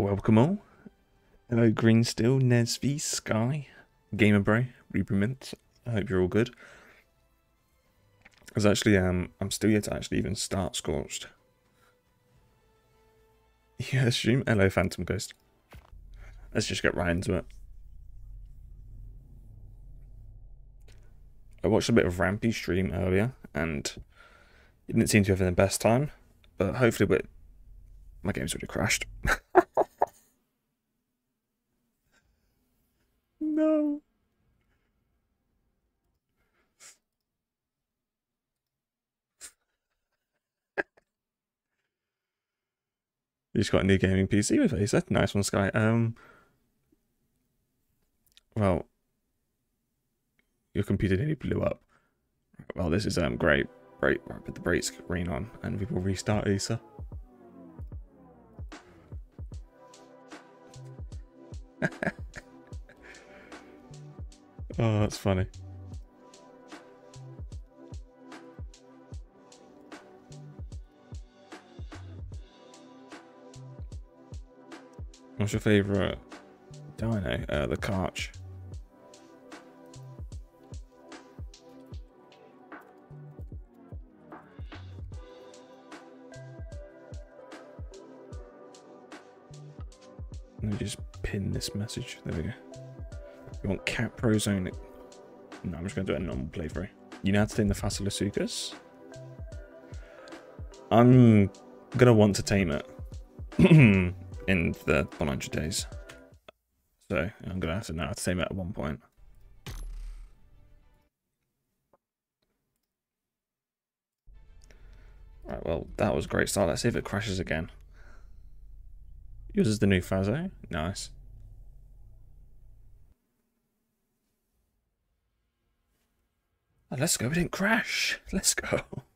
Welcome all. Hello, Green Steel, Nesby, Sky, Gamer Bro, Reapermint. I hope you're all good. Because actually, um, I'm still yet to actually even start Scorched. Yeah, stream. Hello, Phantom Ghost. Let's just get right into it. I watched a bit of Rampy stream earlier, and it didn't seem to be have the best time. But hopefully, my game's already crashed. You just got a new gaming PC with Acer. Nice one, Sky. Um, well, your computer nearly blew up. Well, this is um great. Right, right, put the break screen on, and we will restart Acer. oh, that's funny. What's your favourite dino? Uh, the Karch. Let me just pin this message. There we go. You want Cat Pro Zone? No, I'm just going to do a normal playthrough. You know how to tame the Fasolasuchus? I'm going to want to tame it in the 100 days. So I'm going to have to to tame it at one point. Right, well, that was great start. Let's see if it crashes again. Is the new Fazo. Nice. Let's go. We didn't crash. Let's go.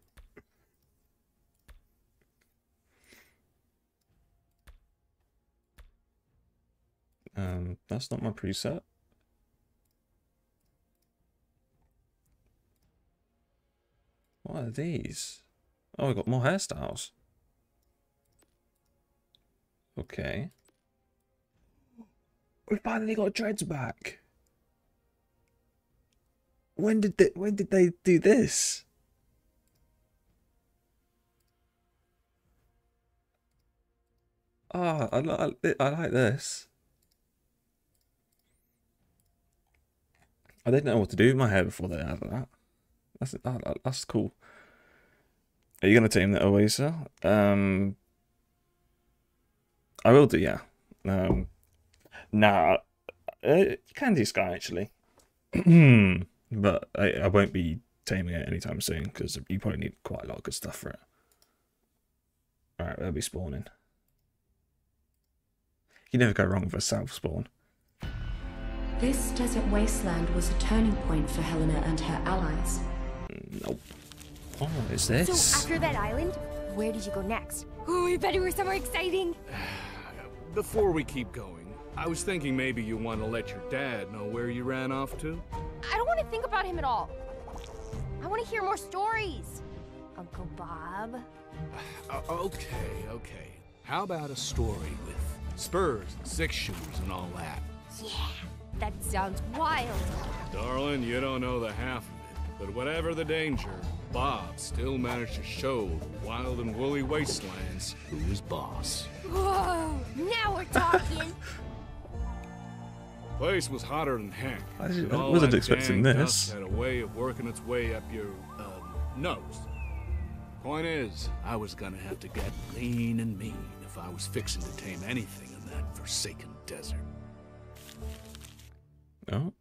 Um, that's not my preset. What are these? Oh, we got more hairstyles. Okay. We finally got dreads back. When did they when did they do this? Ah, oh, I, like I like this. I didn't know what to do with my hair before they added that. That's that's cool. Are you gonna tame the Oasis? Um, I will do, yeah. Um, nah, uh, you can do Sky actually, but I, I won't be taming it anytime soon because you probably need quite a lot of good stuff for it. All right, they'll be spawning. You never go wrong with a south spawn. This desert wasteland was a turning point for Helena and her allies. Nope. Oh, What is this? So after that island, where did you go next? Oh, I bet it was somewhere exciting. Before we keep going, I was thinking maybe you want to let your dad know where you ran off to. I don't want to think about him at all. I want to hear more stories. Uncle Bob. Uh, okay, okay. How about a story with spurs and six shooters and all that? Yeah, that sounds wild. Darling, you don't know the half of it. But whatever the danger, Bob still managed to show the wild and woolly wastelands who was boss. Whoa, now we're talking. Place was hotter than heck. I, and I wasn't that expecting dang this. dust had a way of working its way up your uh, nose. Point is, I was gonna have to get lean and mean if I was fixing to tame anything in that forsaken desert. Oh.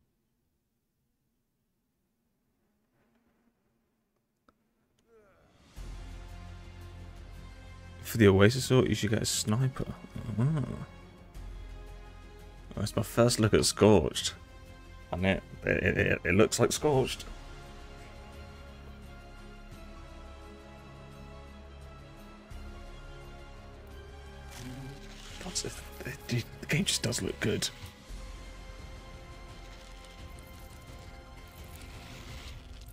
For the Oasisaur, you should get a sniper. Oh. That's my first look at Scorched. And it, it, it, it looks like Scorched. The, the game just does look good.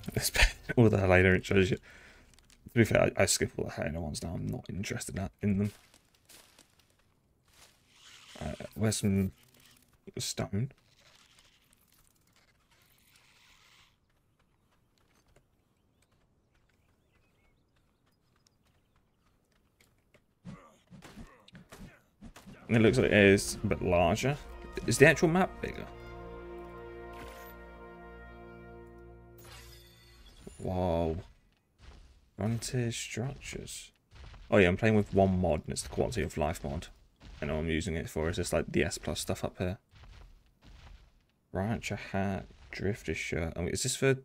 all the Helena you. To be fair, I, I skip all the Helena ones now. I'm not interested in, in them. Uh, where's some stone? It looks like it is a bit larger. Is the actual map bigger? Whoa. Frontier structures. Oh yeah, I'm playing with one mod and it's the quality of life mod. And all I'm using it for is just like the S plus stuff up here. Rancher hat, drifter shirt. Oh, is this for...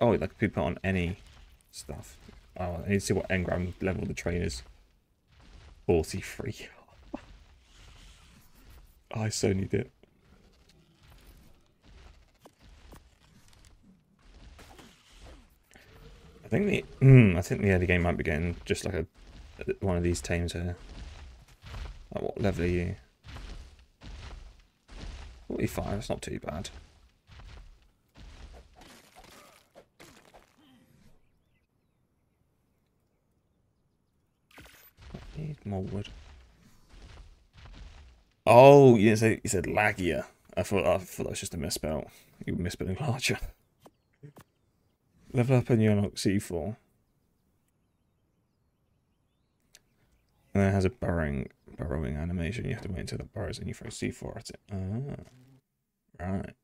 Oh, like could put on any stuff. Oh, I need to see what engram level the train is. 43. I so need it. I think the mm, I think the early game might be getting just like a one of these teams here. Like what level are you? 45, that's not too bad. I need more wood. Oh, you said you said laggier. I thought I thought that was just a misspell. You were misspelling larger. Level up and you unlock C4. And then it has a burrowing burrowing animation. You have to wait until it burrows and you throw C4 at it. Ah. Right.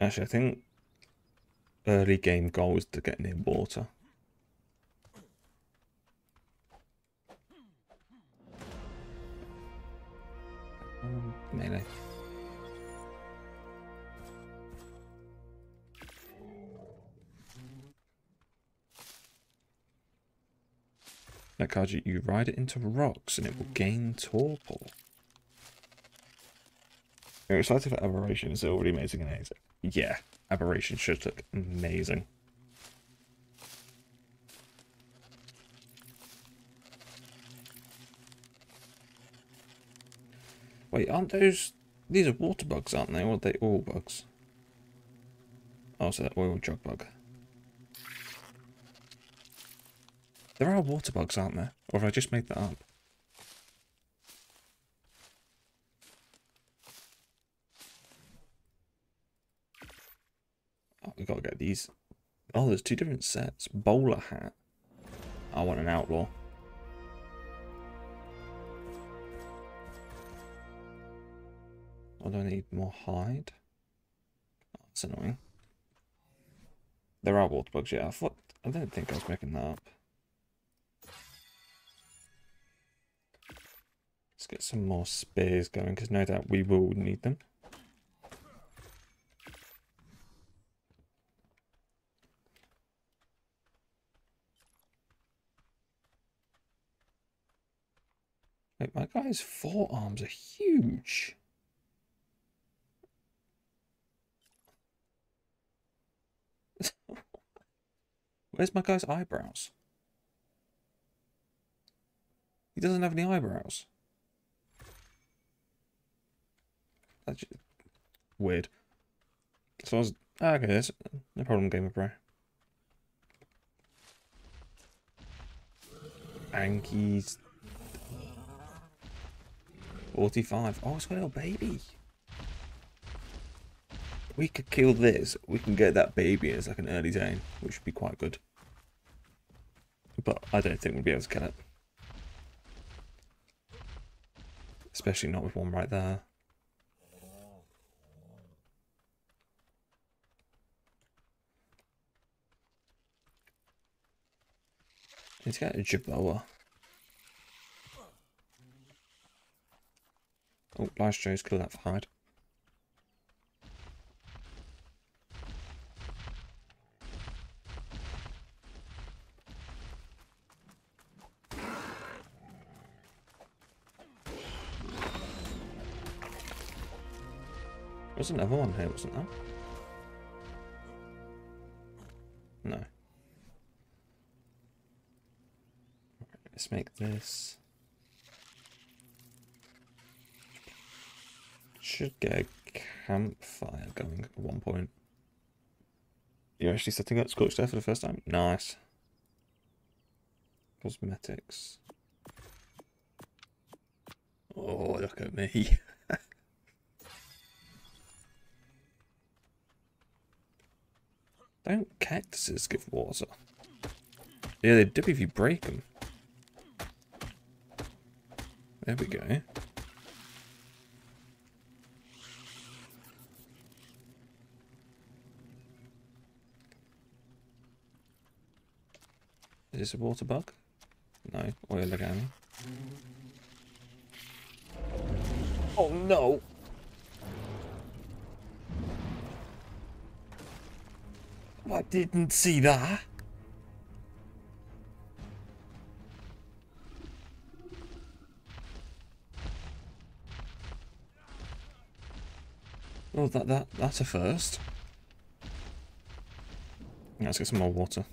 Actually, I think early game goal is to get near water. Um, melee. Card, you, ride it into rocks and it will gain torpor. You're excited for Aberration, is it already amazing and amazing? Yeah, Aberration should look amazing. Wait, aren't those... These are water bugs, aren't they? Or are they all bugs? Oh, so that oil jug bug. There are water bugs, aren't there? Or have I just made that up? Oh, we gotta get these. Oh, there's two different sets. Bowler hat. I want an outlaw. I don't need more hide. Oh, that's annoying. There are water bugs, yeah. I thought I don't think I was making that up. Let's get some more spears going, because no doubt we will need them. Wait, my guy's forearms are huge. Where's my guy's eyebrows? He doesn't have any eyebrows. That's weird. So I was ah, okay. That's no problem, Gamer Pro. Ankies. 45. Oh, it's got a little baby. We could kill this. We can get that baby as like an early Dane, which would be quite good. But I don't think we'll be able to kill it. Especially not with one right there. To get a Jerboa. Oh, Last Joe's killed that for hide. There's another one here, wasn't there? No. Let's make this. Should get a campfire going at one point. You're actually setting up Scorched Earth for the first time? Nice. Cosmetics. Oh, look at me. Don't cactuses give water? Yeah, they do if you break them. There we go. Is this a water bug? No, oil again. Oh no! I didn't see that. Oh, that that that's a first. Let's get some more water.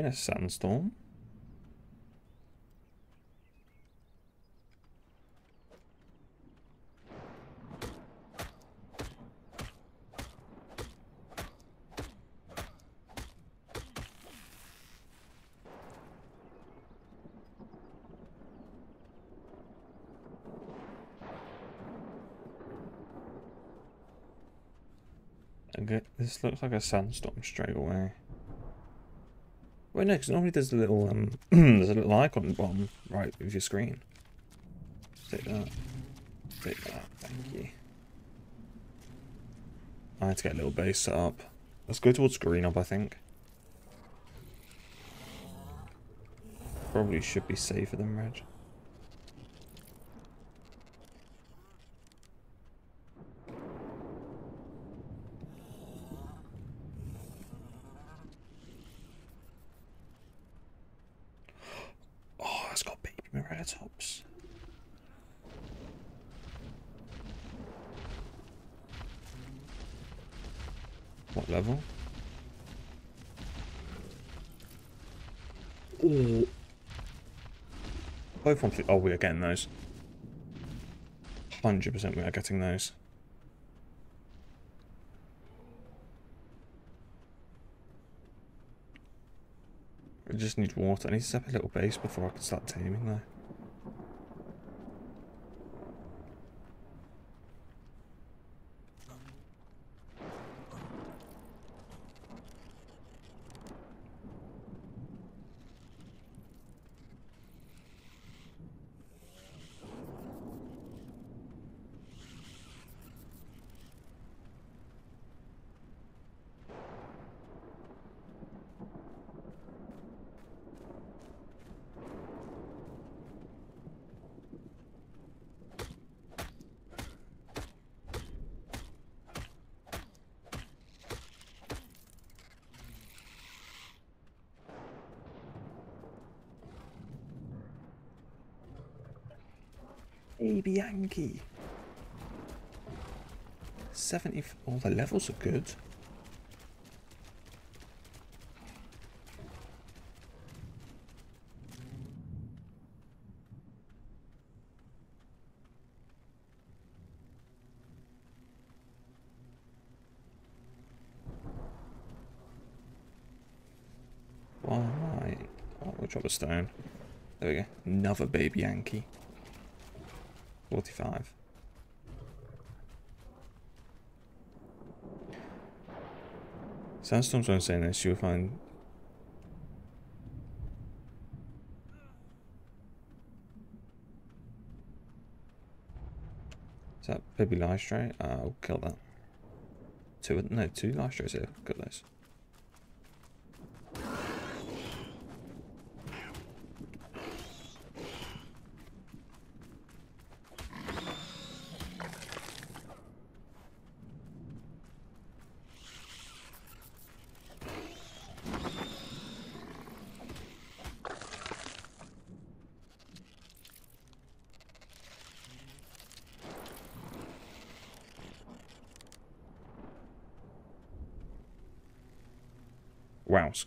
In a sandstorm. Okay, this looks like a sandstorm straight away. Wait, no, because normally there's a little um, there's a little icon at the bottom right of your screen. Take that. Take that. Thank you. I had to get a little base set up. Let's go towards green up, I think. Probably should be safer than red. Oh, it's got baby Tops. What level? Oh. Both one. Oh, we are getting those. Hundred percent, we are getting those. I just need water. I need to set up a little base before I can start taming though. Baby Yankee. 70. All the levels are good. Why? Oh, we'll drop a stone. There we go. Another baby Yankee. 45. Sandstorms won't say this, you'll find Is that baby Lystray? Uh, I'll kill that. Two, no, two Lystrays here. Got those.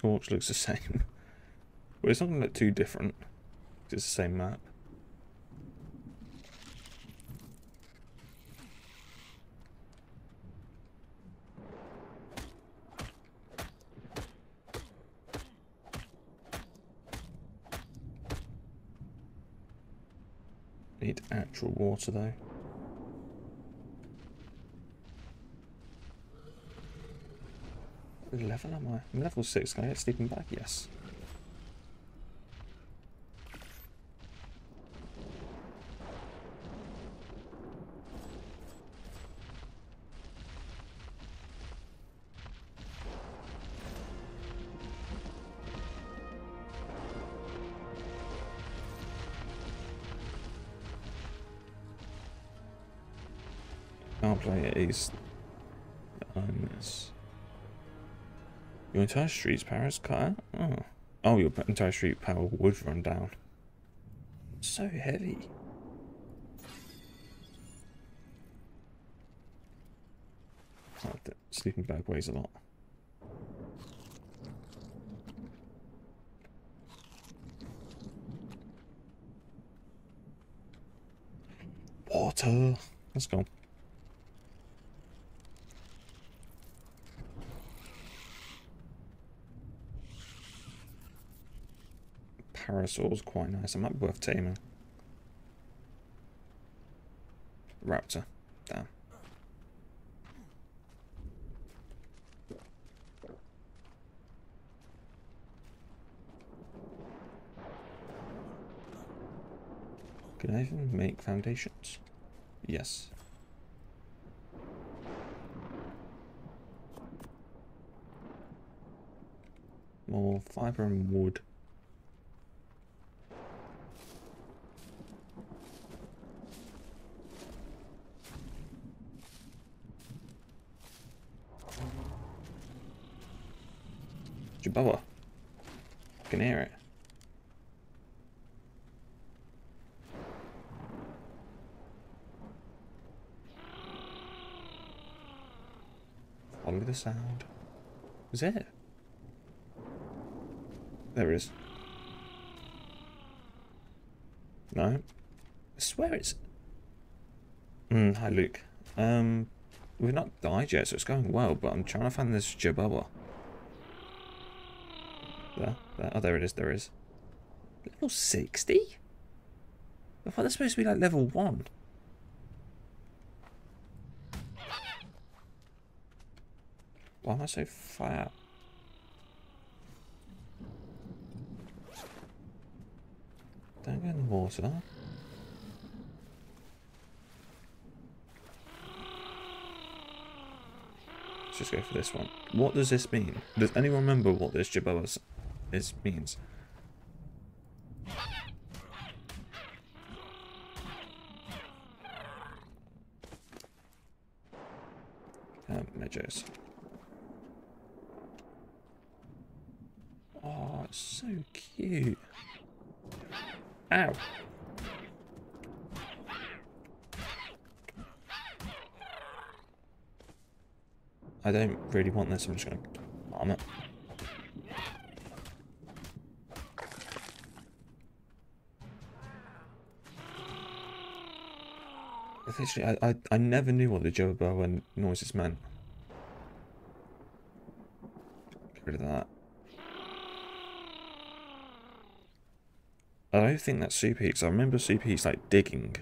Scorch looks the same. well, it's not going to look too different. It's the same map. Need actual water though. Level am I? I'm level 6. Can I get sleeping bag? Yes. Entire street's power is cut out? Oh. Oh, your entire street power would run down. So heavy. Oh, the sleeping bag weighs a lot. Water. Let's go. Parasaur's quite nice. It might be worth taming. Raptor. Damn. Can I even make foundations? Yes. More fiber and wood. Jerboa. I can hear it. Follow the sound. Is it? There it is. No. I swear it's... Hmm, hi Luke. Um, we've not died yet, so it's going well, but I'm trying to find this Jerboa. There, there. Oh, there it is, there is. Level 60? I thought that's supposed to be like level 1. Why am I so fat? Don't go in the water. Let's just go for this one. What does this mean? Does anyone remember what this Jerboa is means? Um. Oh, it's so cute. Ow. I don't really want this, I'm just to bomb it. I, I, I never knew what the Joe noises meant. Get rid of that. I don't think that's super I remember super heat's like digging.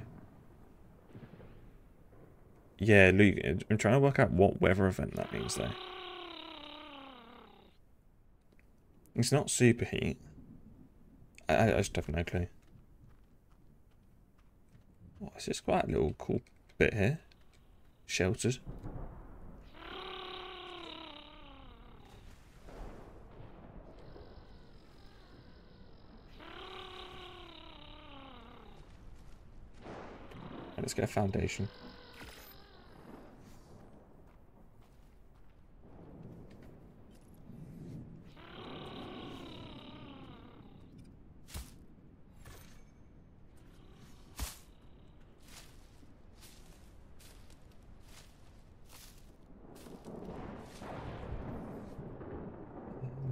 Yeah, Luke, I'm trying to work out what weather event that means though. It's not super heat. I, I just have no clue. Oh, it's just quite a little cool bit here. Sheltered. Let's get a foundation.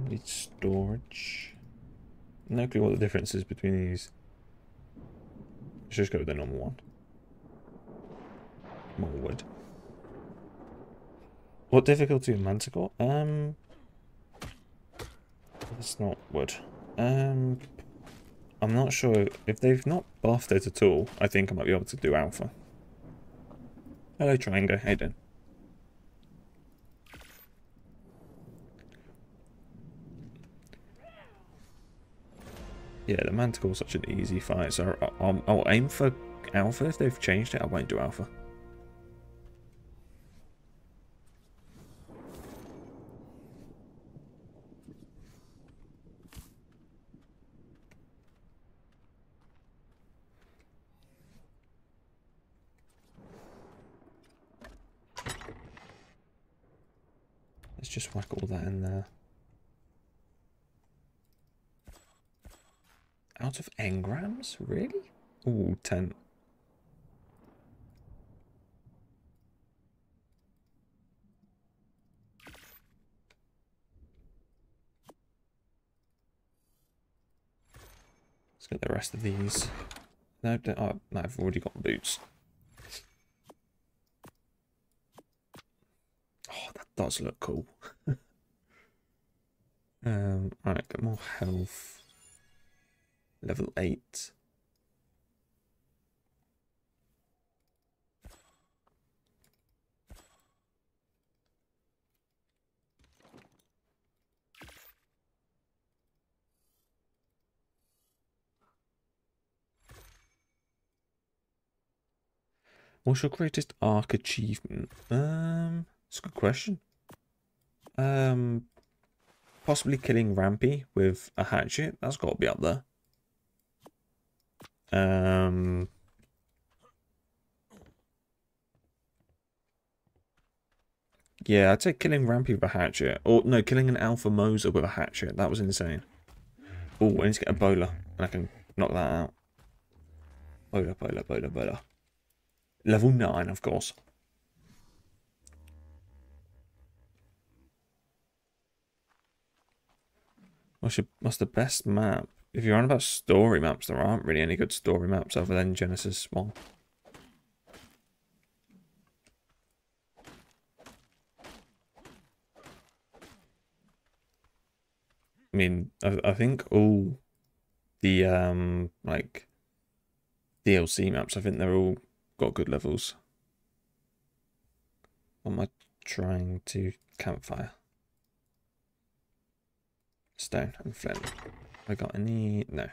Need storage. No clue what the difference is between these. Let's just go with the normal one. More wood. What difficulty in Manticore? Um, it's not wood. Um, I'm not sure if they've not buffed it at all. I think I might be able to do alpha. Hello, Triangle. How you? Yeah, the Manticore is such an easy fight, so I'll, I'll aim for Alpha. If they've changed it, I won't do Alpha. Let's just whack all that in there. Out of engrams? Really? Ooh, 10. Let's get the rest of these. No, no, I've already got boots. Oh, that does look cool. um, alright, get more health. Level 8. What's your greatest ARK achievement? Um, it's a good question. Um, possibly killing Rampy with a hatchet. That's got to be up there. Um, yeah, I'd say killing Rampy with a hatchet. Or, no, killing an Alpha Moser with a hatchet. That was insane. Oh, I need to get a bowler. And I can knock that out. Bowler, bowler, bowler, bowler. Level 9, of course. What's, your, what's the best map? If you're on about story maps, there aren't really any good story maps other than Genesis 1. I mean, I, I think all the um like DLC maps, I think they're all got good levels. What am I trying to campfire? Stone and flint. I got any? No.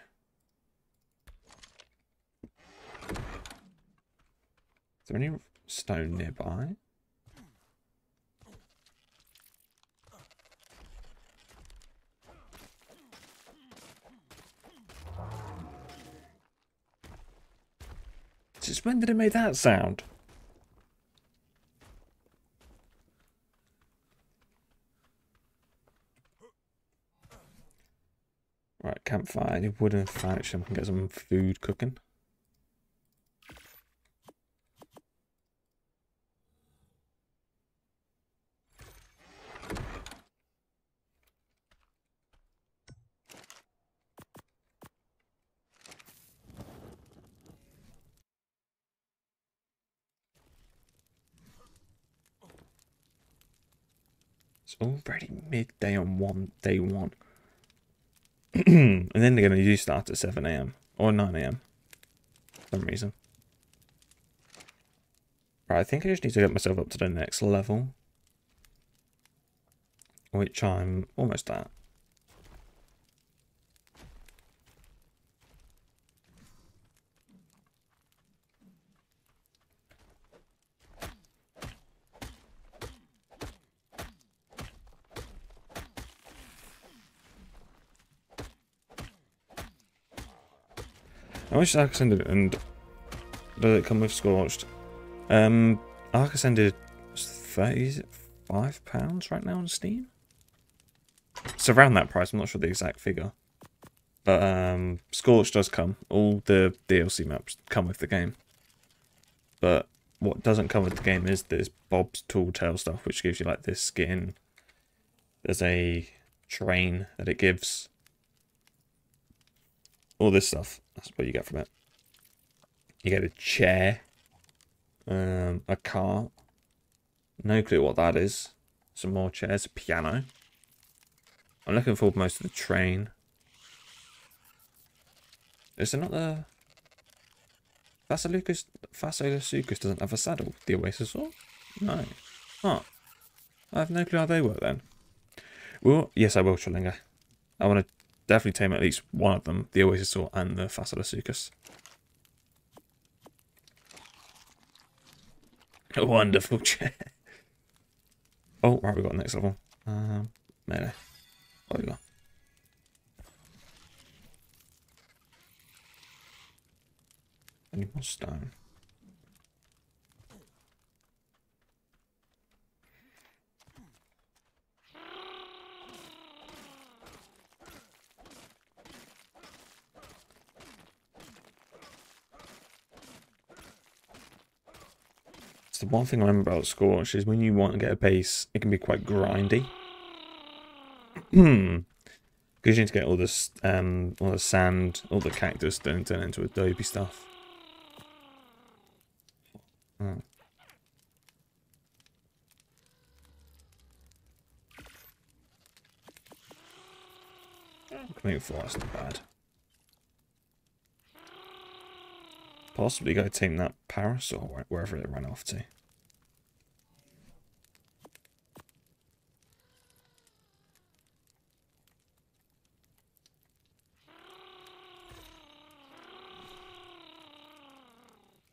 Is there any stone nearby? Just when did it make that sound? Right, campfire, any wooden thatch, and we can get some food cooking. It's already midday on one day one. and then they're going to do start at 7 a.m. or 9 a.m. For some reason. Right, I think I just need to get myself up to the next level. Which I'm almost at. Much is ARK and does it come with Scorched? Um, ARK Ascended is £35 right now on Steam? It's around that price, I'm not sure the exact figure. But um, Scorch does come. All the DLC maps come with the game. But what doesn't come with the game is this Bob's Tall Tale stuff, which gives you like this skin. There's a train that it gives. All this stuff. That's what you get from it. You get a chair. Um, a car. No clue what that is. Some more chairs. A piano. I'm looking forward most of the train. Is there not the... Vasilukis, Fasolasuchus doesn't have a saddle. The Oasisaur? No. Oh. I have no clue how they work then. Well, yes, I will, Trilinga. I want to definitely tame at least one of them. The Oasisaur and the Fasolasuchus. A wonderful chair. Oh, right, we've got the next level. Um, melee. Oh, you Any more stone? One thing I remember about Scorch is when you want to get a base, it can be quite grindy. Because you need to get all this, um, all the sand, all the cactus, don't turn into adobe stuff. Oh. Coming for that's not bad. Possibly go tame that parasaur wherever it ran off to.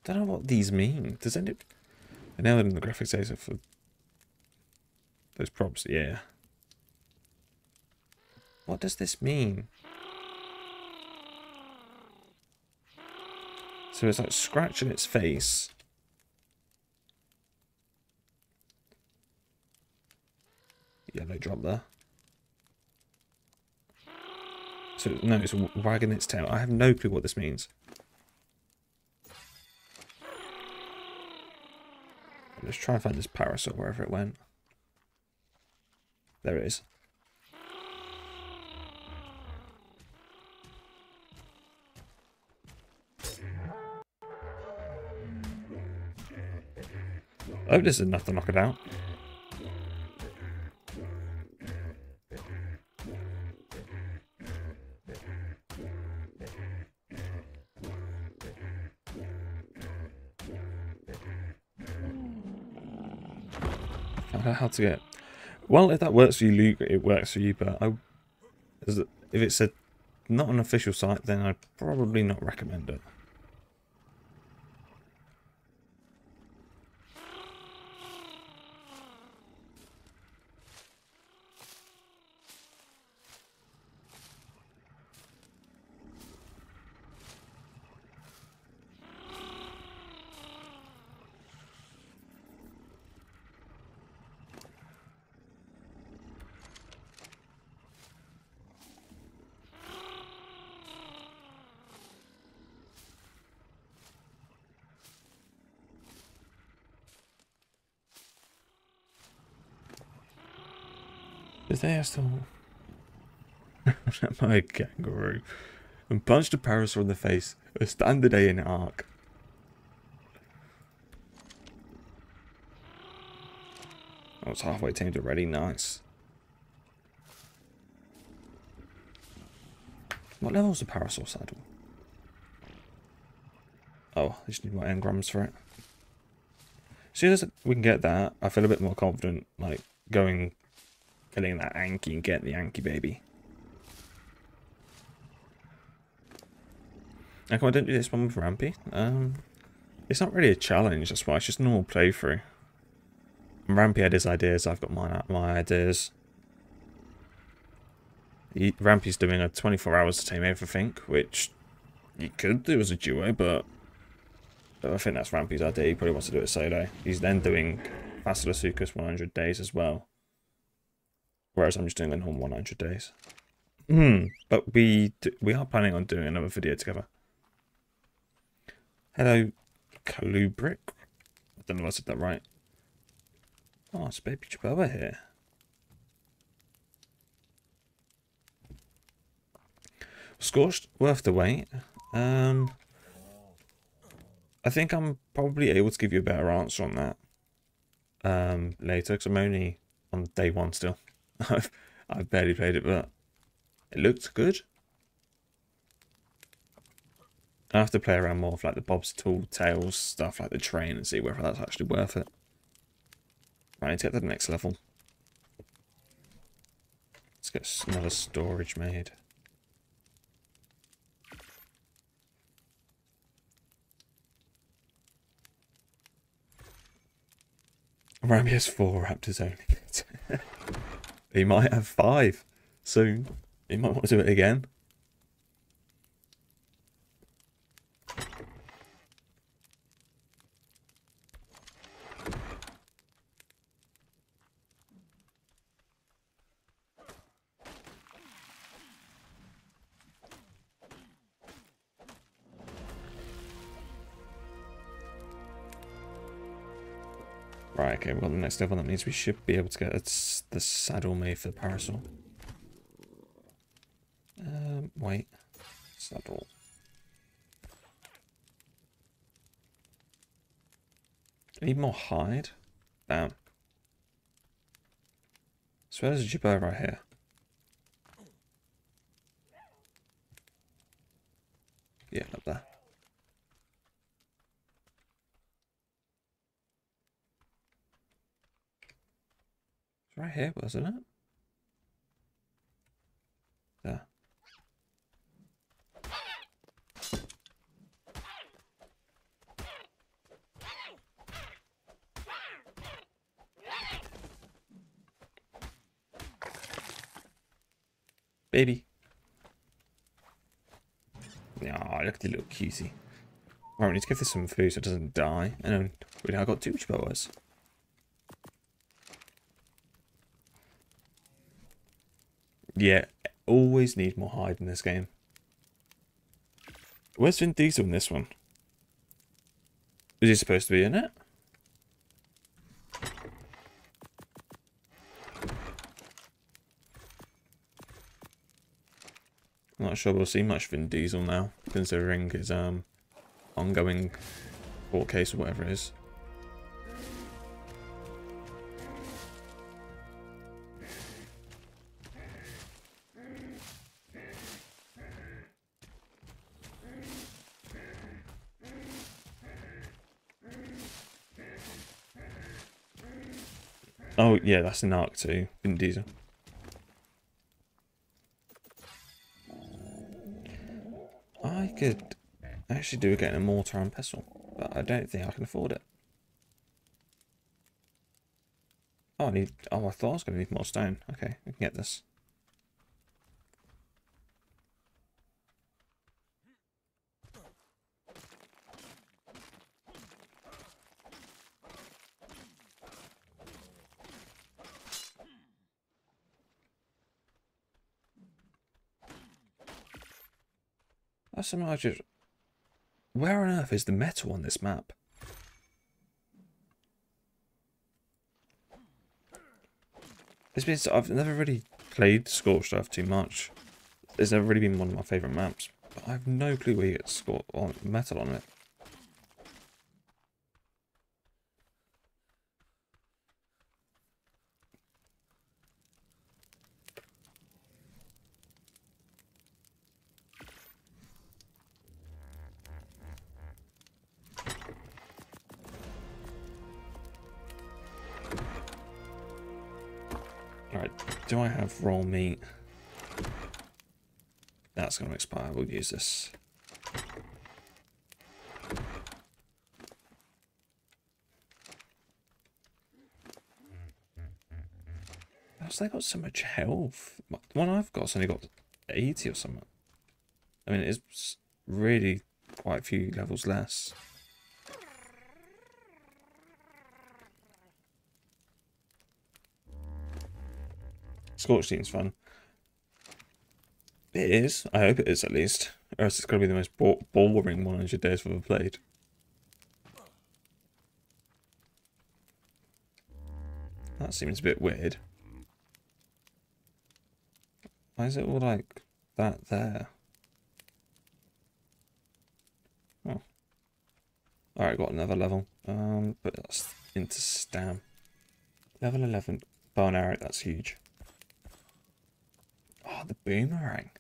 Don't know what these mean. Does any? I know that in the graphics data for those props, yeah. What does this mean? So it's like scratching its face. They drop there. So, no, it's wagging its tail. I have no clue what this means. Let's try and find this parasaur wherever it went. There it is. Hope this is enough to knock it out. To get. Well, if that works for you, Luke, it works for you. But I, if it's a not an official site, then I'd probably not recommend it. Still my kangaroo and punched a parasaur in the face. A standard A in ARK. Oh, it's halfway tamed already. Nice. What level's the parasaur saddle? Oh, I just need more engrams for it. As soon as we can get that, I feel a bit more confident, like, going Killing that Anki and getting the Anki baby. How come I don't do this one with Rampy? Um, it's not really a challenge, that's why. It's just a normal playthrough. Rampy had his ideas, I've got my, my ideas. He, Rampy's doing a 24 hours to tame everything, which you could do as a duo, but I think that's Rampy's idea. He probably wants to do it solo. He's then doing Fasolasuchus 100 days as well. Whereas I'm just doing the normal 100 days. Hmm. But we do, we are planning on doing another video together. Hello, Kalubrick. I don't know if I said that right. Oh, it's Baby Chihuahua here. Scorched, worth the wait. Um, I think I'm probably able to give you a better answer on that um, later because I'm only on day one still. I've, I've barely played it, but it looks good. I have to play around more with like the Bob's Tall Tales stuff, like the train, and see whether that's actually worth it. I need to get to the next level. Let's get another storage made. Rambius 4 raptors only. he might have five soon. He might want to do it again. Next level that means we should be able to get it's the saddle made for the parasaur. Um, wait. Saddle. I need more hide. Damn. So there's a Jerboa right here. Yeah, up there. It's right here, wasn't it? There. Baby. Yeah, look at the little cutie. Right, we need to give this some food so it doesn't die. And then we now got two chihuahuas. Yeah, always need more hide in this game. Where's Vin Diesel in this one? Is he supposed to be in it? I'm not sure we'll see much Vin Diesel now, considering his um ongoing court case or whatever it is. Oh yeah, that's an ARK too, Vin Diesel. I could actually do getting a mortar and pestle, but I don't think I can afford it. Oh, I need. Oh, I thought I was going to need more stone. Okay, we can get this. That's just. Where on earth is the metal on this map? It's been. I've never really played Scorched Earth too much. It's never really been one of my favourite maps. But I have no clue where you get score metal on it. This. How's they got so much health? The one I've got's only got 80 or something. I mean, it's really quite a few levels less. Scorch seems fun. It is. I hope it is at least. Or else it's going to be the most bo boring 100 days I've ever played. That seems a bit weird. Why is it all like that there? Oh. Alright, got another level. Um, but that's into Stam. Level 11. Bow arrow, that's huge. Oh, the boomerang.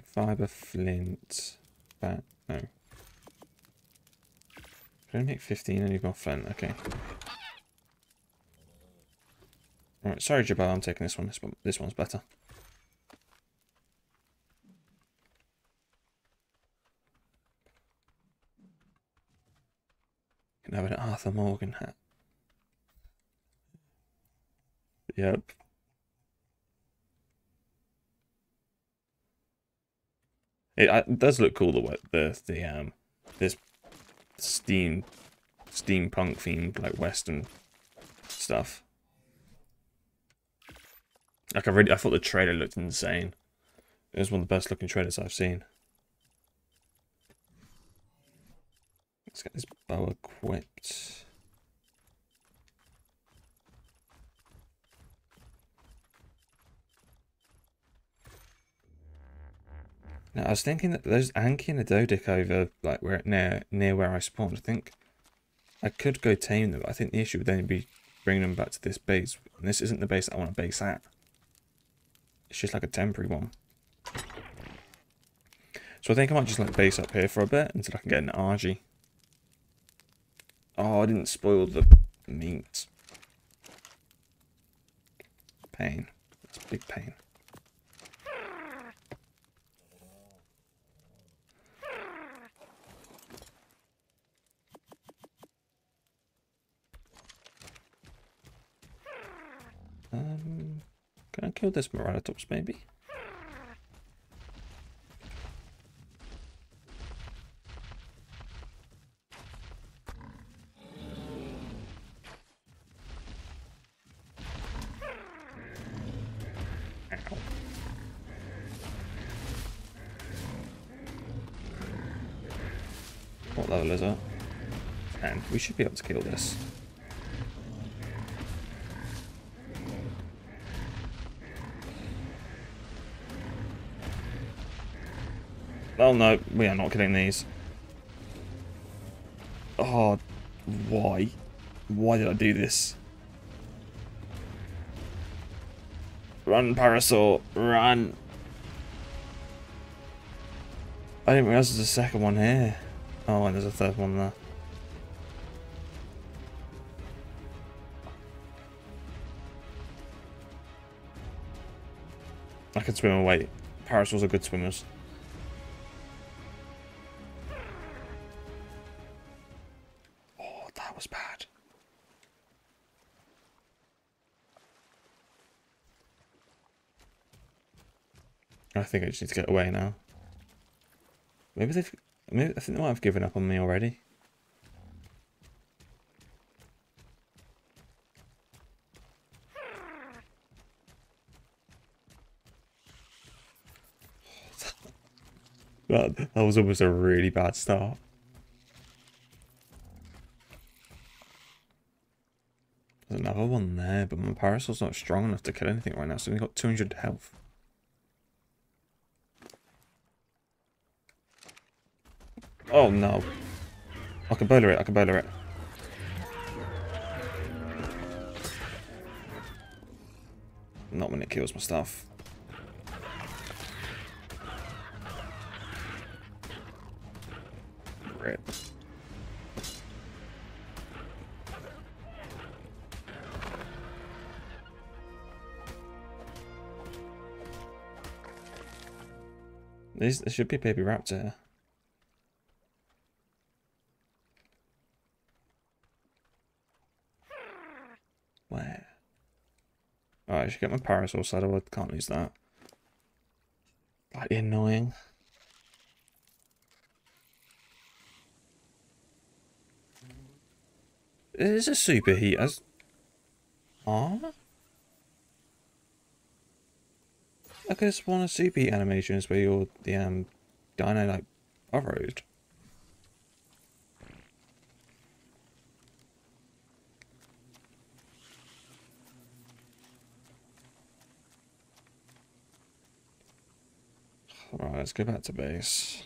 Fiber flint. That no. Can I make 15 and you've got flint? Okay. Alright, sorry Jabal, I'm taking this one. This one this one's better. Can have an Arthur Morgan hat. Yep. It, it does look cool the way the the um this steam steampunk themed like western stuff. Like I really I thought the trailer looked insane. It was one of the best looking trailers I've seen. Let's get this bow equipped. Now, I was thinking that there's Anki and a Doedic over, like, where near near where I spawned. I think I could go tame them, but I think the issue would then be bringing them back to this base. And this isn't the base that I want to base at. It's just like a temporary one. So I think I might just like base up here for a bit until I can get an Argy. Oh, I didn't spoil the meat. Pain. That's big pain. Um, can I kill this Morellatops maybe? What level is it? And we should be able to kill this. No, we are not killing these. Oh, why? Why did I do this? Run, Parasaur, run! I didn't realize there's a second one here. Oh, and there's a third one there. I can swim away. Parasaurs are good swimmers. Think I just need to get away now. Maybe they've. Maybe I think they might have given up on me already. That, that was almost a really bad start. There's another one there, but my parasaur's not strong enough to kill anything right now, so we've got 200 health. Oh no. I can bola it, I can bola it. Not when it kills my stuff. Rip. There's, there should be a baby raptor. Where? Oh, I should get my parasaur saddle. I can't lose that. Slightly annoying. It is a superheat as. Ah? I could spawn a superheat animations where you're the um dino like burrowed. Alright, let's go back to base.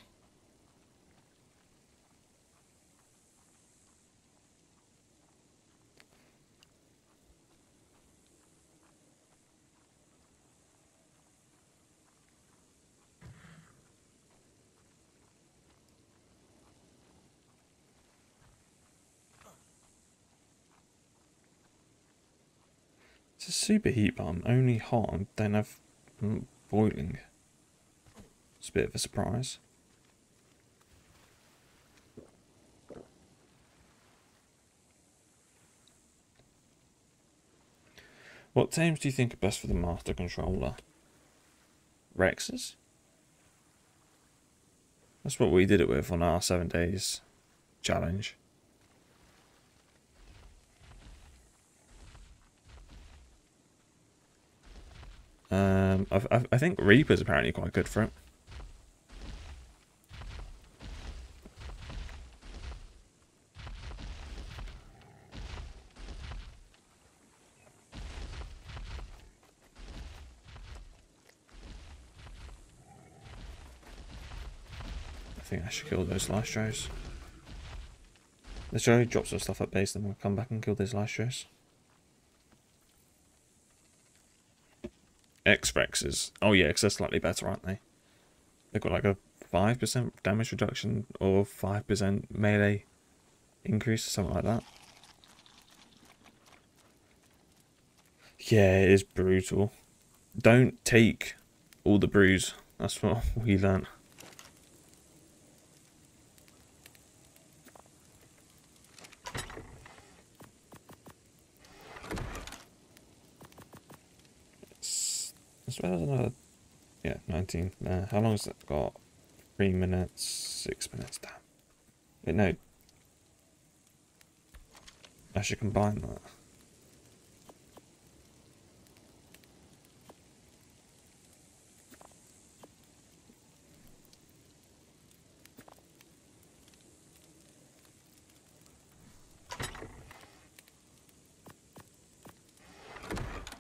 It's a super heat bomb, only hot and don't have mm, boiling. It's a bit of a surprise. What teams do you think are best for the Master Controller? Rexes? That's what we did it with on our seven days challenge. Um, I, I, I think Reaper's apparently quite good for it. Should kill those Lystros. Let's try to drop some stuff at base, then we'll come back and kill those Lystros. X-Rexes. Oh yeah, because they're slightly better, aren't they? They've got like a 5% damage reduction or 5% melee increase or something like that. Yeah, it is brutal. Don't take all the brews. That's what we learned. As another. Yeah, 19. Uh, how long has that got? Three minutes, six minutes. Damn. Wait, no. I should combine that.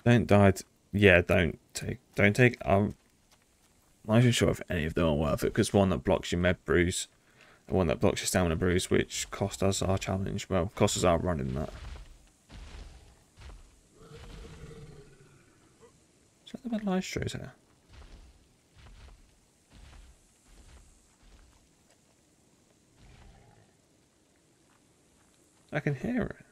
Don't die. yeah, don't take. Don't take. I'm not even sure if any of them are worth it because one that blocks your med brews, the one that blocks your stamina brews, which cost us our challenge. Well, cost us our run in that. Is that the bad Lystros here? I can hear it.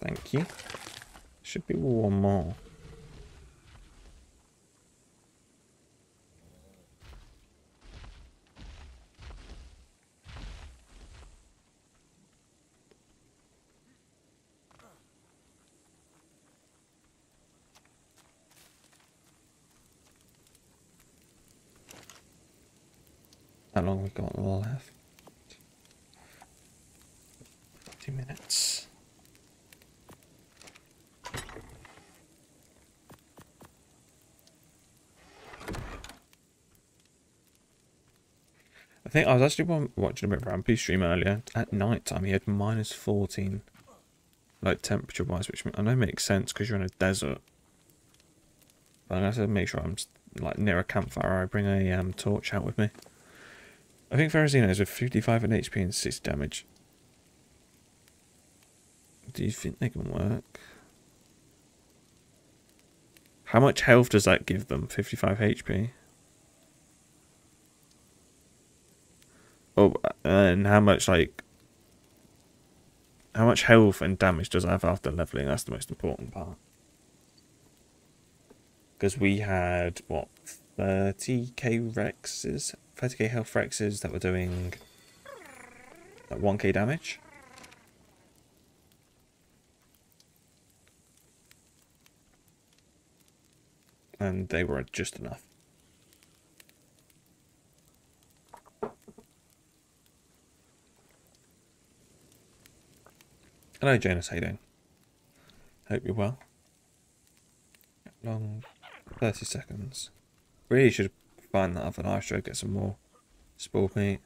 Thank you. Should be one more. Long we got left? Two minutes. I think I was actually watching a bit of Rampy stream earlier. At night time, he had minus 14, like temperature wise, which I know makes sense because you're in a desert. But gonna have to make sure I'm like near a campfire. I bring a um, torch out with me. I think Ferrazino's with 55 in HP and 6 damage. Do you think they can work? How much health does that give them? 55 HP? Oh, and how much, like... How much health and damage does it have after leveling? That's the most important part. Because we had, what, 30k Rexes? 30k health Rexes that were doing like 1k damage. And they were just enough. Hello, Jonas. How you doing? Hope you're well. Long 30 seconds. Really should find that other show, get some more spoiled meat.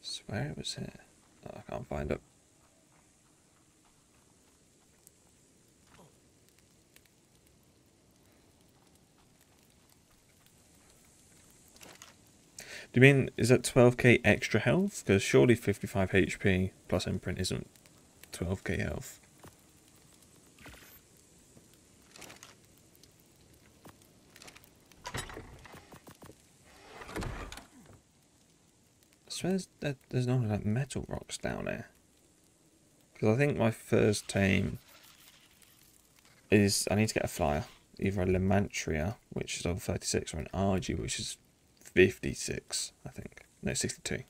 Swear it was here. Oh, I can't find it. Do you mean, is that 12k extra health? Because surely 55 HP plus imprint isn't 12k health. I swear there's, that there's no like metal rocks down there. Because I think my first tame is I need to get a flyer. Either a Lymantria, which is level 36, or an Argy, which is 56, I think. No, 62.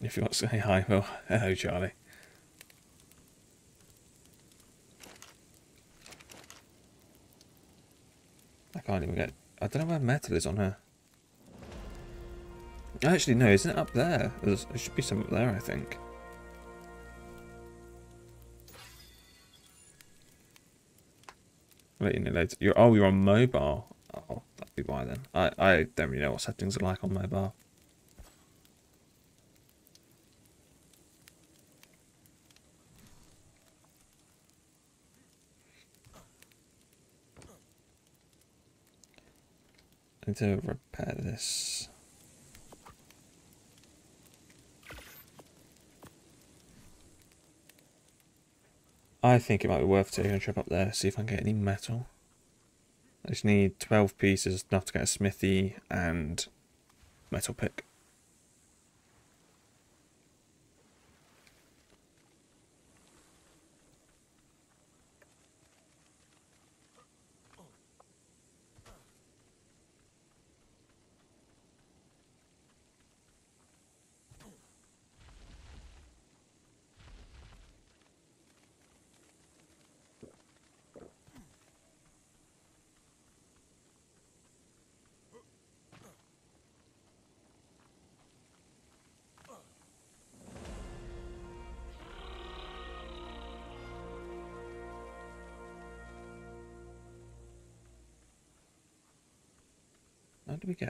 If you want to say hi, well, hello, Charlie. I can't even get... I don't know where metal is on her. Actually, no, isn't it up there? There should be some up there, I think. I'll let you know later. You're, oh, you're on mobile. Oh, that'd be why then. I, I don't really know what settings are like on mobile. I need to repair this. I think it might be worth taking a trip up there, see if I can get any metal. I just need 12 pieces, enough to get a smithy and metal pick.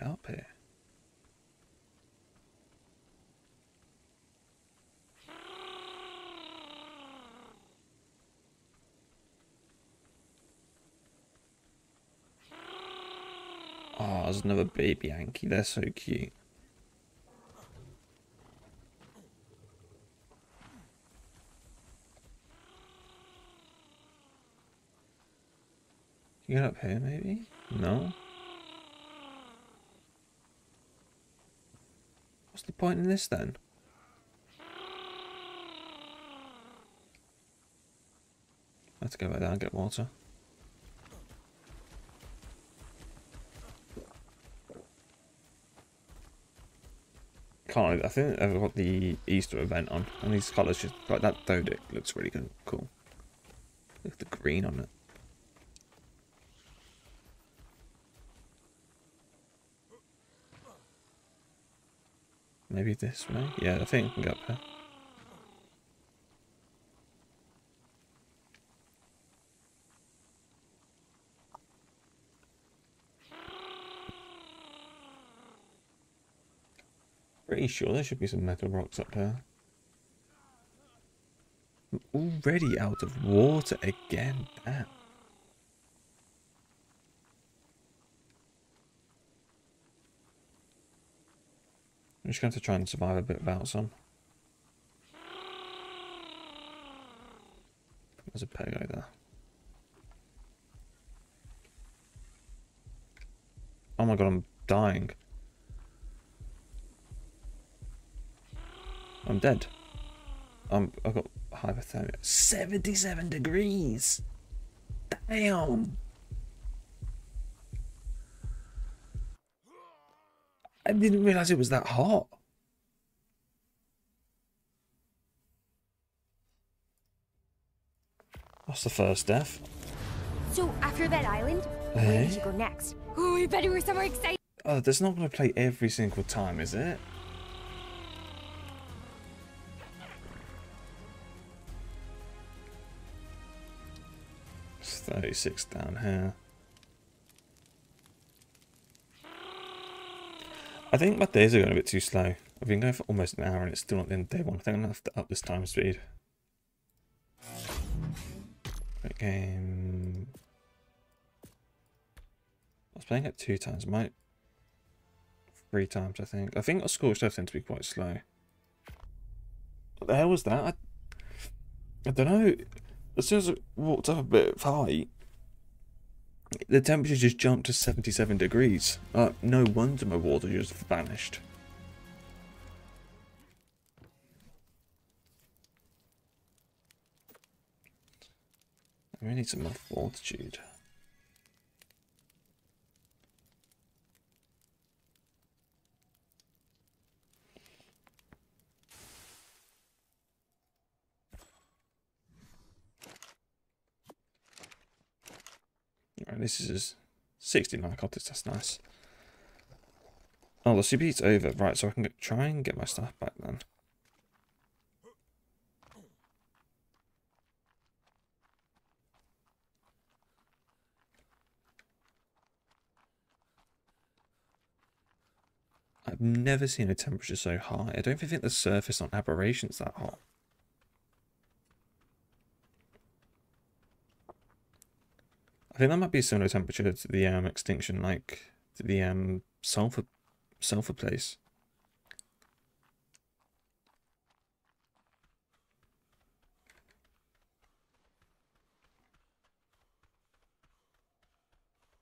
Get up here? Oh, there's another baby Yankee. They're so cute. Can you get up here, maybe? No? What's the point in this then? To go back down and get water. Can't I think I've got the Easter event on, and these colours just like that Doedic looks really good, cool. Look at the green on it. Maybe this way? Yeah, I think I can get up there. Pretty sure there should be some metal rocks up there. I'm already out of water again. Damn. I'm just going to try and survive a bit without some. There's a pego there. Oh my god, I'm dying. I'm dead. I'm, I've got hypothermia. 77 degrees! Damn! I didn't realize it was that hot. That's the first death. So, after that island, where Eh? did you go next? Oh, I bet were somewhere exciting. Oh, that's not going to play every single time, is it? It's 36 down here. I think my days are going a bit too slow. I've been going for almost an hour and it's still not the end of day one. I think I'm going to have to up this time speed. Great game. I was playing it two times. Might three times, I think. I think Scorched Earth tends to be quite slow. What the hell was that? I, I don't know. As soon as I walked up a bit of height, the temperature just jumped to 77 degrees. Uh, no wonder my water just vanished. I really need some more fortitude. Alright, this is 69 narcotics, that's nice. Oh, the CB's over. Right, so I can get, try and get my stuff back then. I've never seen a temperature so high. I don't think the surface on aberration's that hot. Think that might be a similar temperature to the um, extinction, like to the um, sulfur sulfur place.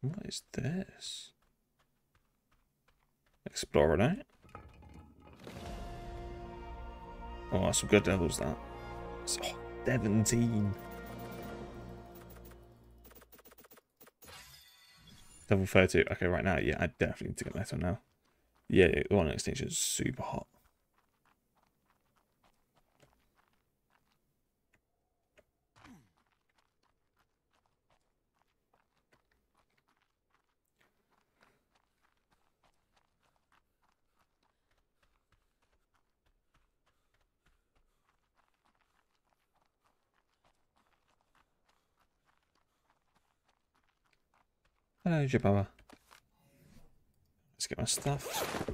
What is this? Explorer night. Oh, some good levels that. It's, oh, 17. Level 32. Okay, right now, yeah, I definitely need to get metal now. Yeah, the one extinction is super hot. Uh, Hello, Jababa. Let's get my stuff.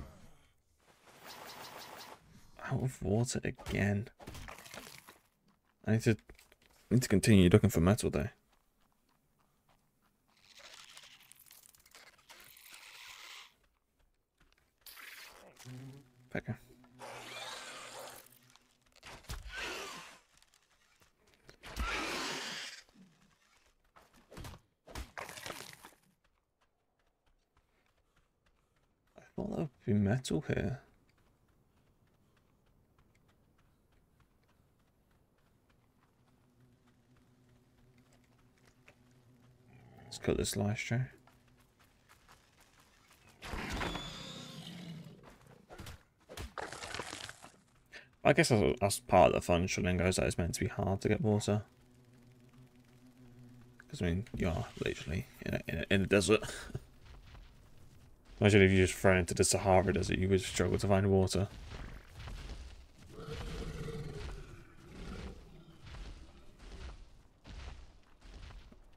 Out of water again. I need to I need to continue looking for metal though. I thought there would metal here. Let's cut this live stream. I guess that's, part of the fun Shalingo is that it's meant to be hard to get water. Because, I mean, you are literally in a, in a, in a desert. Imagine if you just thrown into the Sahara Desert, you would struggle to find water.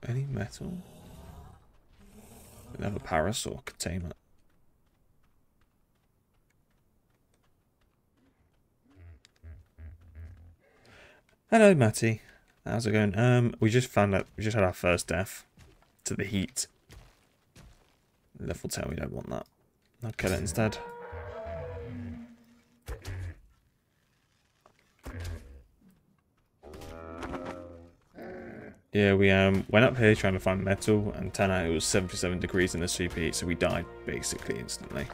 Any metal? Another parasaur containment. Hello, Matty. How's it going? Um, we just found out we just had our first death to the heat. Level 10, we don't want that. I'll kill it instead. Yeah, we um went up here trying to find metal, and turned out it was 77 degrees in the CP, so we died basically instantly.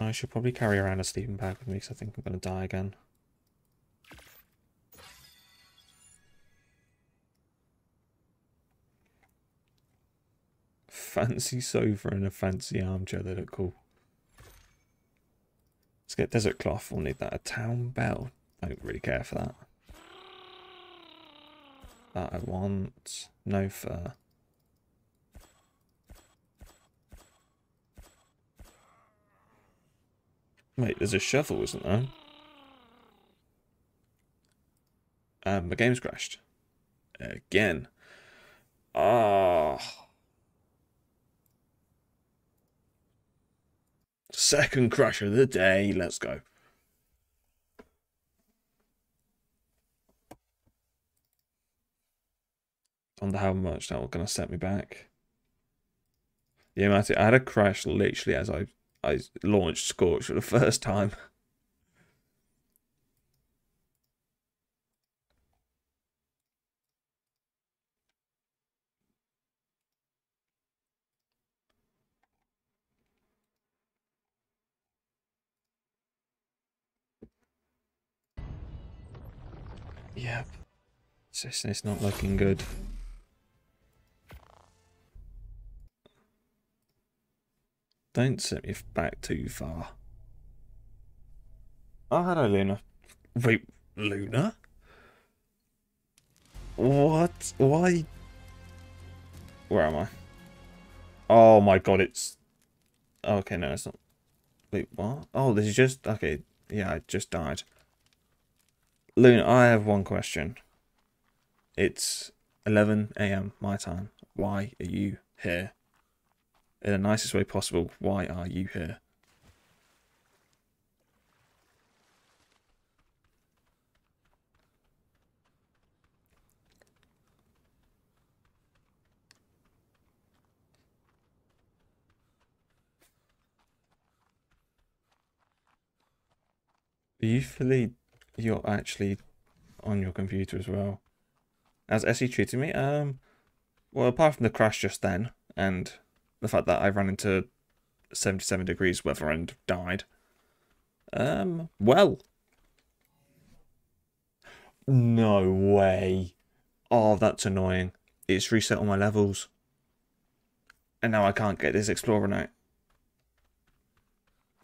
I should probably carry around a sleeping bag with me, because I think I'm going to die again. Fancy sofa and a fancy armchair, they look cool. Let's get desert cloth, we'll need that. A town bell, I don't really care for that. That I want. No fur. Wait, there's a shovel, isn't there? Um, the game's crashed. Again. Ah. Second crash of the day. Let's go. wonder how much that was gonna set me back. Yeah, Matty, I had a crash literally as I I launched Scorch for the first time. Just- it's not looking good. Don't set me back too far. Oh, hello, Luna. Wait, Luna? What? Why? Where am I? Oh my god, it's... Okay, no, it's not. Wait, what? Oh, this is just... Okay, yeah, I just died. Luna, I have one question. It's 11 a.m. my time. Why are you here? In the nicest way possible, why are you here? Fully you're actually on your computer as well. ASA treated me, um, well, apart from the crash just then, and the fact that I ran into 77 degrees weather and died, um, well. No way. Oh, that's annoying. It's reset all my levels. And now I can't get this Explorer note.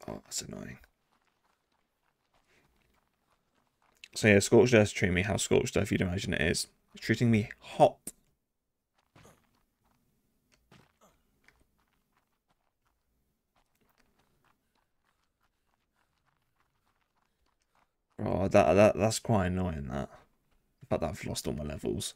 Oh, that's annoying. So yeah, Scorched Earth treat me how Scorched Earth you'd imagine it is. Treating me hot. Oh, that that that's quite annoying. That the fact that I've lost all my levels.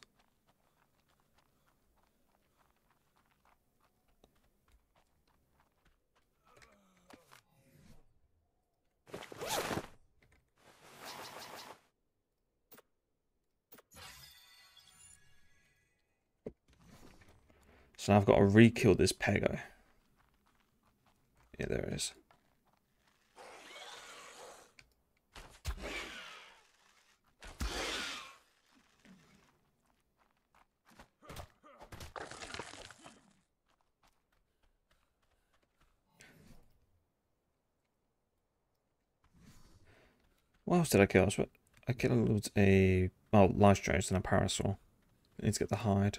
So now I've got to re-kill this Pego. Yeah, there it is. What else did I kill? I killed a well, Lystrose and a Parasaur. I need to get the hide.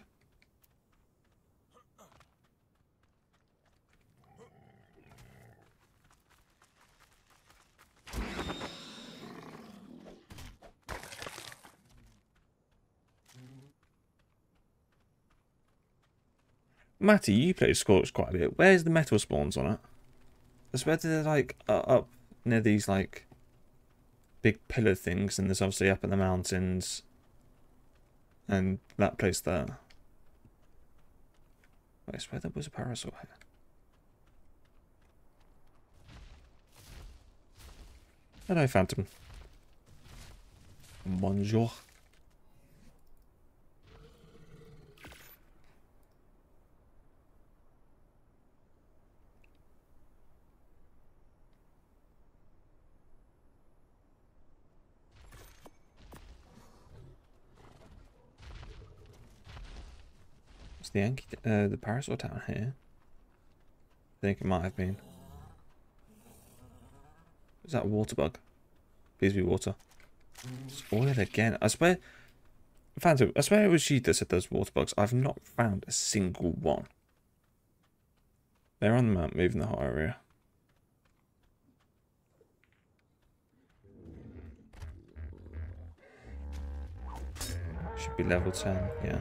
Matty, you played Scorch quite a bit. Where's the metal spawns on it? I swear they're like up near these like big pillar things, and there's obviously up in the mountains, and that place there. I swear there was a parasaur here. Hello, Phantom. Bonjour. The Yankee, uh, the parasaur town here? I think it might have been. Is that a water bug? Please be water. Spoil it again. I swear, Phantom, I swear it was she that said those water bugs. I've not found a single one. They're on the map, moving the hot area. Should be level 10, yeah.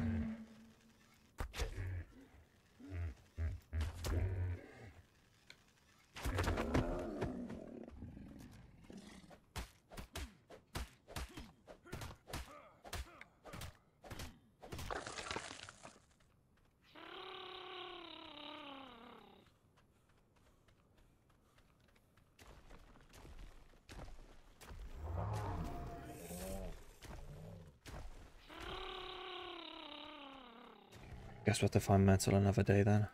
Have to find metal another day then.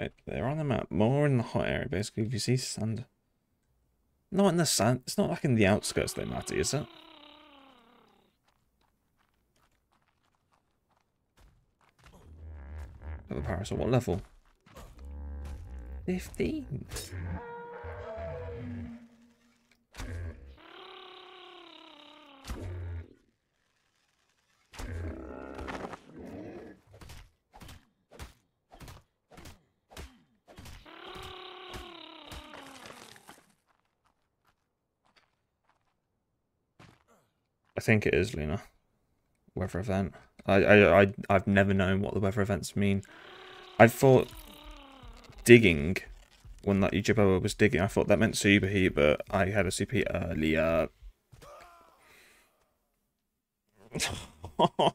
Wait, they're on the map. More in the hot area, basically. If you see sand. Not in the sand. It's not like in the outskirts, though, Matty, is it? Of a parasaur. What level? 15. I think it is Luna. Weather event. I, I, I, I've never known what the weather events mean. I thought digging, when that Jerboa was digging, I thought that meant superheat, but I had a superheat earlier. Uh.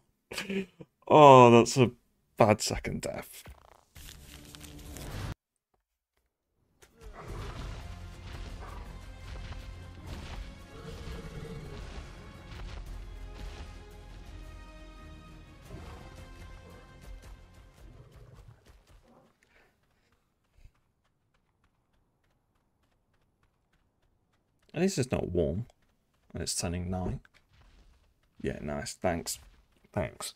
oh, that's a bad second death. At least it's not warm. And it's turning nine. Yeah, nice. Thanks. Thanks.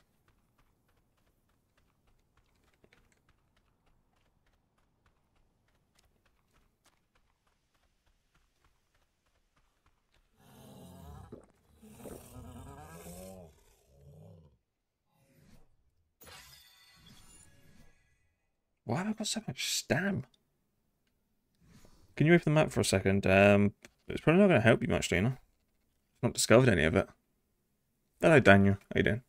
Why have I got so much stam? Can you open the map for a second? Um, it's probably not going to help you much, Dana. Not discovered any of it. Hello, Daniel. How you doing?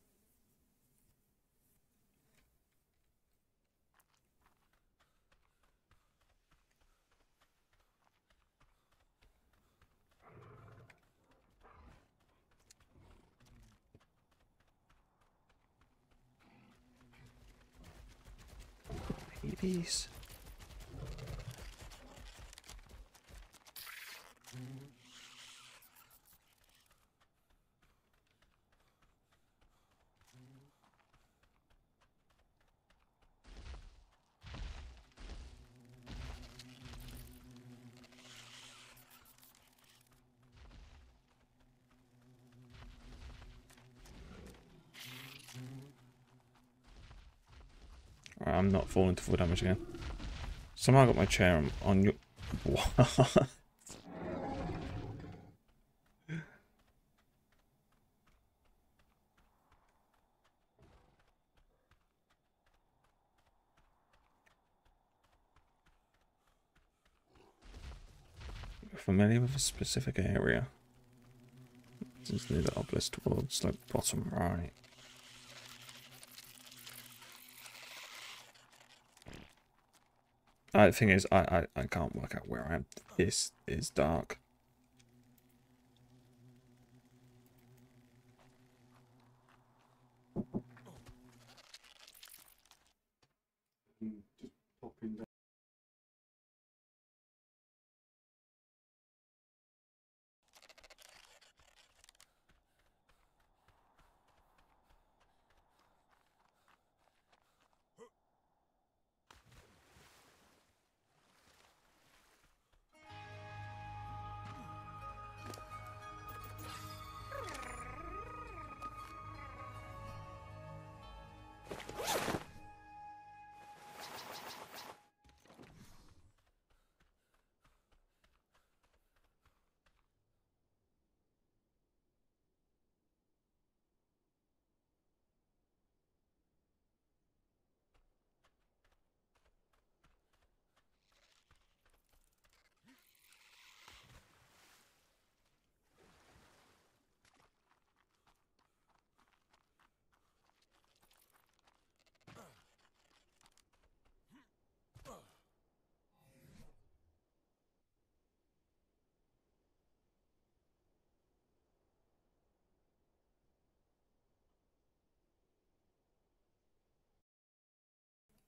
Babies. I'm not falling to full damage again. Somehow I got my chair on, on your... What? Familiar with a specific area? Is near the obelisk towards like bottom right. Uh, the thing is, I, I, I can't work out where I am. This is dark.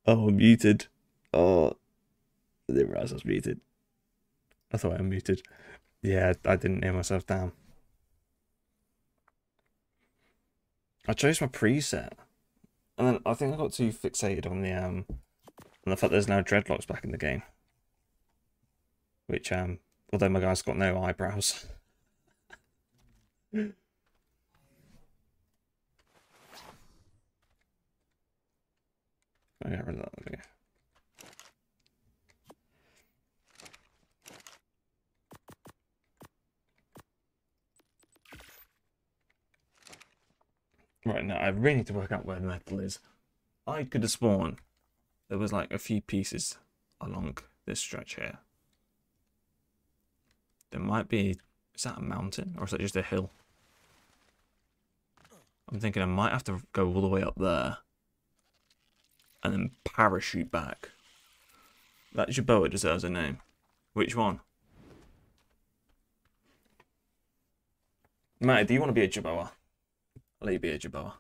Oh, I'm muted. Oh, I didn't realize I was muted. I thought I muted. Yeah, I didn't hear myself down. I chose my preset, and then I think I got too fixated on the um, on the fact there's no dreadlocks back in the game. Which um, although my guy's got no eyebrows. I got rid of that. Right now, I really need to work out where the metal is. I could have sworn there was like a few pieces along this stretch here. There might be. Is that a mountain or is that just a hill? I'm thinking I might have to go all the way up there and then parachute back. That Jerboa deserves a name. Which one? Matty, do you want to be a Jerboa? I'll let you be a Jerboa.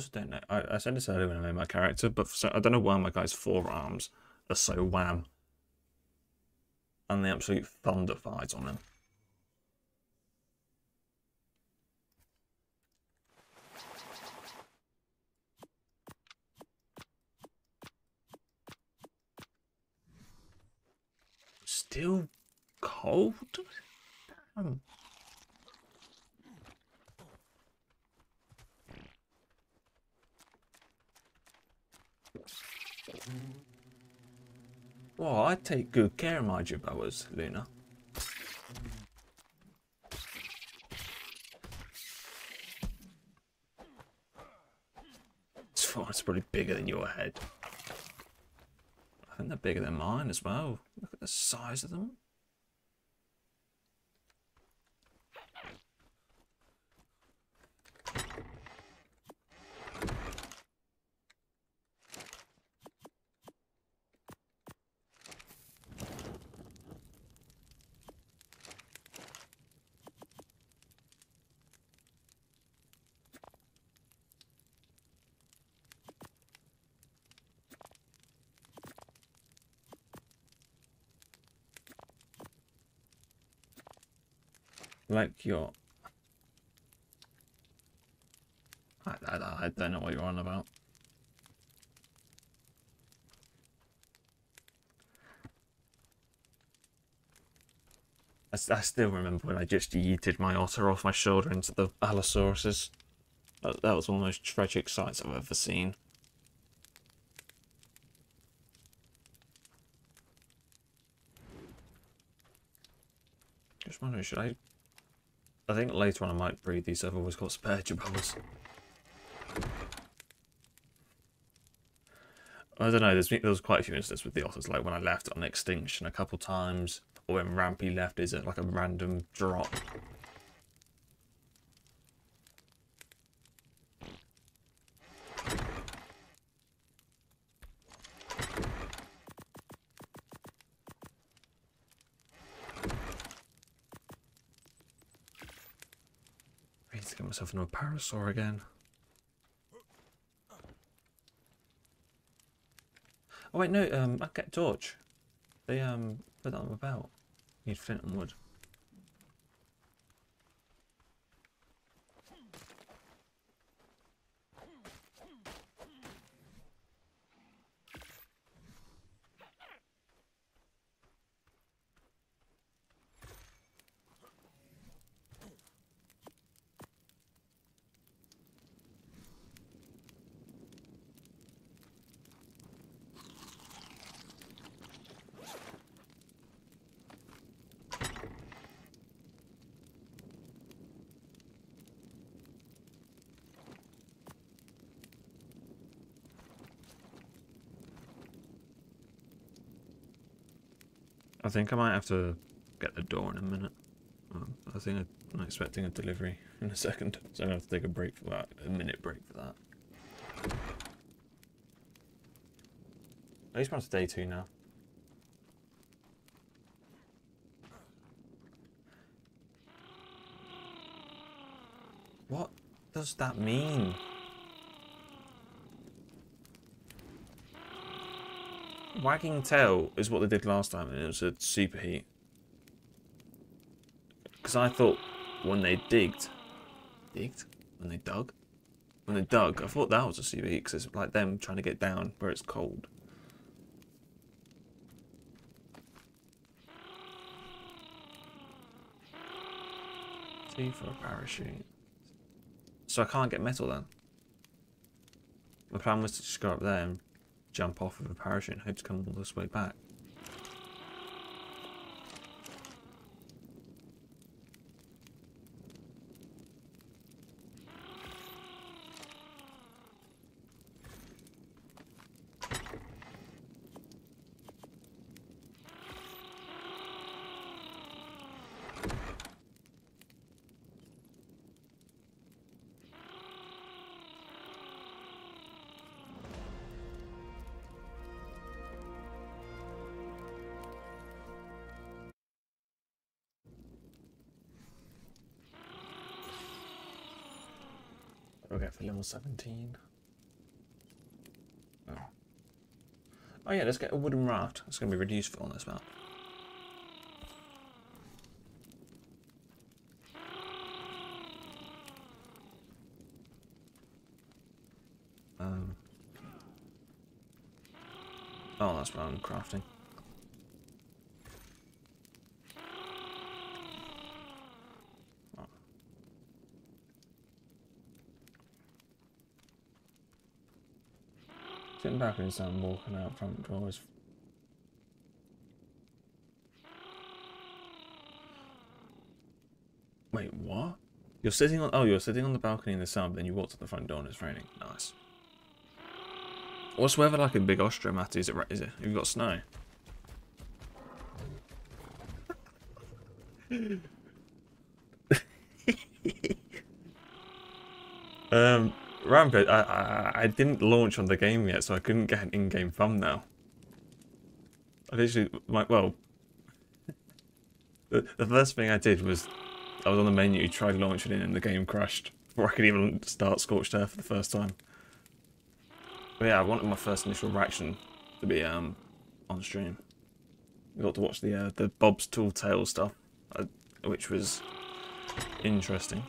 Also don't know. I, I said this earlier when I made my character, but so, I don't know why my guy's forearms are so wham. And the absolute thunder fights on him. Still cold? Damn. Well, I take good care of my Jerboas, Luna. This It's probably bigger than your head. I think they're bigger than mine as well. Look at the size of them. Like your I, I, I don't know what you're on about. I, I still remember when I just yeeted my otter off my shoulder into the Allosauruses. That, that was one of the most tragic sights I've ever seen. Just wondering, should I I think later on I might breed these. I've always got spare Jerboas. I don't know. There's there was quite a few instances with the otters, like when I left on extinction a couple times, or when Rampy left is it like a random drop. Myself into a parasaur again. Oh wait, no, um, I get torch. They um put that on the belt. Need flint and wood. I think I might have to get the door in a minute. Um, I think I'm expecting a delivery in a second, so I'm gonna have to take a break for that, a minute break for that. At least we're on to day two now. What does that mean? Wagging tail is what they did last time, and it was a superheat. Because I thought when they digged, digged when they dug, when they dug, I thought that was a superheat because it's like them trying to get down where it's cold. T for a parachute. So I can't get metal then. My plan was to just go up there and jump off of a parachute and hope to come all this way back. 17. Oh. Oh yeah, let's get a wooden raft. It's going to be really useful on this map. Um. Oh, that's what I'm crafting. In sun, walking out front doors. Wait, what? You're sitting on. Oh, you're sitting on the balcony in the sun, but then you walk to the front door and it's raining. Nice. What's weather like in Big Austria, Matty? Is it? Is it? Have you got snow? um, Rampage. I, I I didn't launch on the game yet, so I couldn't get an in-game thumbnail. I literally, my well, the, the first thing I did was I was on the menu, tried launching it, and the game crashed before I could even start Scorched Earth for the first time. But yeah, I wanted my first initial reaction to be um on stream. We got to watch the uh, the Bob's Tall Tale stuff, uh, which was interesting.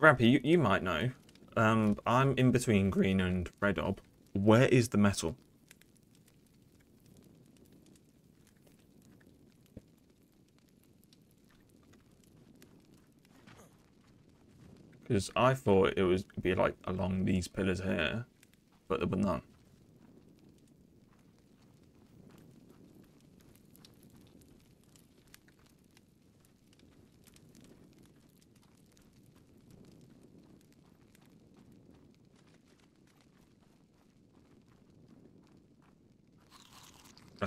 Rampy, you, you might know. Um, I'm in between green and red ob. Where is the metal? Because I thought it would be like along these pillars here, but there were none.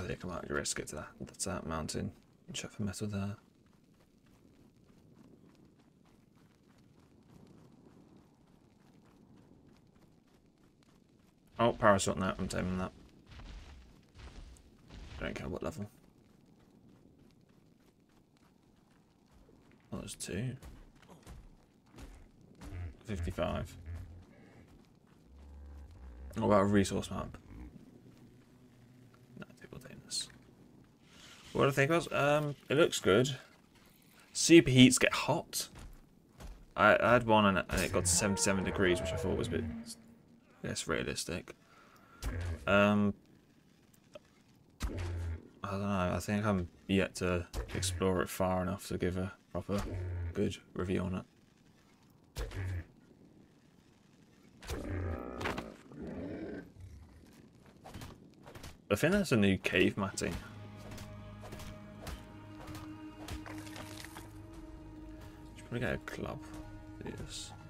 I think I might risk it to that. That's that mountain. Check for metal there. Oh, parasaur now. I'm taming that. Don't care what level. Oh, there's two. 55. What about a resource map? No, people tame this. What do I think was? Um, it looks good. Superheats get hot. I, I had one and it- and it got to 77 degrees, which I thought was a bit less realistic. Um, I don't know. I think I'm yet to explore it far enough to give a proper good review on it. I think that's a new cave, Matty. Probably get a club for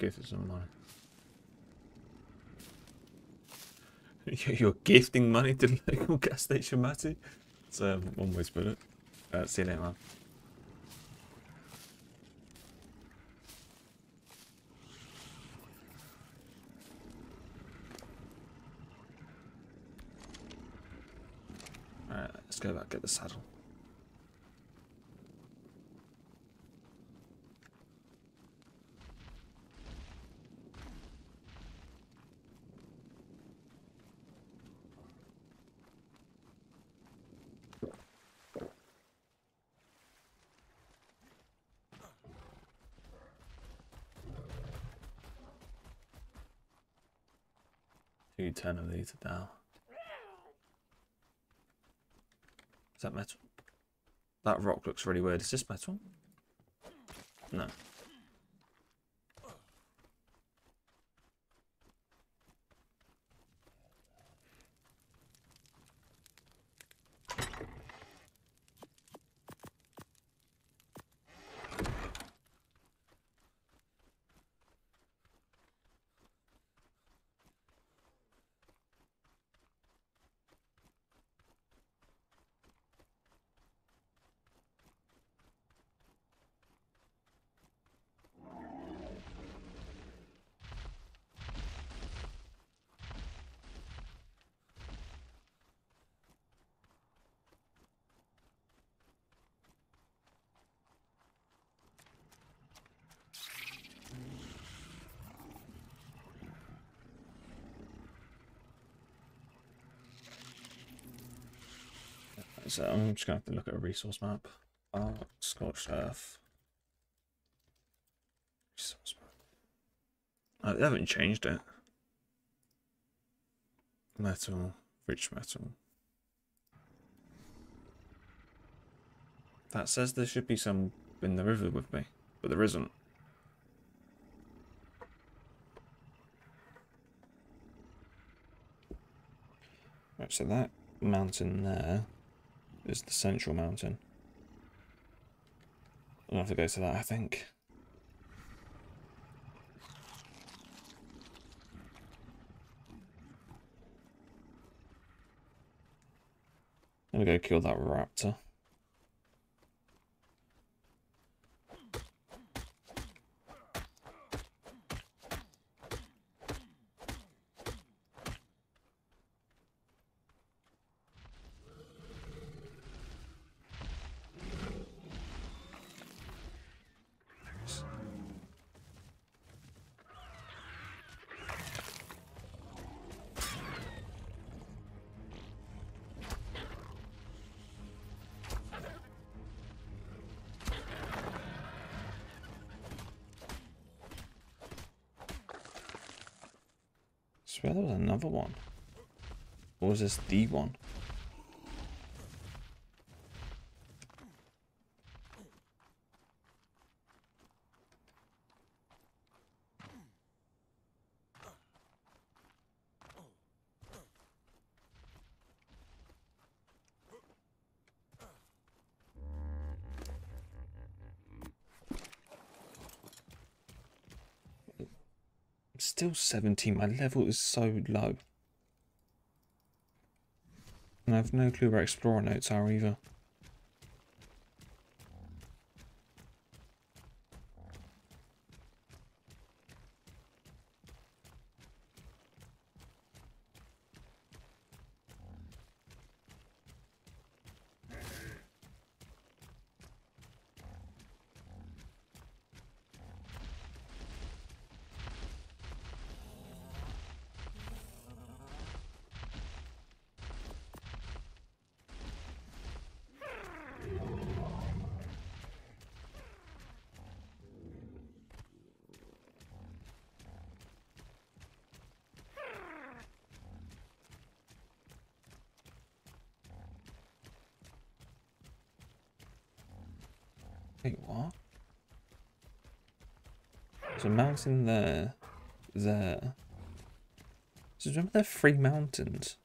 Do, some money. You're gifting money to the local gas station, Matty. That's uh, one way to put it. Uh, see you later, man. Alright, let's go back, get the saddle. Two ten of these now. Is that metal? That rock looks really weird. Is this metal? No. So I'm just gonna have to look at a resource map. Uh, scorched earth. Resource map. Oh, they haven't changed it. Metal, rich metal. That says there should be some in the river with me, but there isn't. Right, so that mountain there is the central mountain. I'll have to go to that, I think. I'm gonna go kill that raptor. Was this the one? still 17. My level is so low. Have no clue where Explorer notes are either. in there. There. So remember the three mountains.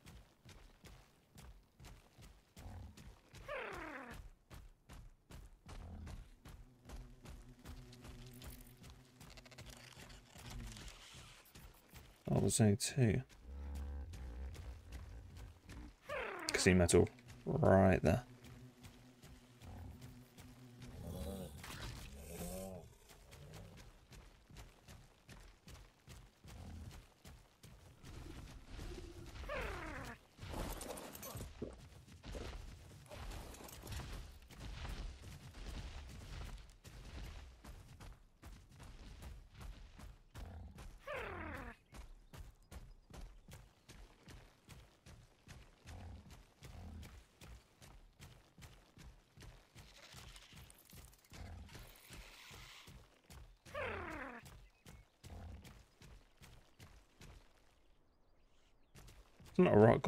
Oh, there's only two. Casino metal right there.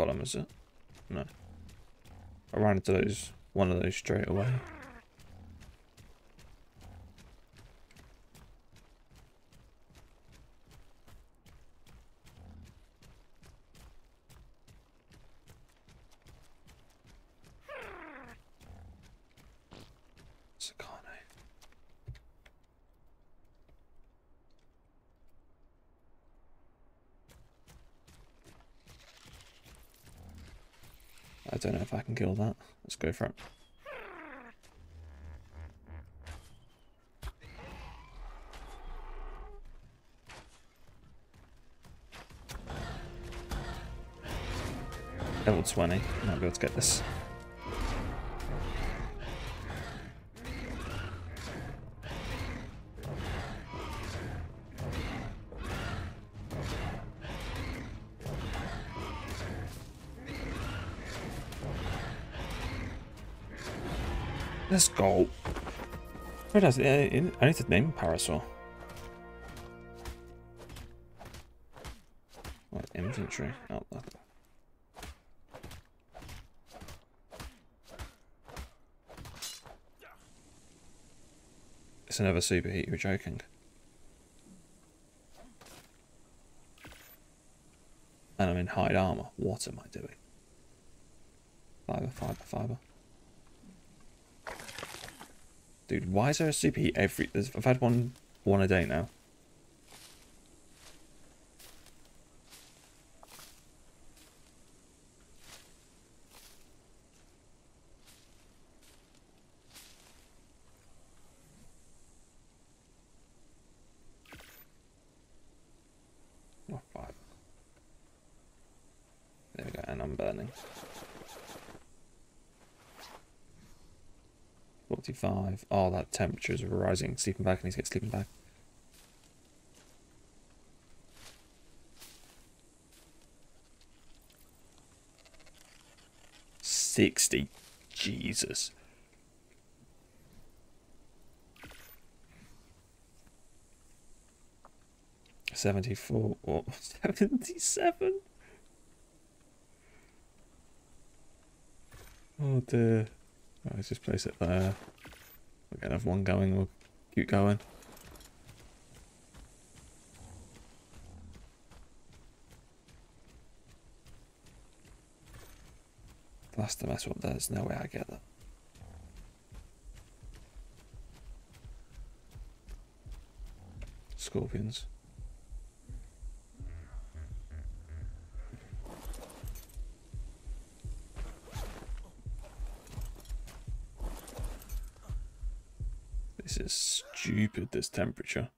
A is it? No. I ran into those one of those straight away. Sakane. I don't know if I can kill Let's go for it. Level 20. Might be able to get this. Let's go. Where does uh, it? I need to name Parasaur. What? Oh, nothing. It's another superheat. You're joking. And I'm in hide armor. What am I doing? Fiber, fiber, fiber. Dude, why is there a super heat every... I've had one one a day now. Oh, five. There we go, and I'm burning. 45. Oh, that temperature is rising. Sleeping bag. I need to get sleeping bag. Sixty. Jesus. Seventy-four or seventy-seven. Oh dear. Right, let's just place it there. We're gonna have one going, we'll keep going. That's the mess up there, there's no way I get that. Scorpions. Stupid, this temperature.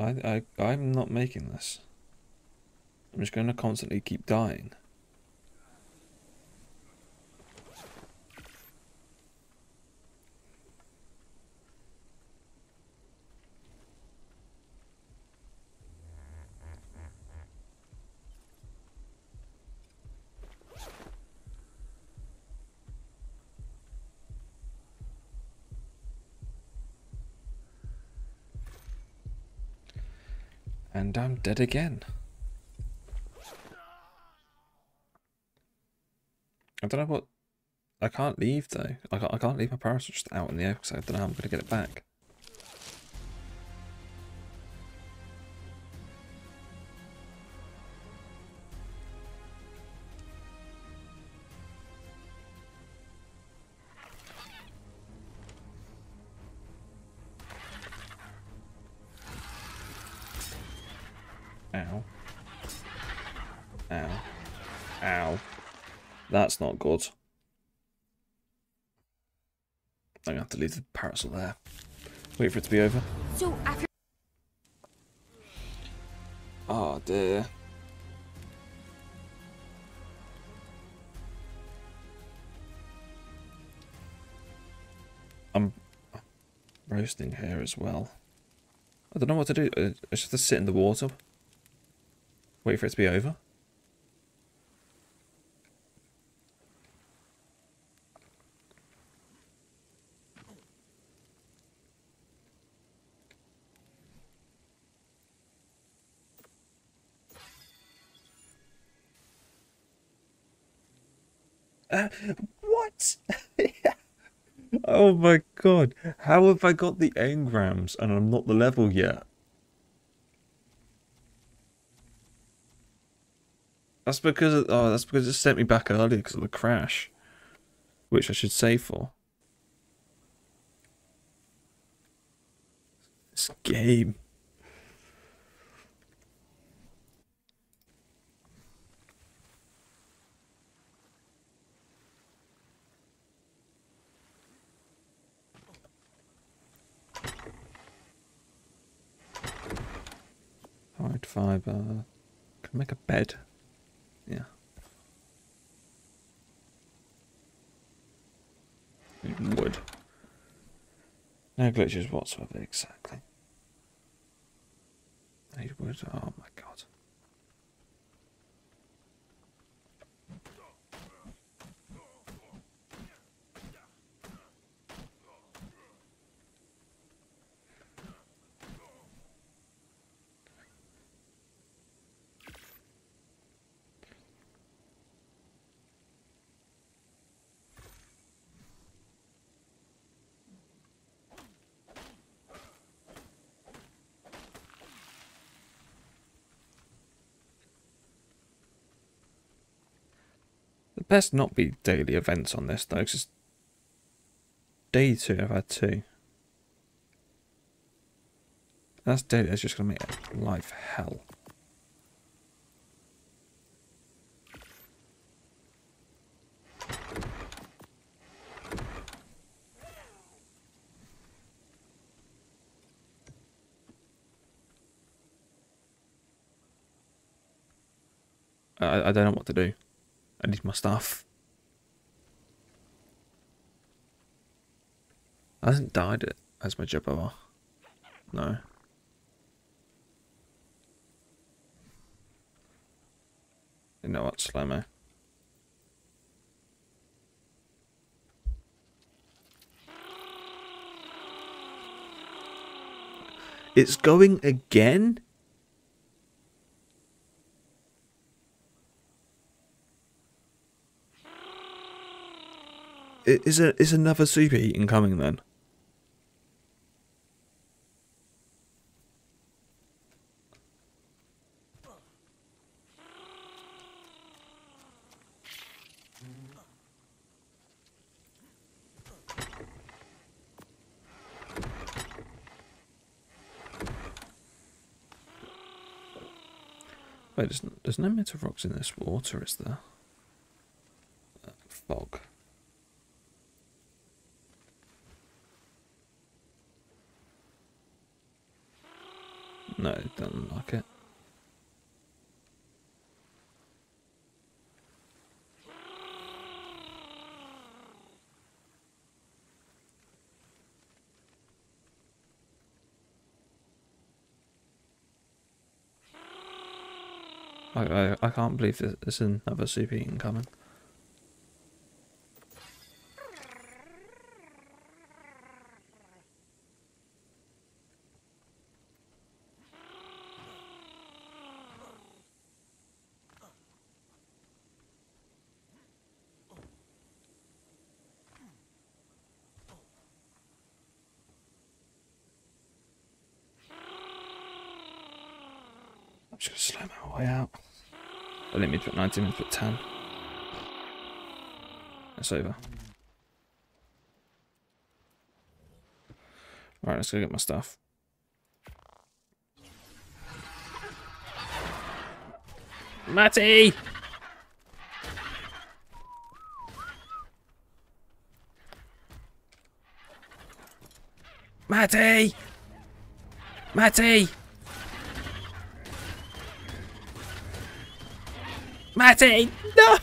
I, I, I'm not making this. I'm just going to constantly keep dying. And I'm dead again. I don't know what. I can't leave though. I can't, I can't leave my parasaur just out in the air because I don't know how I'm going to get it back. That's not good. I'm gonna have to leave the parasaur there. Wait for it to be over. So after Oh dear. I'm roasting here as well. I don't know what to do. Uh, I just have to sit in the water. Wait for it to be over. What? oh my god. How have I got the engrams and I'm not the level yet? That's because oh, that's because it sent me back earlier because of the crash, which I should save for. This game. Hide fiber. Can I make a bed? Yeah. Need Wood. No glitches whatsoever, exactly. Need wood. Oh my god. Best not be daily events on this though, 'cause day two I've had two. That's daily, that's just gonna make life hell. I, I don't know what to do. I need my stuff. I Hasn't died it as my Jerboa. No. You know what, Slow-mo? It's going again? Is a is another superheating coming then? Wait, there's, there's no metal rocks in this water, is there? Uh, fog. No, it doesn't like it. I, I, I can't believe there's another super coming. just gonna slow my way out. I didn't to put 19 minutes, put 10. It's over. Right, let's go get my stuff. Matty! Matty! Matty! Matty! No!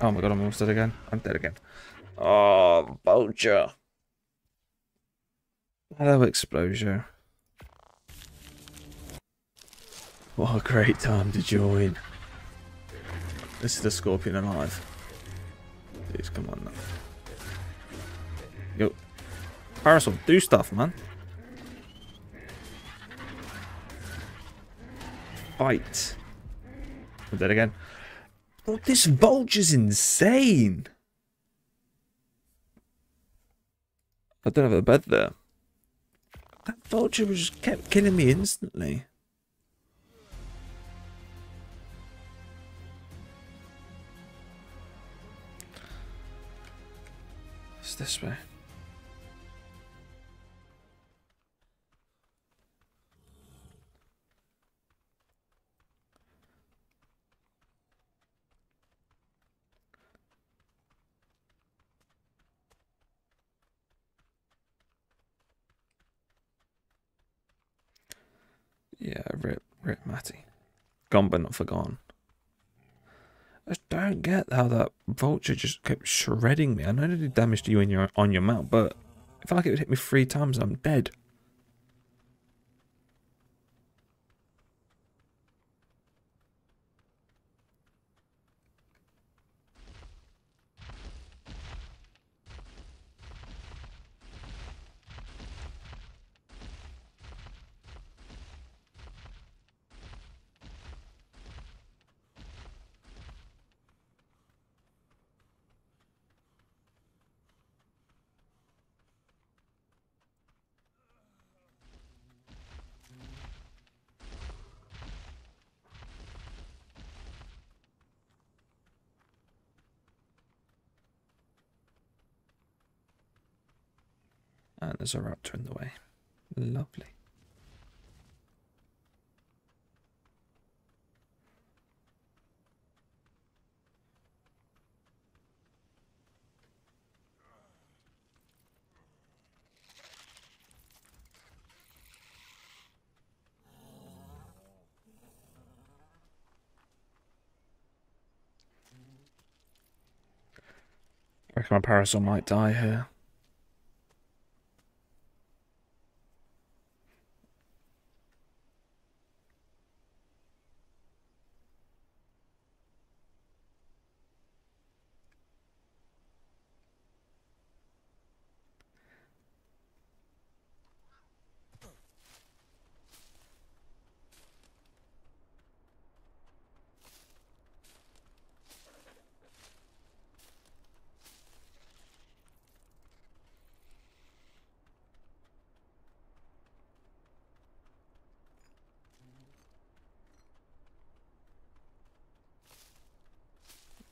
Oh my god, I'm almost dead again. I'm dead again. Oh, vulture. Hello, explosion. What a great time to join. This is the scorpion alive. Please, come on now. Yo. Parasaur, do stuff, man. Fight. I'm dead again. Oh, this vulture's insane. I don't have a bed there. Vulture just kept killing me instantly. It's this way. Gone but not forgotten. I don't get how that vulture just kept shredding me. I know it did damage to you in your on your mount, but it felt like it would hit me three times and I'm dead. A in the way. Lovely. I reckon my parasaur might die here.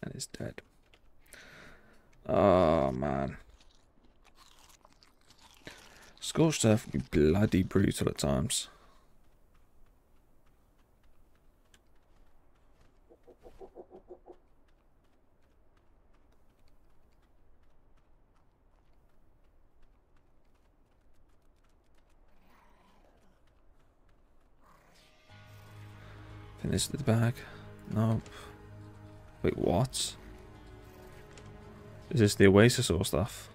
And is dead. Oh man. Scorched Earth can be bloody brutal at times. Finish the bag. Nope. Wait, what? Is this the Oasisaur stuff?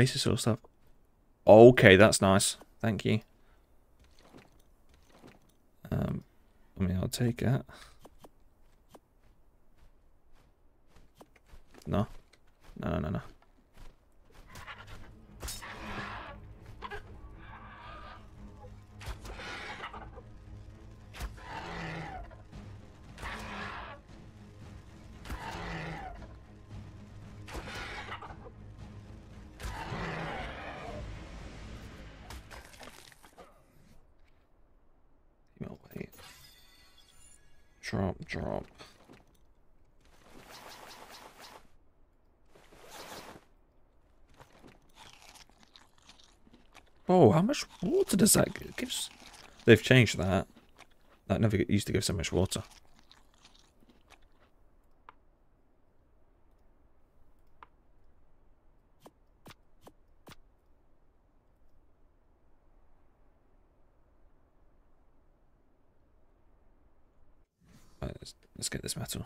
Oasisaur stuff. Okay, that's nice. Thank you. Um, I mean, I'll take it. They've changed that. That never used to give so much water. Right, let's, let's get this metal.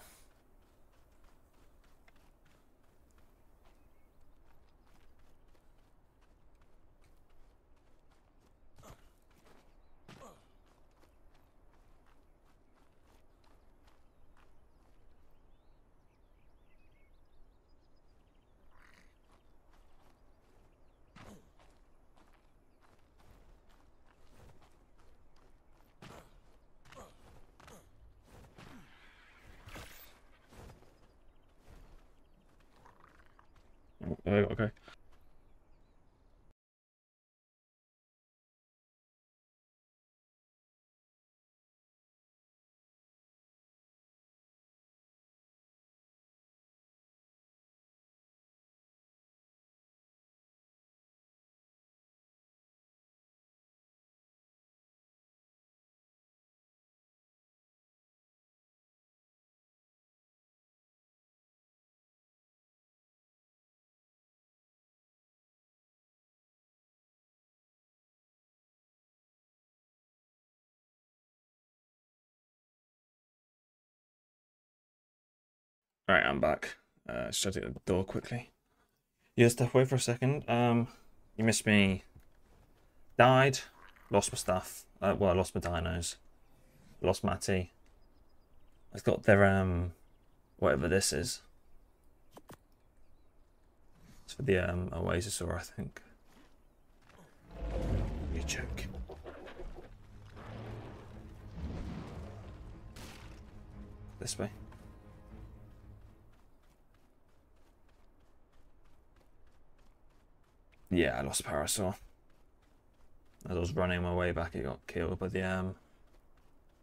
Oh, uh, okay. Alright, I'm back. Uh, shut the door quickly. Yeah, step away for a second. Um, you missed me. Died. Lost my stuff. Uh, well, I lost my dinos. Lost Matty. I've got their, um, whatever this is. It's for the, um, Oasisaur, I think. You joke. This way. Yeah, I lost Parasaur. As I was running my way back, it got killed by the um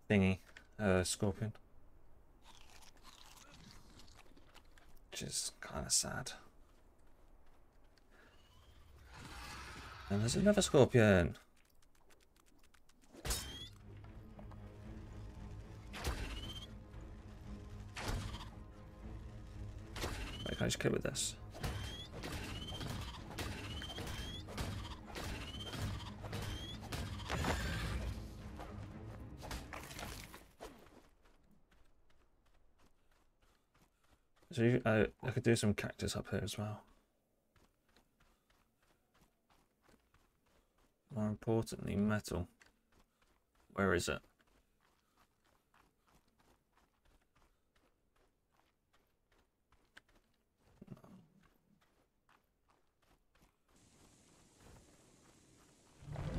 thingy, uh, scorpion. Which is kind of sad. And there's another scorpion. Wait, can I just kill with this? So uh, I could do some cactus up here as well. More importantly, metal. Where is it?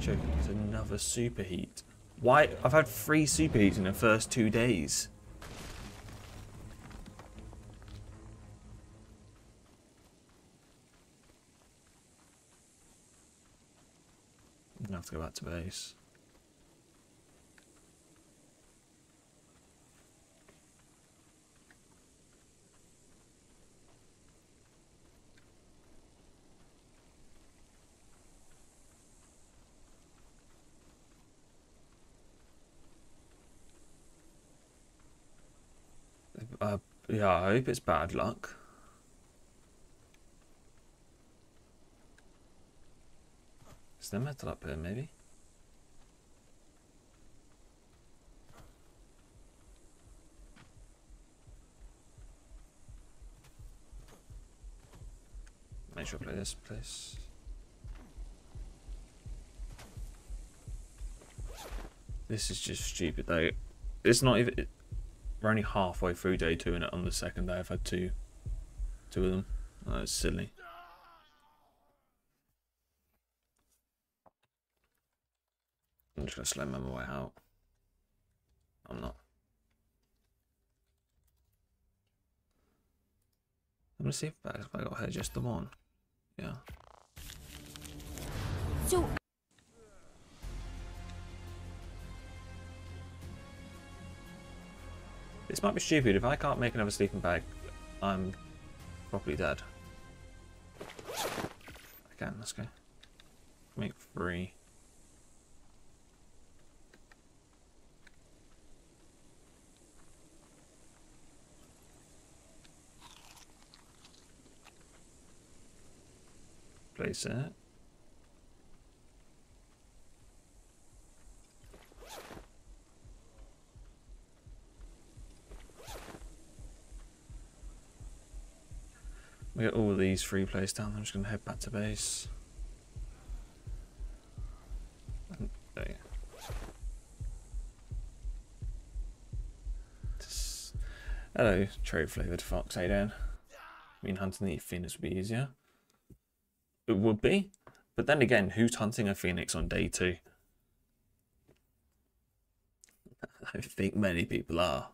Joking, it's another superheat. Why? I've had three superheats in the first two days. Have to go back to base. Uh, yeah, I hope it's bad luck. Is there metal up here, maybe? Make sure I play this place. This is just stupid though. It's not even. It, we're only halfway through day two, and on the second day I've had two, two of them. Oh, that's silly. I'm just gonna slow my way out. I'm not. I'm gonna see if I, if I got her just the one. Yeah. So, This might be stupid. If I can't make another sleeping bag, I'm probably dead. I can, let's go. Make three. Place. We get all these free plays down. I'm just gonna head back to base. And- go. Just- Hello, trade flavored fox. hey Dan. I mean, hunting the phoenix would be easier. It would be, but then again, who's hunting a phoenix on day two? I think many people are.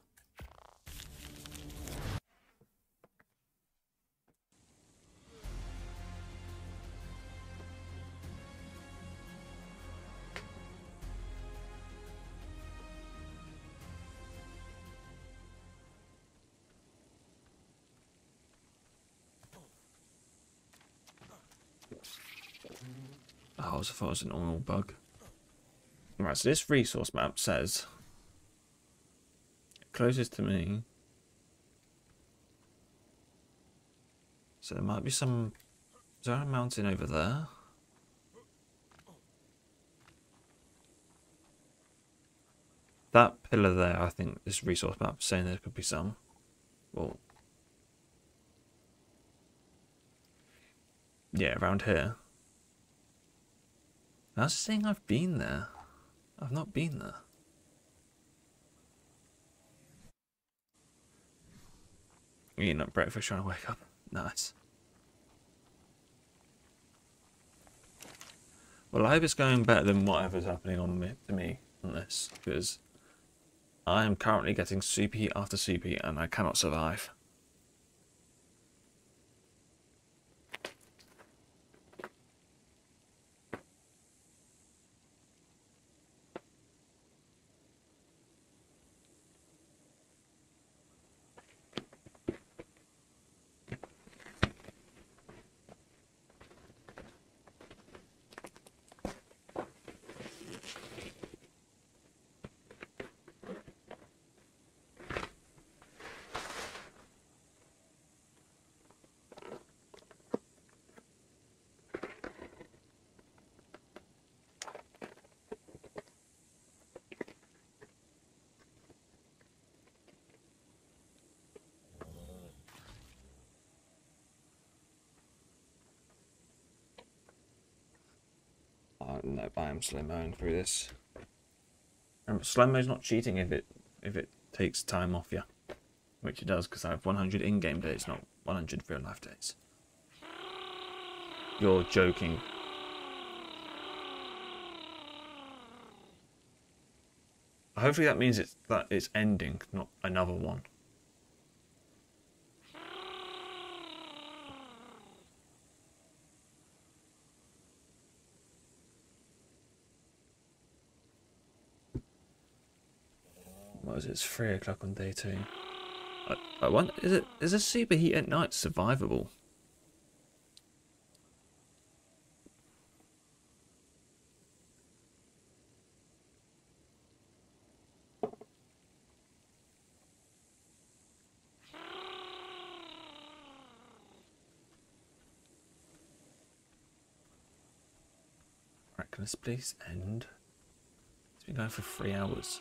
I thought it was a normal bug. Right, so this resource map says closest to me. So there might be some. Is there a mountain over there? That pillar there, I think this resource map saying there could be some. Well, yeah, around here. I was saying I've been there. I've not been there. Eating up breakfast trying to wake up. Nice. Well, I hope it's going better than whatever's happening on me to me on this, because I am currently getting soupy after soupy and I cannot survive. Uh, I am slow mowing through this. Um, slow mo's not cheating if it if it takes time off you, which it does because I have 100 in-game days, not 100 real life days. You're joking. Hopefully that means it's that it's ending, not another one. What is it? It's three o'clock on day two. I, I wonder, is it is a superheat at night survivable? Right, can this please end? It's been going for three hours.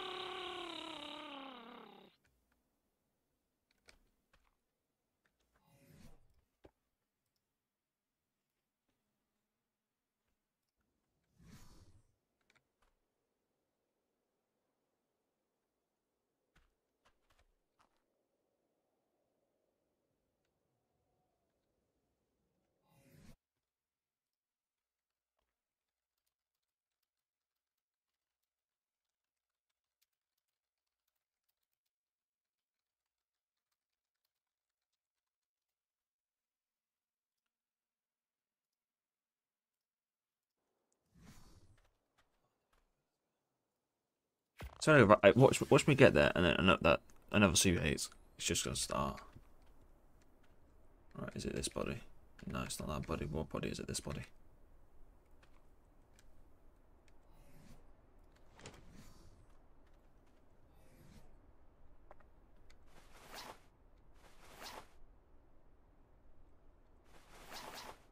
So anyway, right, watch watch me get there, and then another that another superheat It's just gonna start. Right, is it this body? No, it's not that body. What body is it? This body.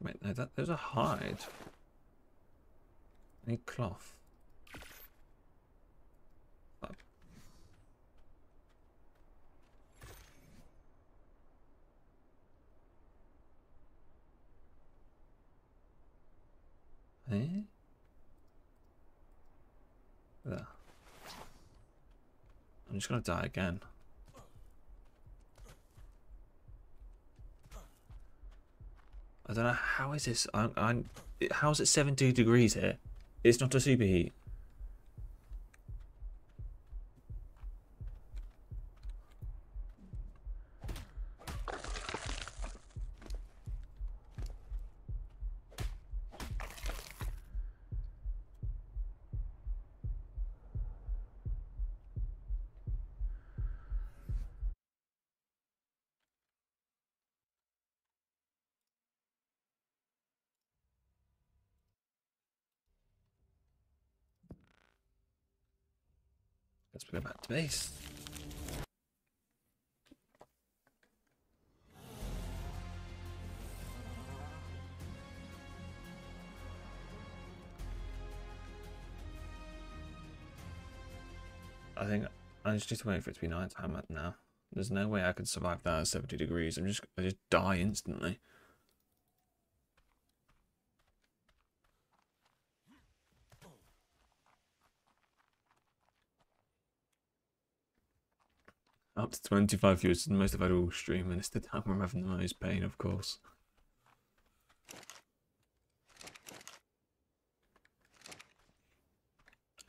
Wait, no, that there's a hide. Need cloth. Eh? There. I'm just gonna die again. I don't know how is this. I'm. I'm how is it 70 degrees here? It's not a superheat. Let's go back to base. I think I just need to wait for it to be night time now. There's no way I could survive that at 70 degrees. I'm just I just die instantly. Up to 25 viewers is the most I've had all stream, and it's the time where I'm having the most pain, of course.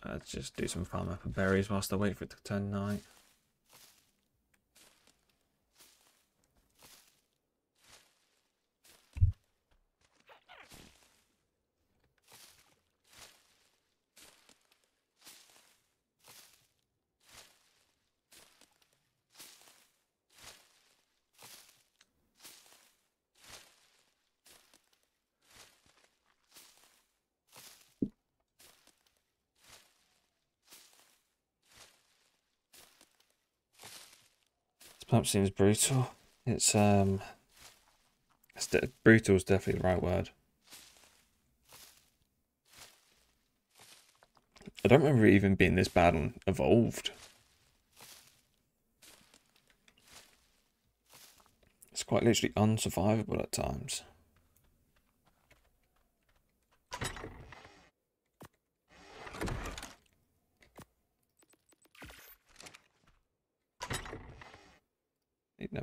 Let's just do some farm apple berries whilst I wait for it to turn night. Seems brutal. It's um, it's brutal is definitely the right word. I don't remember even being this bad on Evolved. It's quite literally unsurvivable at times.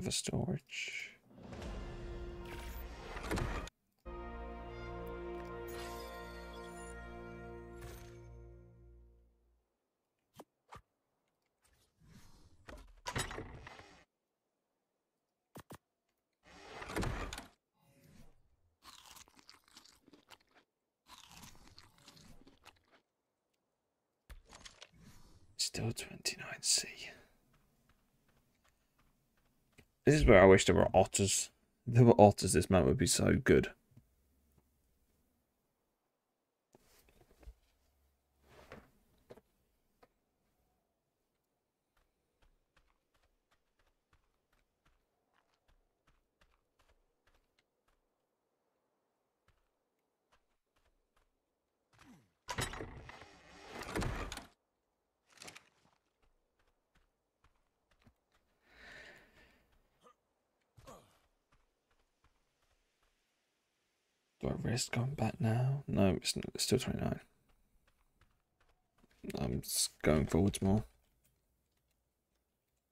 Another storage. Wish there were otters. There were otters, this map would be so good. Going back now? No, it's, n- it's still 29. I'm just going forwards more.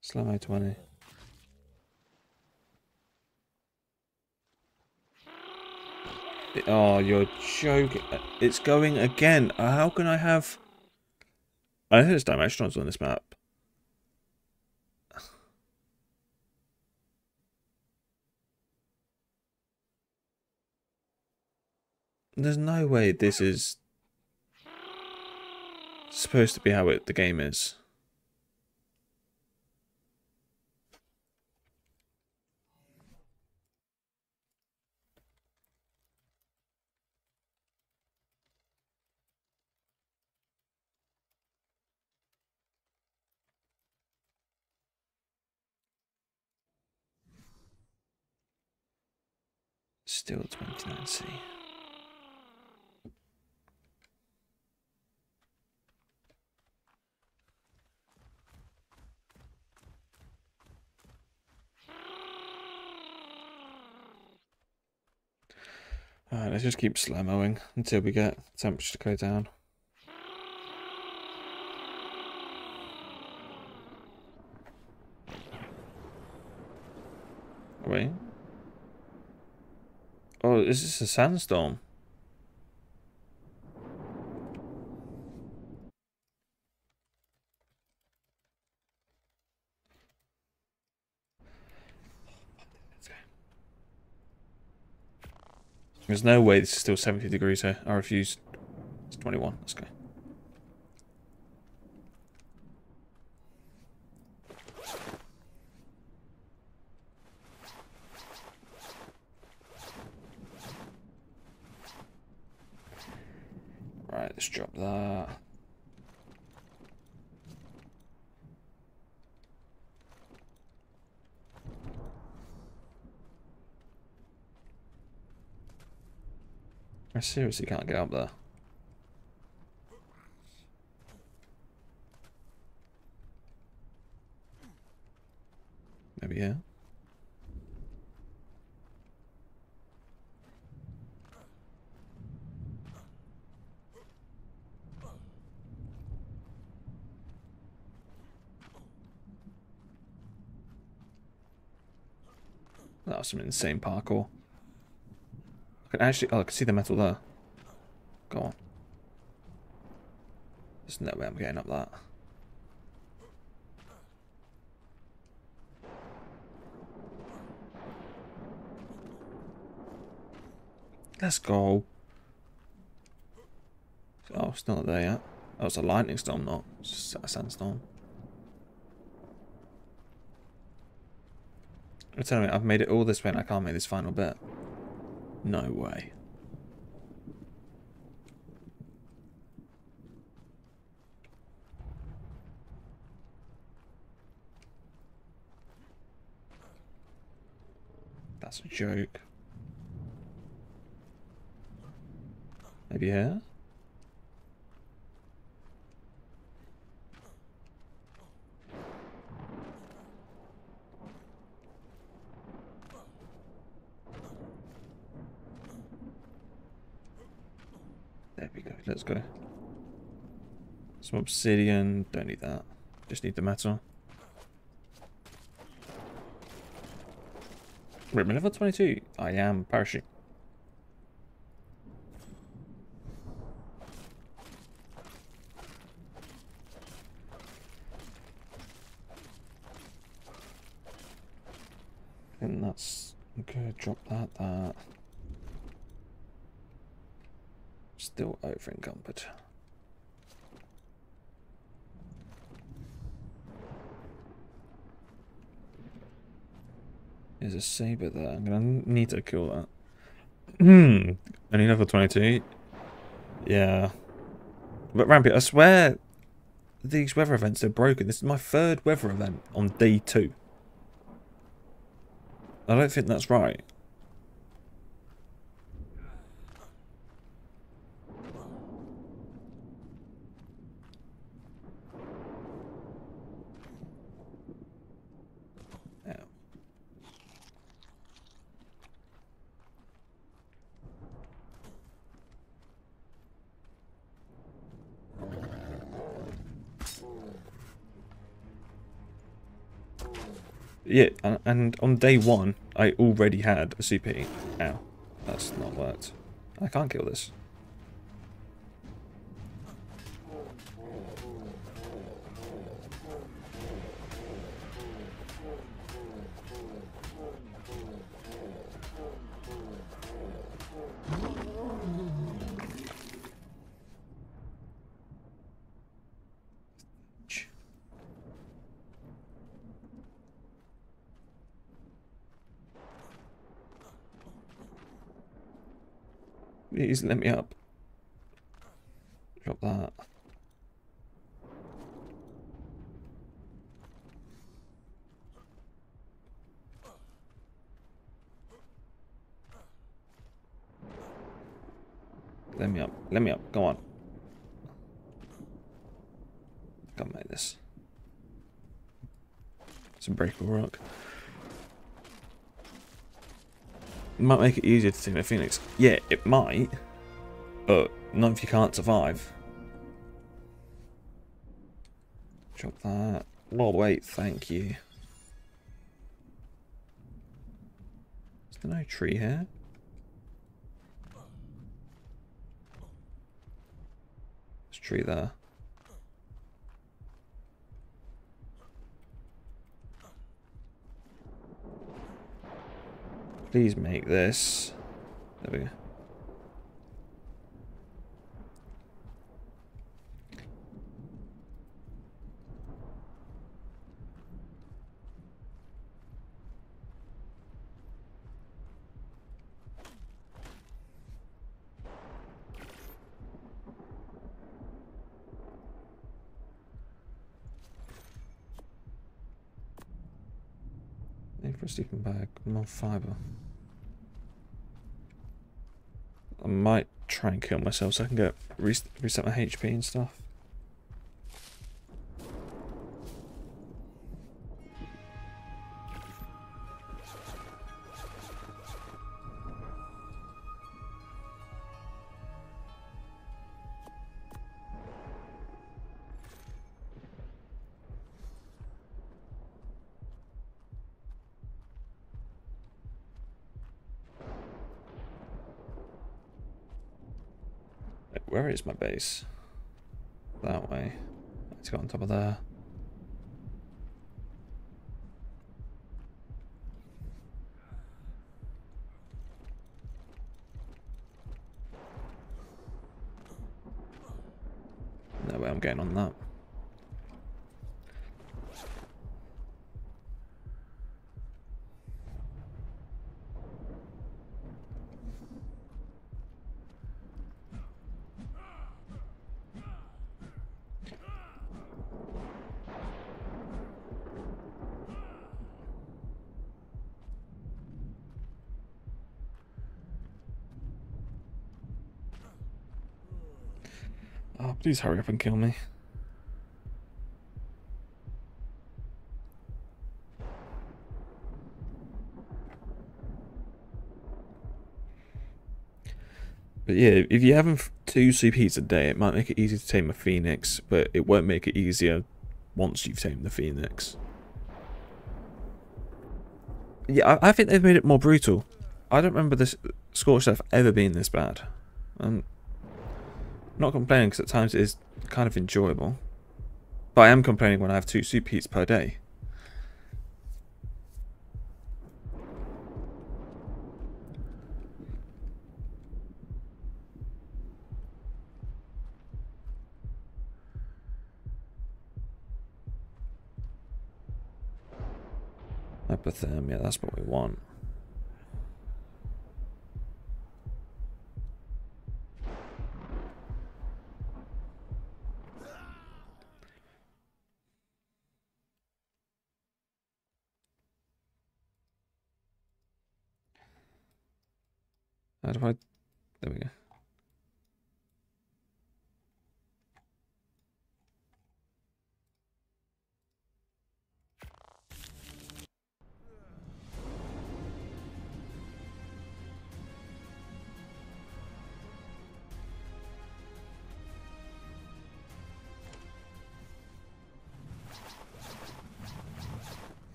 Slow mo 20. Oh, you're joking. It's going again. How can I have... I know there's dimensionals on this map. There's no way this is supposed to be how it the game is. Still 29C. Alright, let's just keep slow mowing until we get temperature to go down. Wait. Oh, is this a sandstorm? There's no way this is still 70 degrees here. I refuse. It's 21. Let's go. Right, let's drop that. I seriously can't get up there. Maybe here. That was some insane parkour. Can actually, oh, I can see the metal there. Go on. There's no way I'm getting up that. Let's go. Oh, it's not there yet. Oh, it's a lightning storm, not a sandstorm. You're telling I've made it all this way and I can't make this final bit. No way. That's a joke. Maybe here? Let's go. Some obsidian. Don't need that. Just need the metal. Wait, level 22. I am parachute. And that's good. Drop that, that. Still over encumbered. There's a saber there. I'm gonna need to kill that. Hmm. Only level 22. Yeah. But Rampy, I swear these weather events are broken. This is my third weather event on day two. I don't think that's right. Yeah, and, on day one, I already had a CP. Ow, that's not worked. I can't kill this. Please let me up. Drop that. Let me up. Let me up. Go on. Can't make this. It's a breakable rock. might make it easier to take a phoenix. Yeah, it might. But not if you can't survive. Drop that. Well, wait, thank you. Is there no tree here? There's a tree there. Please make this. There we go. Bag, more fiber. I might try and kill myself so I can get reset my HP and stuff. My base? That way. Let's go on top of there. Please hurry up and kill me. But yeah, if you're having two CPs a day, it might make it easy to tame a Phoenix, but it won't make it easier once you've tamed the Phoenix. Yeah, I, I think they've made it more brutal. I don't remember this Scorched Earth ever being this bad. And not complaining because at times it is kind of enjoyable. But I am complaining when I have two superheats per day. Hypothermia, that's what we want.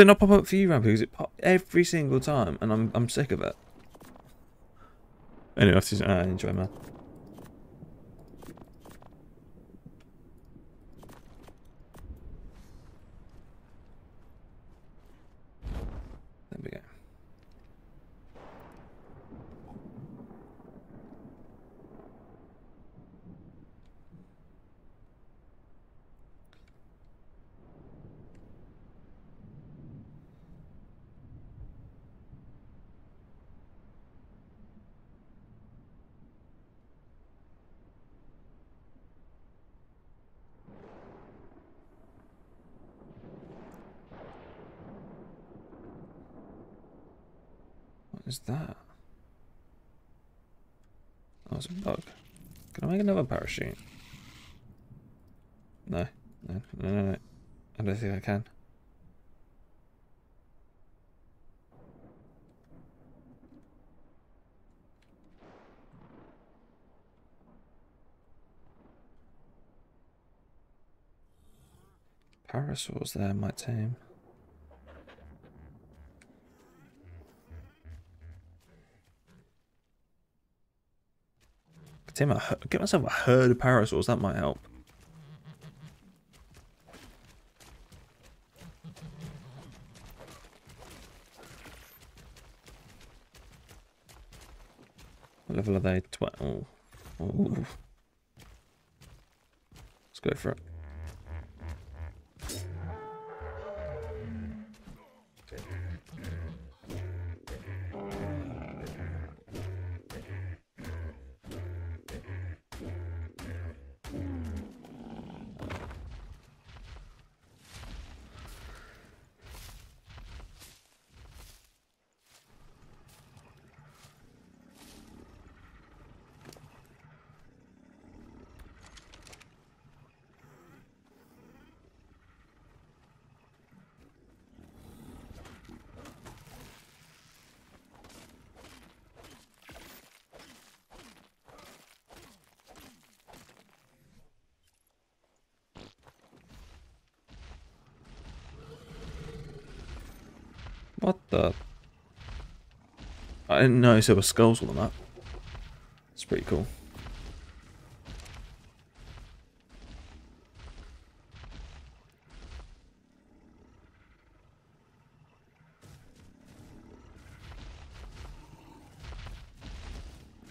It not pop up for you, Rampy? Because it pop every single time, and I'm I'm sick of it. Anyway, I just, uh, enjoy, man. There we go. What is that? Oh, it's a bug. Can No, no, no, no, no. I don't think I can. Parasaurs there, my team. Damn, a, get myself a herd of parasaurs, that might help. What level are they? Tw oh. oh. Let's go for it. What the? I didn't notice there were skulls on the map. It's pretty cool.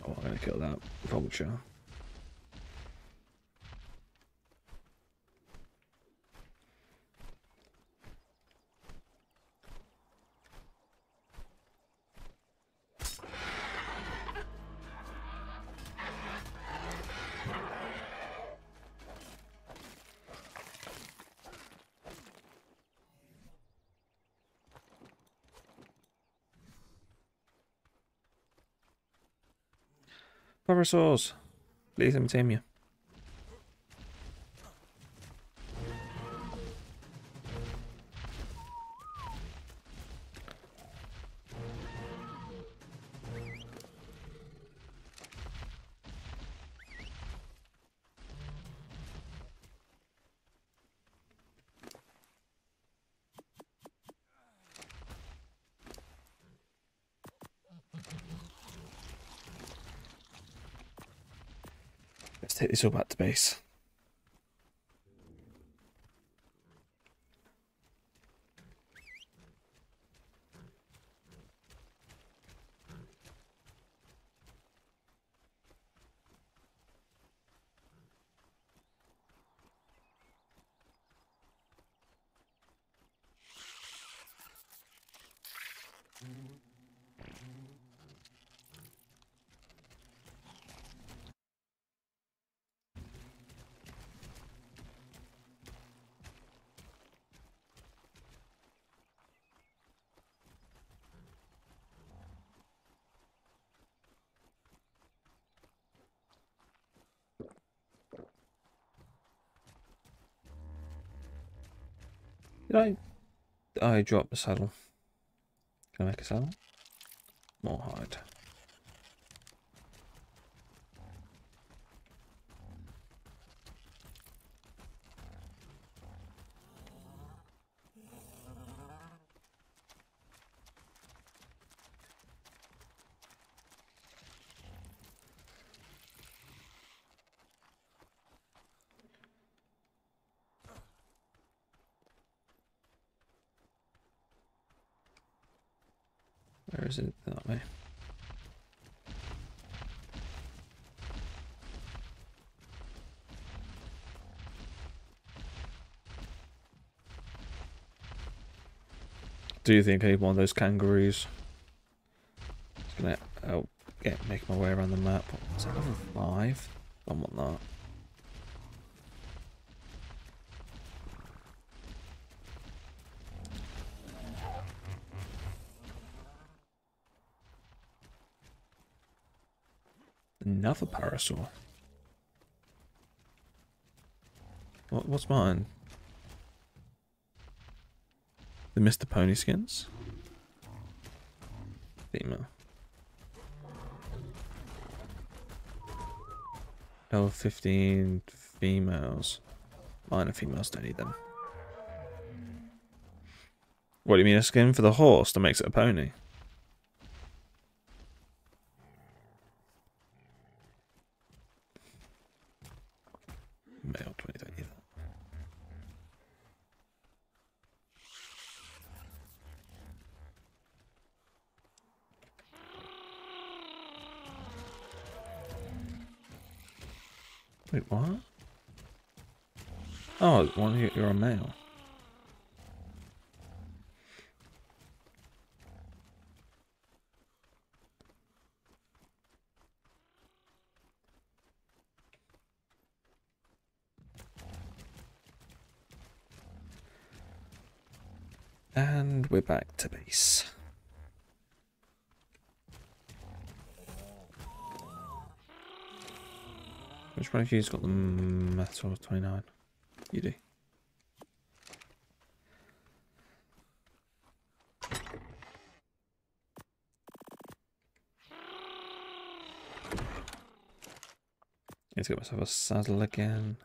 Oh, I'm gonna kill that vulture. Parasaurs. Please let me all back to base. Did I? I dropped the saddle. Can I make a saddle? More hide. Where is it? That way. Do you think I need one of those kangaroos? It's gonna help get make my way around the map. Is that level five? I want that. Another parasaur. What, what's mine? The Mr. Pony skins? Female. Level 15 females. Minor females don't need them. What do you mean a skin for the horse that makes it a pony? Male 20 don't need that. Wait, what? Oh, one you- you're a male. And we're base. Which one of you's got the metal 29? You do. Need to get myself a saddle again.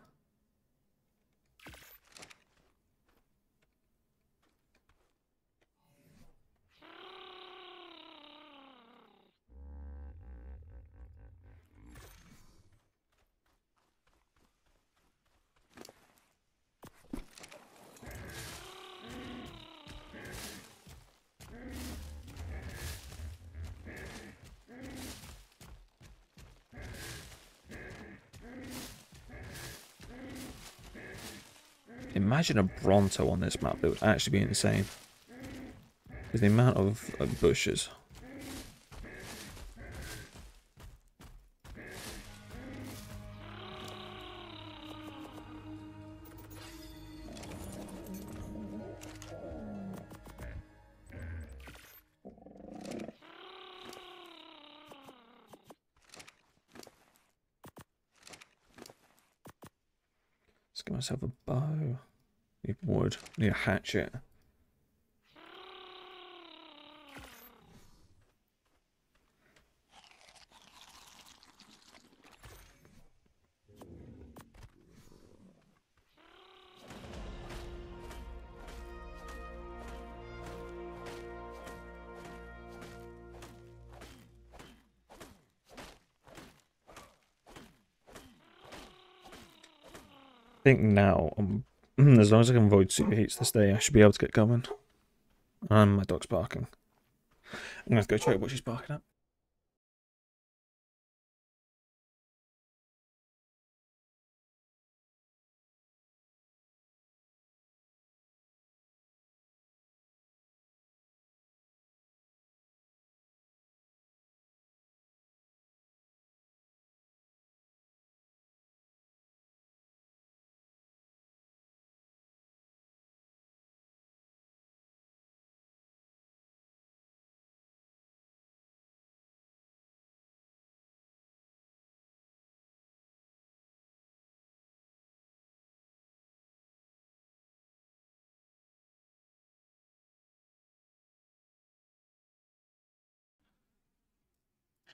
Imagine a Bronto on this map. It would actually be insane. Because the amount of uh, bushes. I think now, um, as long as I can avoid super heats this day, I should be able to get going. And my dog's barking. I'm have to go check what she's barking at.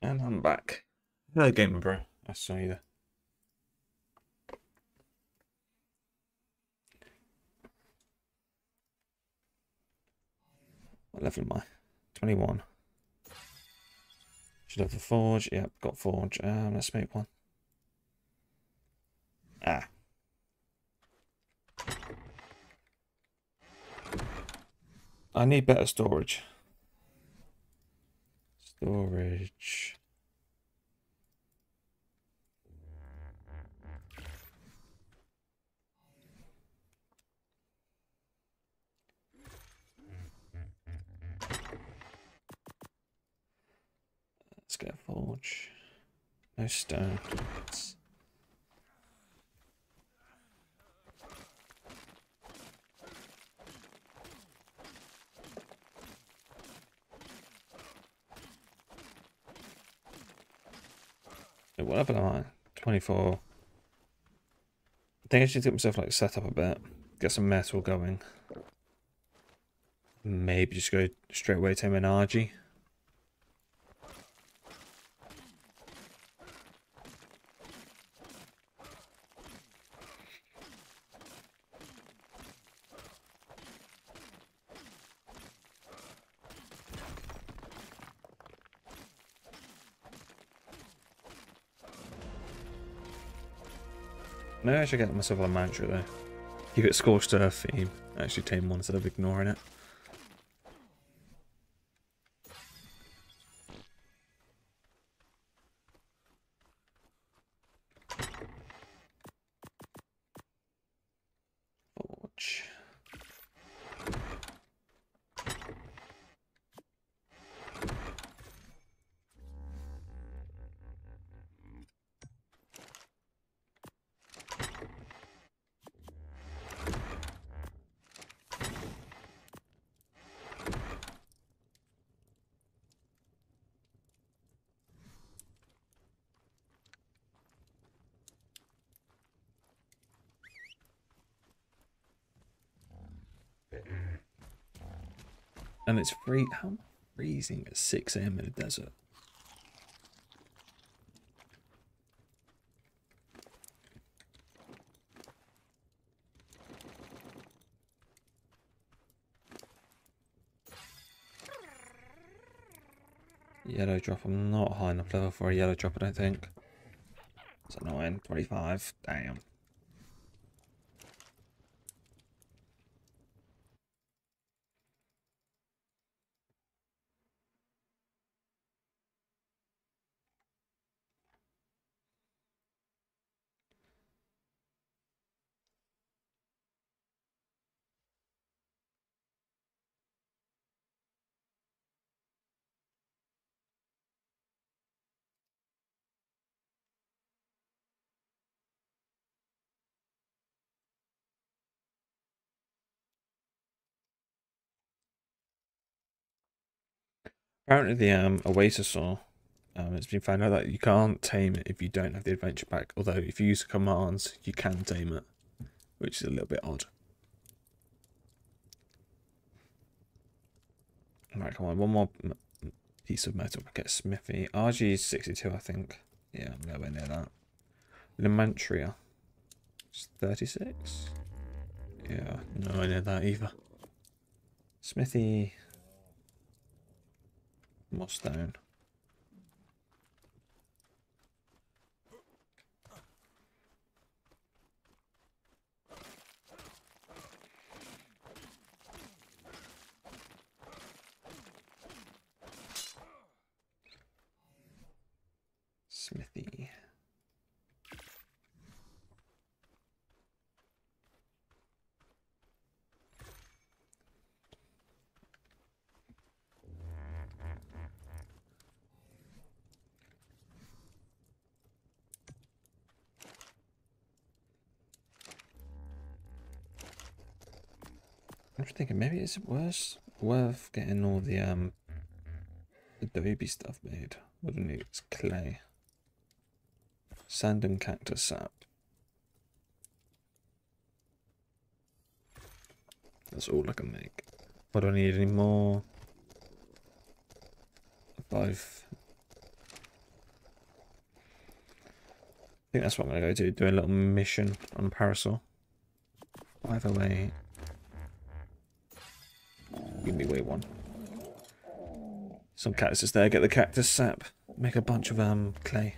And I'm back. Hello, gamer bro. I saw you there. What level am I? 21. Should have a forge. Yep, got forge. Um, let's make one. Ah. I need better storage. Storage. Let's get a forge. No stone. What level am I? 24. I think I should get myself like set up a bit. Get some metal going. Maybe just go straight away to Menargi. Maybe I should get myself a mantra though. Keep it scorched earth theme. Actually tame one instead of ignoring it. It's free. How am I freezing at 6 a.m. in the desert? Yellow drop. I'm not high enough level for a yellow drop, I don't think. It's annoying. 25. Damn. Apparently, the um, Oasisaur, um, it's been found out that you can't tame it if you don't have the adventure pack. Although, if you use the commands, you can tame it, which is a little bit odd. Right, come on, one more piece of metal. Get Smithy. Argy is 62, I think. Yeah, I'm nowhere near that. Lymantria. It's 36. Yeah, nowhere near that either. Smithy. More stone. Smithy. I'm just thinking maybe it's worse worth getting all the um Adobe stuff made. What do we need? It's clay. Sand and cactus sap. That's all I can make. What do I need any more? Five. I think that's what I'm gonna go do. Do a little mission on parasaur. Five away. Give me way one. Some cactus there, get the cactus sap. Make a bunch of um clay.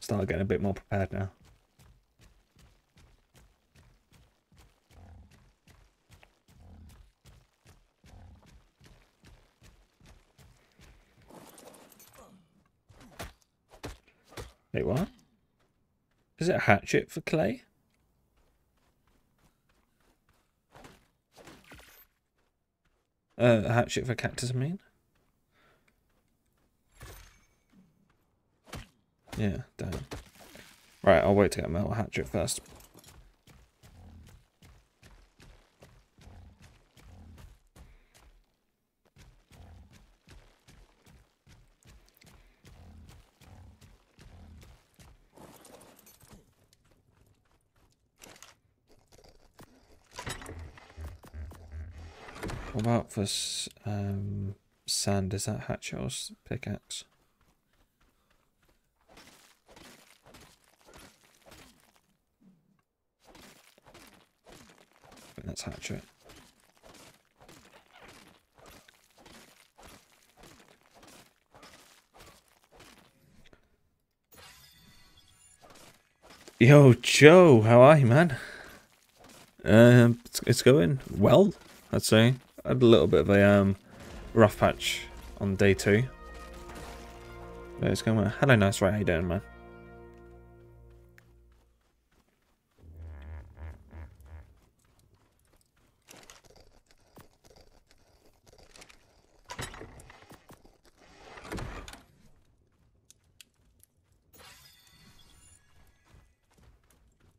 Start getting a bit more prepared now. Wait, what? Is it a hatchet for clay? Uh, a hatchet for cactus, I mean? Yeah, damn. Right, I'll wait to get a metal hatchet first. About for um, sand? Is that hatchet or pickaxe? I think that's hatchet. Yo, Joe, how are you, man? Um, it's, it's going well, I'd say. Had a little bit of a um rough patch on day two. But it's going well. Hello, nice right, how you doing, man?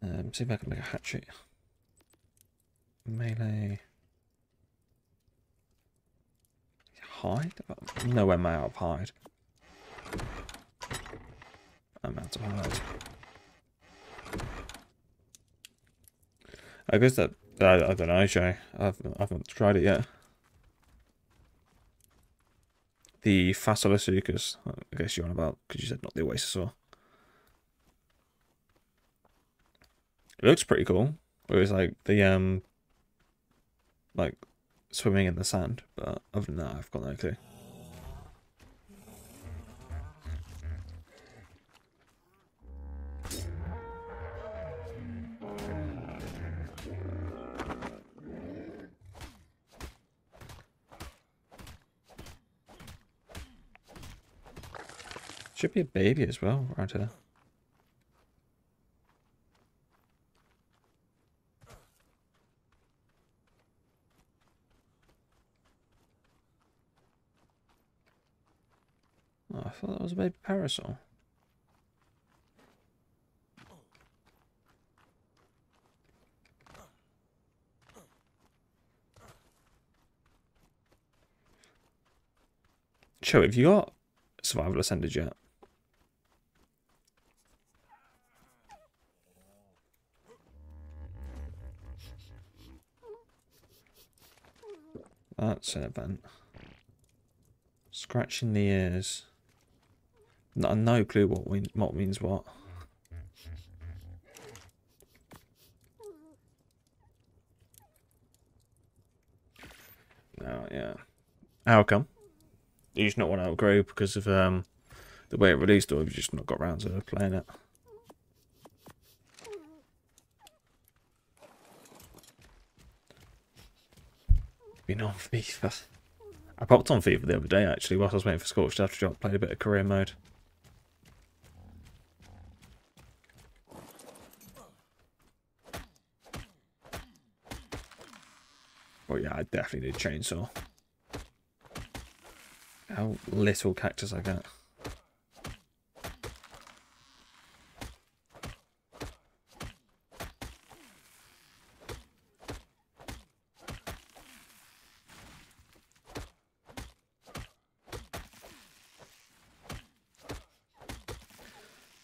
Um, see if I can make a hatchet. Melee. Hide? No, Nowhere am I out of hide. I'm out of hide. I guess that I, I don't know, Jay. I've I haven't tried it yet. The Fasolasuchus I guess you're on about because you said not the Oasisaur. It looks pretty cool. It was like the um like swimming in the sand, but other than that I've got no clue. Should be a baby as well around here. Thought that was a baby parasaur. Show, have you got survival ascended yet? That's an event. Scratching the ears. No, no clue what we, what means what. Oh, yeah. How come? You just not want to outgrow because of um the way it released, or have you just not got around to playing it? Been on FIFA. I popped on FIFA the other day actually whilst I was waiting for Scorched After Drop. Played a bit of career mode. Oh yeah, I definitely need a chainsaw. How little cactus I got.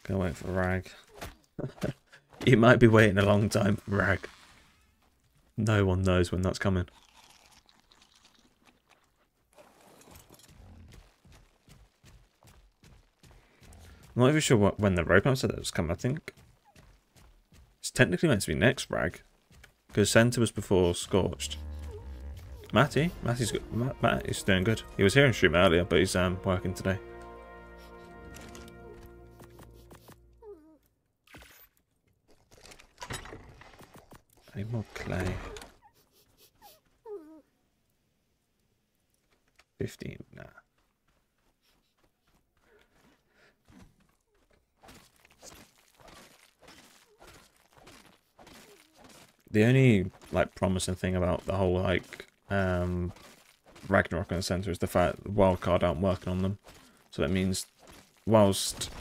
Gonna wait for Rag. you might be waiting a long time for Rag. No one knows when that's coming. I'm not even sure what, when the roadmap said that was coming. I think it's technically meant to be next Rag. Because Center was before Scorched. Matty? Matty's good. Matt, Matt is doing good. He was here in stream earlier, but he's um, working today. Any more clay? 15. Nah. The only like promising thing about the whole like um, Ragnarok and Center is the fact wildcard aren't working on them. So that means whilst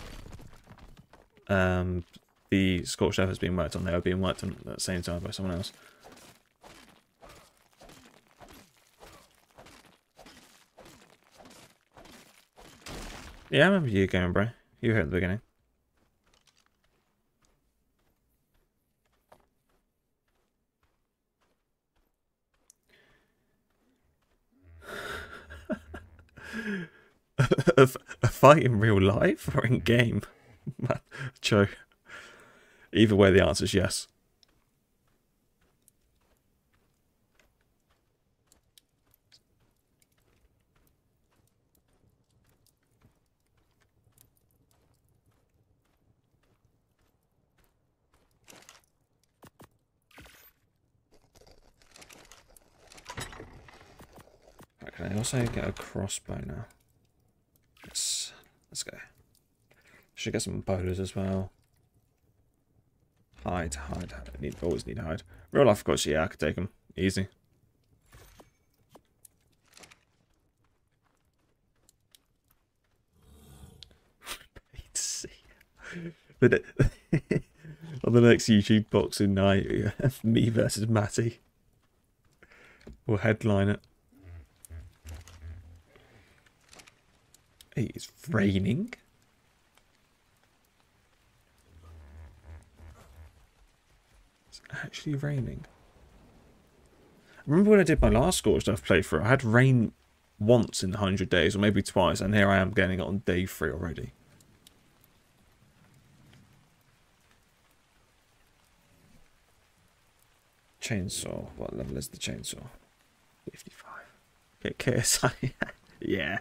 um, the Scorched Earth has been worked on, they are being worked on at the same time by someone else. Yeah, I remember you going, bro. You were here at the beginning. a, a fight in real life or in game? Joe. Either way, the answer is yes. I also get a crossbow now? Yes. Let's go. Should get some bolas as well. Hide, hide. I need, always need to hide. Real life, of course, yeah, I could take them. Easy. on the next YouTube boxing night, me versus Matty. We'll headline it. It's raining. It's actually raining. I remember when I did my last Scorched Earth playthrough, I had rain once in 100 days, or maybe twice, and here I am getting it on day three already. Chainsaw. What level is the chainsaw? 55. Get KSI. yeah.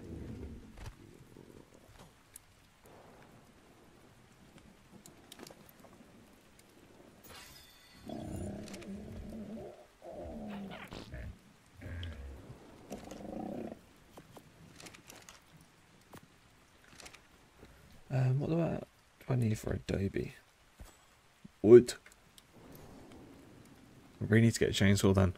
Um, what do I, do I need for Adobe? Wood. I really need to get a chainsaw then.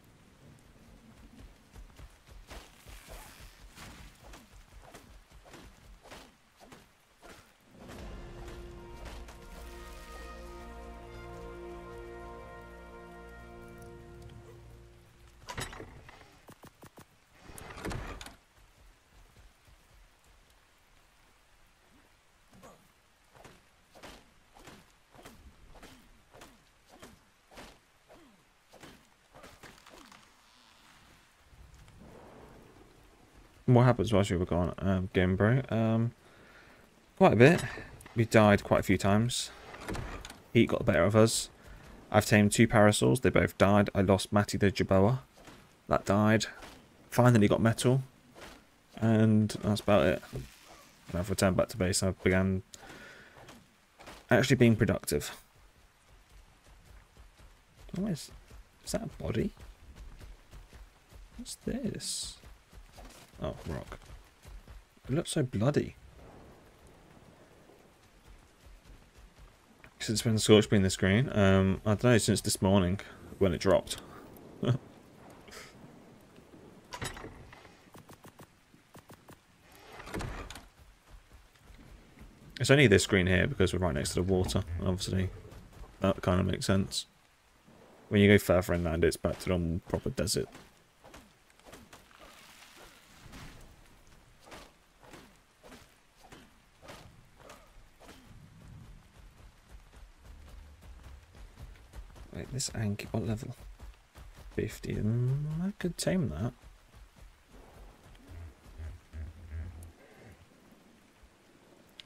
What happens whilst you were gone, um, Game Bro? Um, quite a bit. We died quite a few times. Heat got the better of us. I've tamed two parasaurs. They both died. I lost Matty the Jerboa. That died. Finally got metal. And that's about it. And I've returned back to base. I began actually being productive. Oh, is, is that a body? What's this? Oh, rock. It looks so bloody. Since when the scorch been the screen? Um, I don't know, since this morning when it dropped. it's only this green here because we're right next to the water, obviously. That kind of makes sense. When you go further inland, it's back to the proper desert. This Anky, what level? 50. Mm, I could tame that.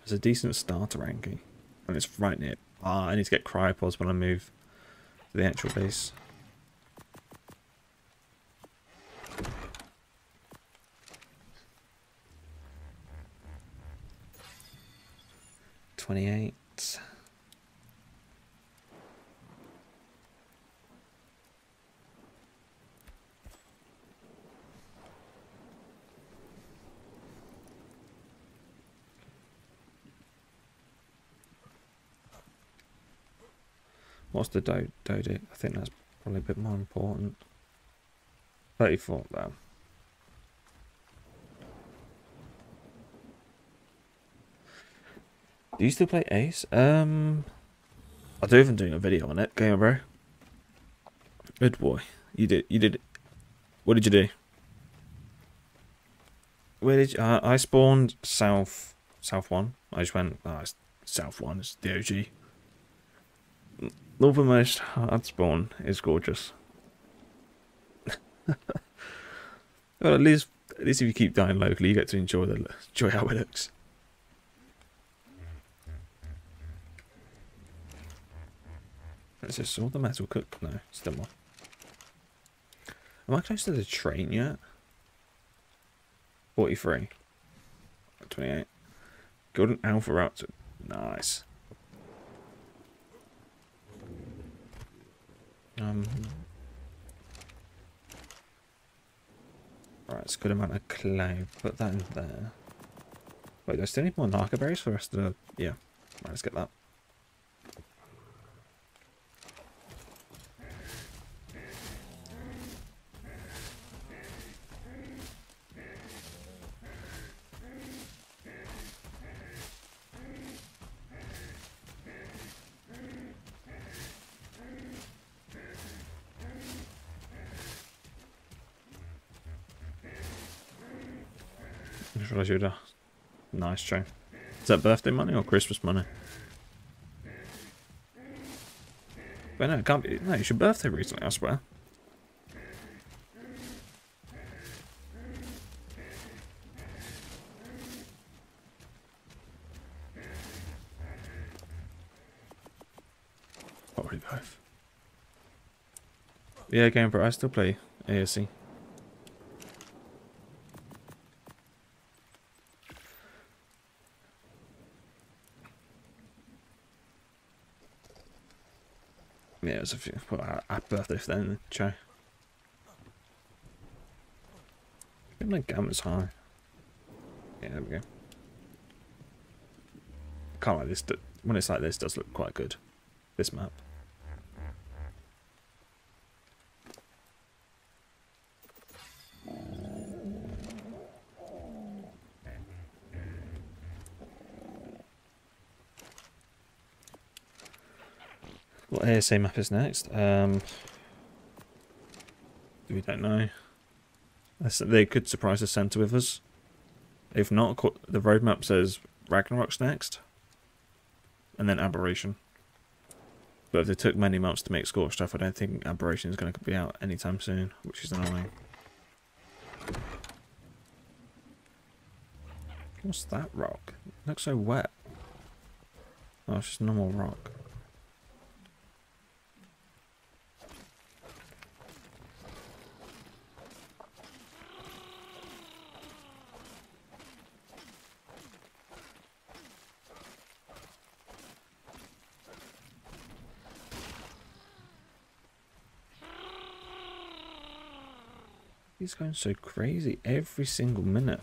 It's a decent starter Anky. And it's right near. Ah, I need to get cryopods when I move to the actual base. Twenty-eight. What's the do do I think that's Probably a bit more important. 34 though. Do you still play Ace? Um, I do even doing a video on it. Gamer bro. Good boy. You did. You did. What did you do? Where did you, uh, I spawned south south one. I just went oh, south one. It's the OG. Northernmost hard spawn is gorgeous. well, at least at least if you keep dying locally, you get to enjoy the enjoy how it looks. Let's just saw the metal cook. No, still more. Am I close to the train yet? 43. 28. Golden Alpha out to... Nice. Um... Right, it's a good amount of clay. Put that in there. Wait, do I still need more narco berries for the rest of the... Yeah. Let's get that. A nice train. Is that birthday money or Christmas money? But no, it can't be. No, it's your birthday recently, I swear. Probably both. Yeah, game, bro. I still play ASE. Yeah, it was a few. Well, happy birthday for then, Joe. Get my gamma's high. Yeah, there we go. Can't like this. When it's like this, does look quite good. This map. What ASA map is next? Um, we don't know. They could surprise the centre with us. If not, the roadmap says Ragnarok's next. And then Aberration. But if they took many months to make Scorch stuff, I don't think Aberration is going to be out anytime soon, which is annoying. What's that rock? It looks so wet. Oh, it's just normal rock. He's going so crazy every single minute.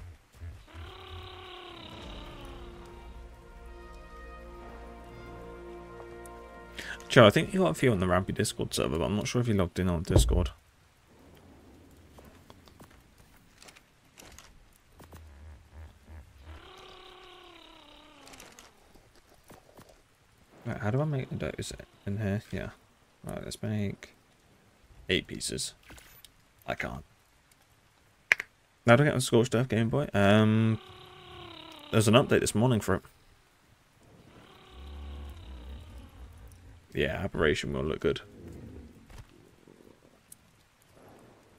Joe, I think you got a few on the Rampy Discord server, but I'm not sure if you logged in on Discord. Right, how do I make the dough? In here? Yeah. Right, let's make eight pieces. I can't. How do I get on Scorched Earth Game Boy? Um, there's an update this morning for it. Yeah, Aberration will look good.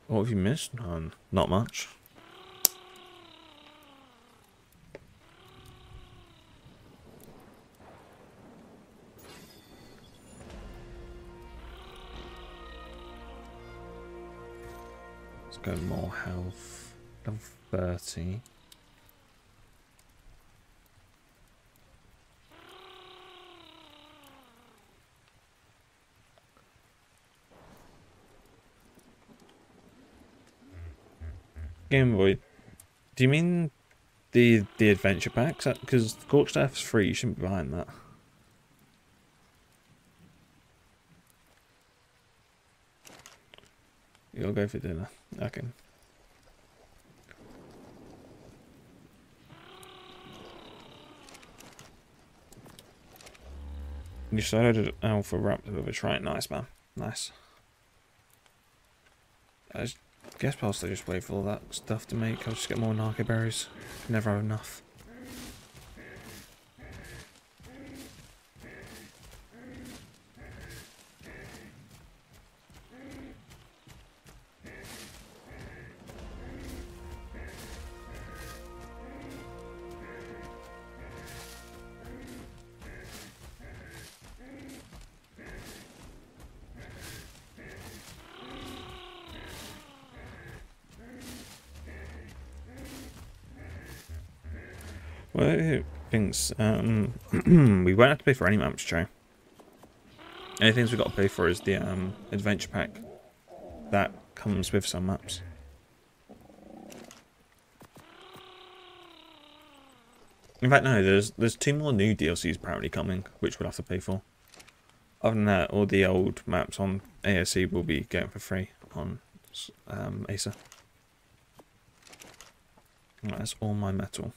What have you missed? None. Not much. Let's go more health. Level 30. Game Boy, do you mean the the adventure packs? Uh, because Scorched Earth's free, you shouldn't be buying that. You'll go for dinner. Okay. You started Alpha Raptor with a try. Nice, man. Nice. I just guess whilst I just wait for all that stuff to make, I'll just get more Narco berries. Never have enough. Things. Um, we won't have to pay for any maps, Joe. Only things we've got to pay for is the um, adventure pack. That comes with some maps. In fact, no, there's there's two more new DLCs apparently coming, which we'll have to pay for. Other than that, all the old maps on ASE will be going for free on um, ASA. That's all my metal.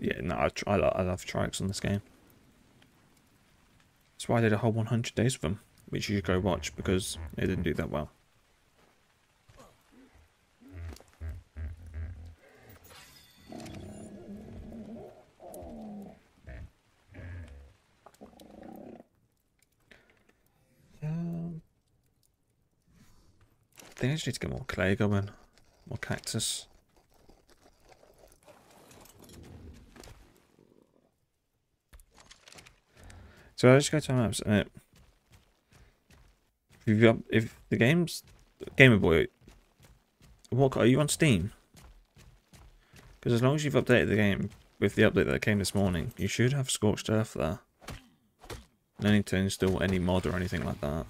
Yeah, no, I, I, I love trikes on this game. That's why I did a whole 100 days with them, which you should go watch because they didn't do that well. Um, I just need to get more clay going, more cactus. So I just go to maps and it, if, you if the game's Gamer Boy, what are you on Steam? Because as long as you've updated the game with the update that came this morning, you should have Scorched Earth there. No need to install any mod or anything like that.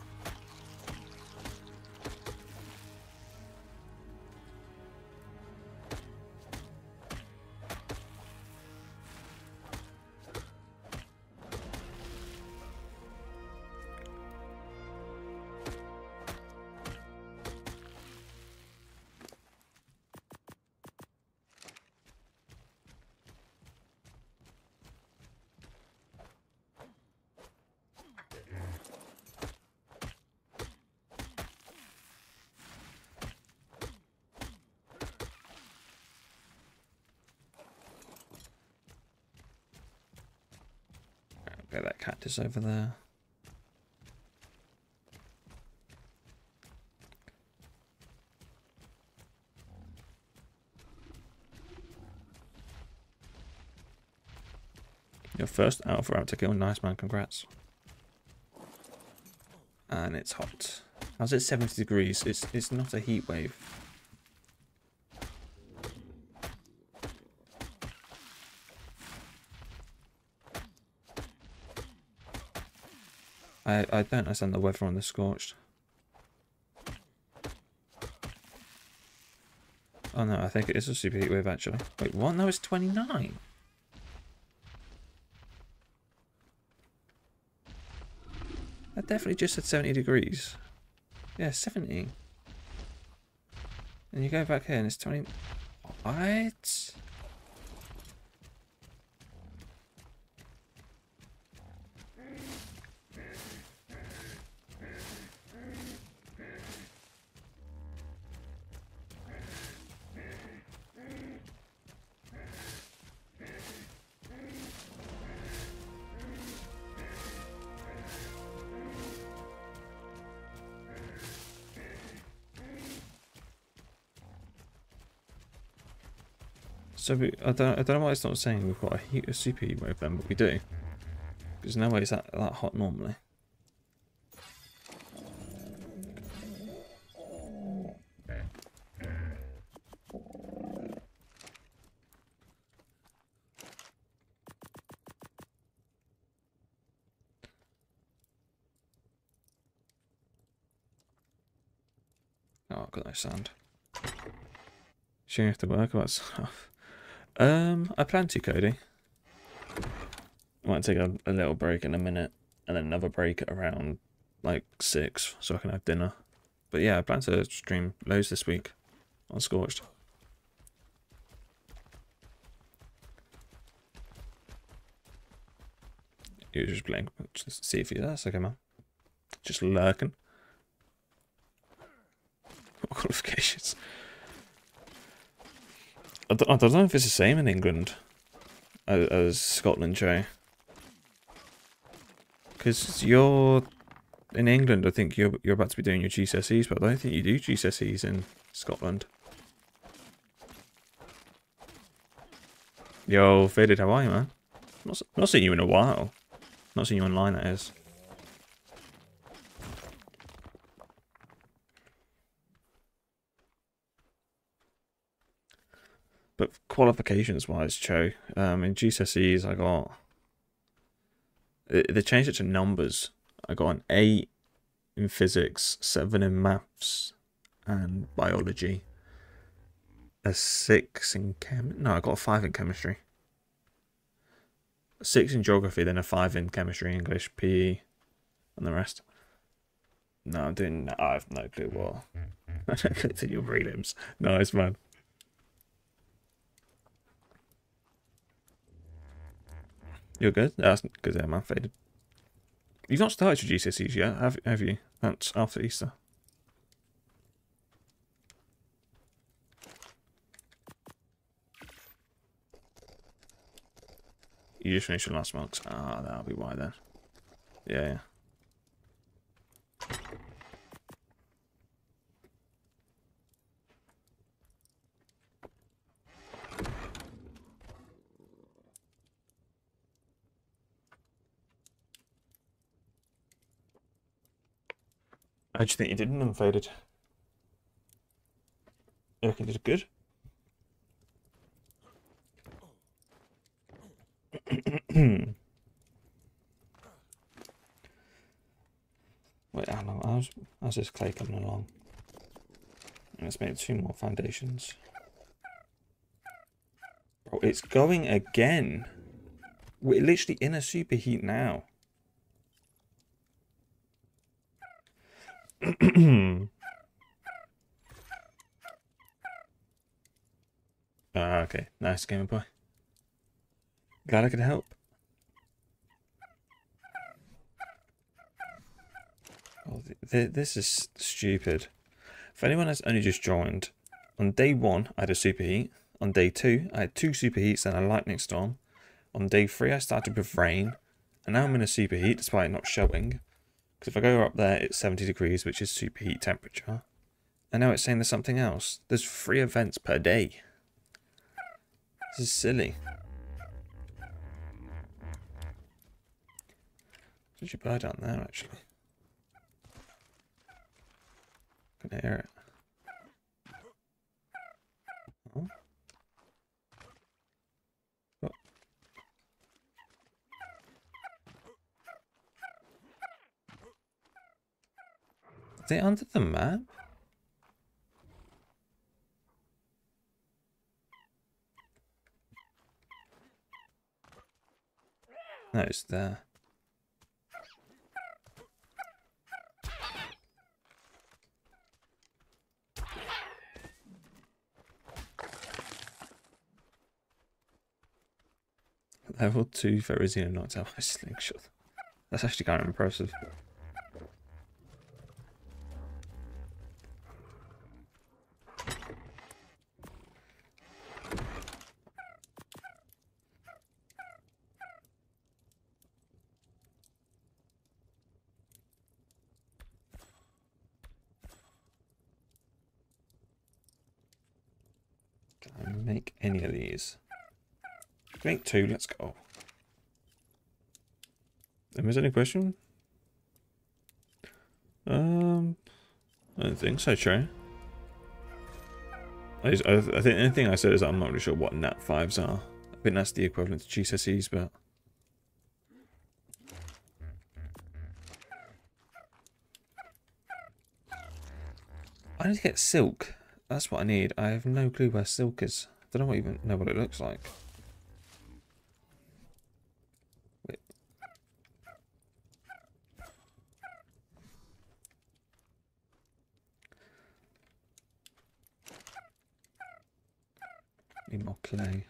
Over there. Your first alpha out to kill. Nice man, congrats. And it's hot. How's it 70 degrees? It's it's not a heat wave. I, I don't understand the weather on the scorched. Oh no, I think it is a super heat wave actually. Wait, what? No, it's 29. I definitely just said 70 degrees. Yeah, 70. And you go back here and it's 20. What? So we, I don't I don't know why it's not saying we've got a, heat, a super heat wave then, but we do. Because no way is that that hot normally. Oh, I've got no. Sure you have to work about stuff. Um, I plan to, Cody. I might take a, a little break in a minute, and then another break around like six, so I can have dinner. But yeah, I plan to stream loads this week on Scorched. You just playing, just see if you. That's okay, man. Just lurking. Qualifications. I don't, I don't know if it's the same in England as, as Scotland, Joe. Because you're in England, I think you're you're about to be doing your GCSEs, but I don't think you do GCSEs in Scotland. Yo, Faded, how are you, man? Not, not seen you in a while. Not seen you online, that is. But qualifications wise, Cho, um, in GCSEs I got. They changed it to numbers. I got an 8 in physics, 7 in maths and biology, a 6 in chem. No, I got a 5 in chemistry. A 6 in geography, then a 5 in chemistry, English, PE, and the rest. No, I'm doing. I have no clue what. I don't your prelims. Nice, man. You're good? That's good there, man. Faded. You've not started your GCSEs yet, have, have you? That's after Easter. You just finished your last marks. Ah, that'll be why then. Yeah, yeah. How just think you didn't in Unfaded? You reckon you did good? Wait, how long? How's, how's this clay coming along? Let's make two more foundations. Bro, it's going again. We're literally in a superheat now. Ah, okay. Nice Game Boy. Glad I could help. Oh, th th this is stupid. For anyone that's only just joined, on day one I had a superheat. On day two I had two superheats and a lightning storm. On day three I started with rain. And now I'm in a superheat despite not showing. Because if I go up there, it's 70 degrees, which is superheat temperature. And now it's saying there's something else. There's three events per day. This is silly. There's your bird down there, actually. Can hear it. Are they under the map? No, it's there. Level 2 Ferrozino out my slingshot. That's actually kind of impressive. Can I make any of these? Make two, let's go. Is there any question? Um, I don't think so, Trey. I, I, I think the only thing I said is I'm not really sure what NAT 5s are. I think that's the equivalent to GCSEs, but... I need to get silk. That's what I need. I have no clue where silk is. I don't even know what it looks like. Wait. Need more clay.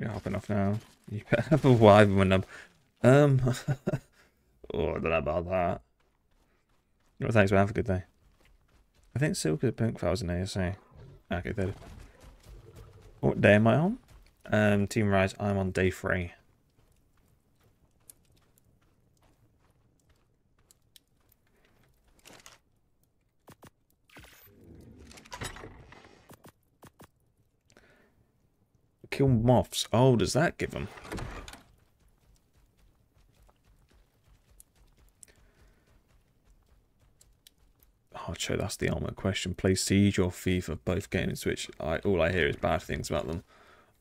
You're hopping off now. A wife when I'm. Um. oh, I don't know about that. Well, thanks, man. Have a good day. I think Silk is Pink Files in ASA. Okay, good. What day am I on? Um, Team Rise, I'm on day three. Kill moths. Oh, does that give them? Cho, that's the ultimate question. Play Siege or FIFA, both games which I all I hear is bad things about them.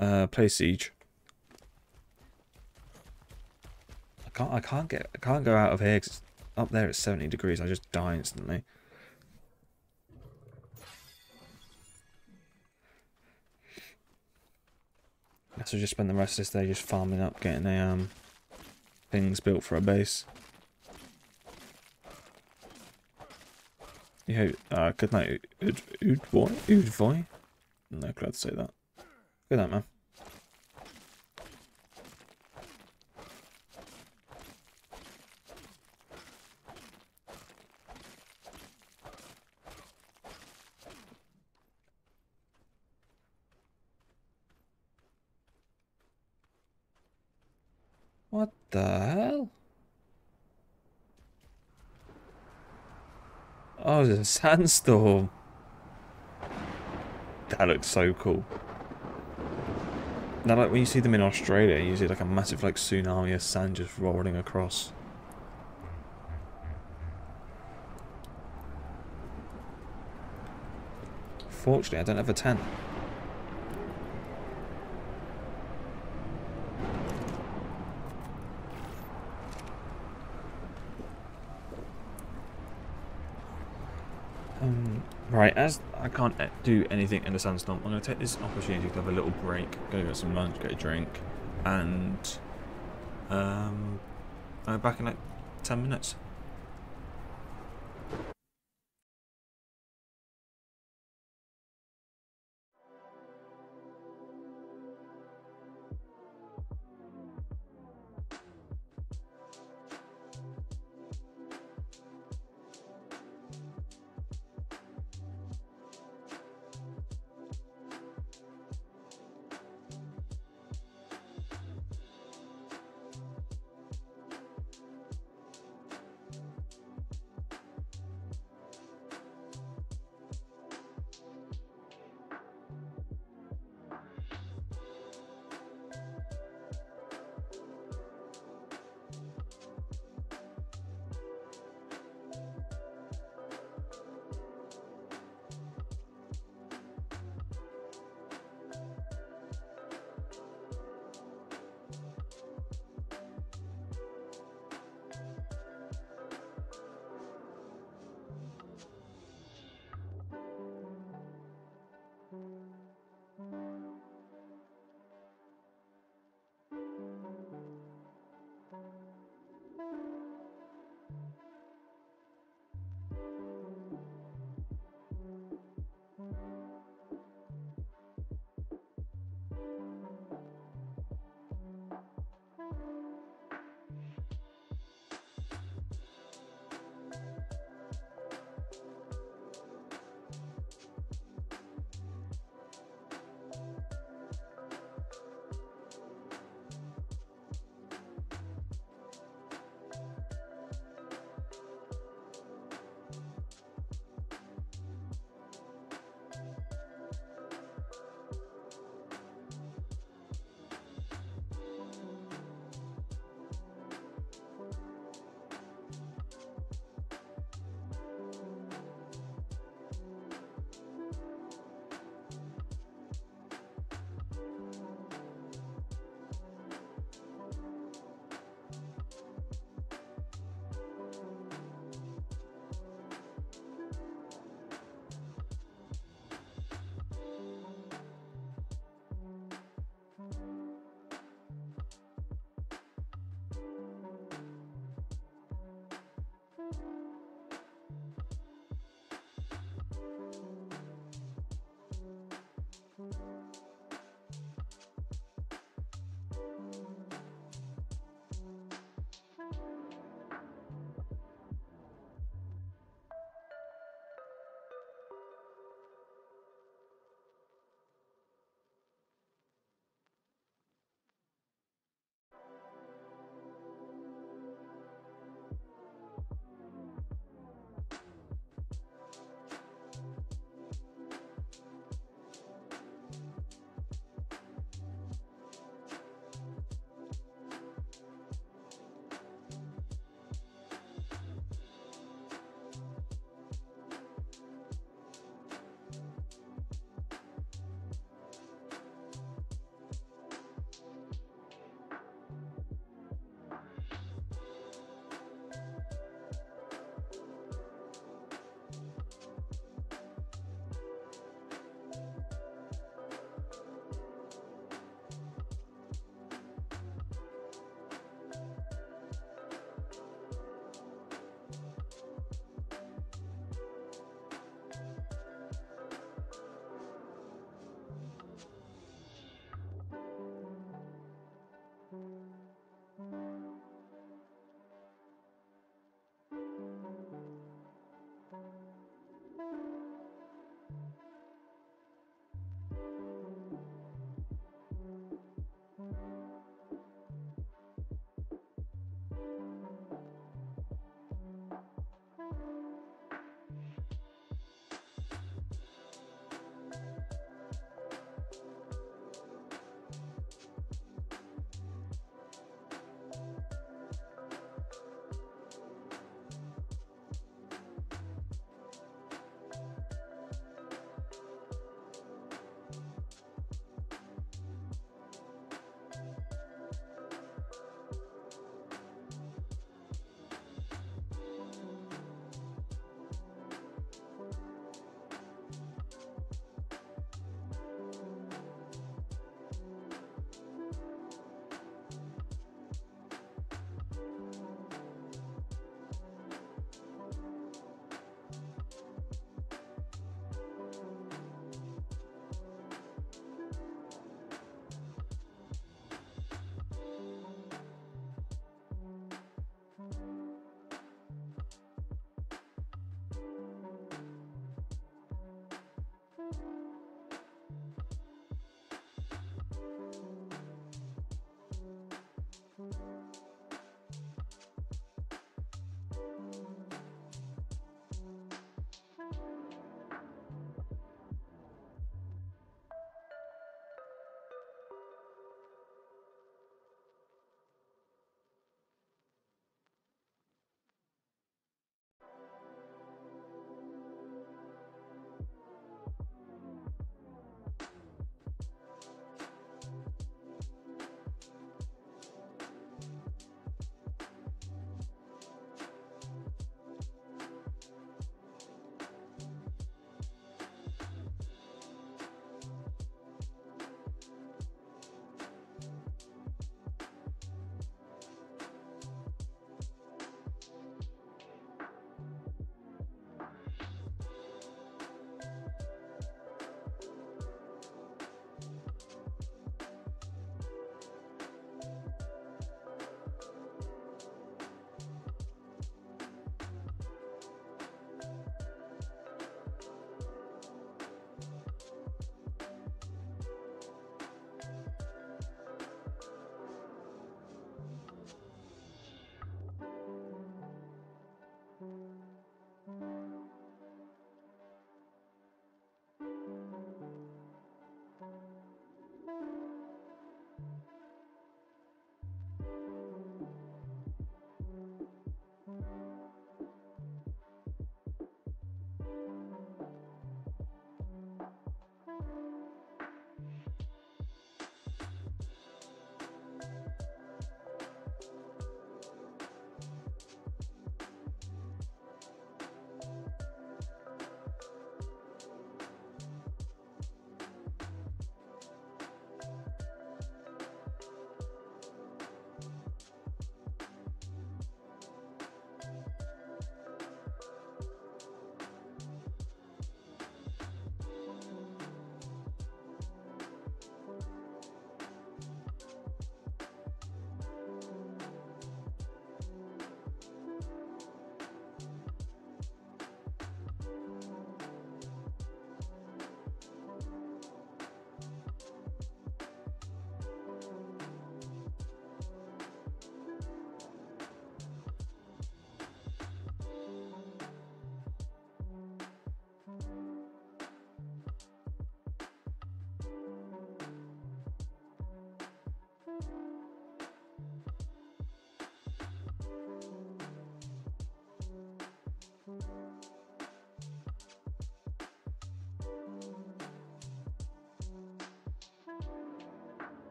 Uh, play Siege. I can't. I can't get. I can't go out of here. 'cause it's up there at 70 degrees. I just die instantly. I so just spend the rest of this day just farming up, getting a um things built for a base. Yeah, uh, good night, Ud Udvoy? Udvoy? No glad to say that. Good night, man. What the Oh, a sandstorm. That looks so cool. Now, like when you see them in Australia, you see like a massive like tsunami of sand just rolling across. Fortunately, I don't have a tent. Um, right, as I can't uh, do anything in the sandstorm, I'm going to take this opportunity to have a little break, go get some lunch, get a drink, and um, I'm back in like 10 minutes.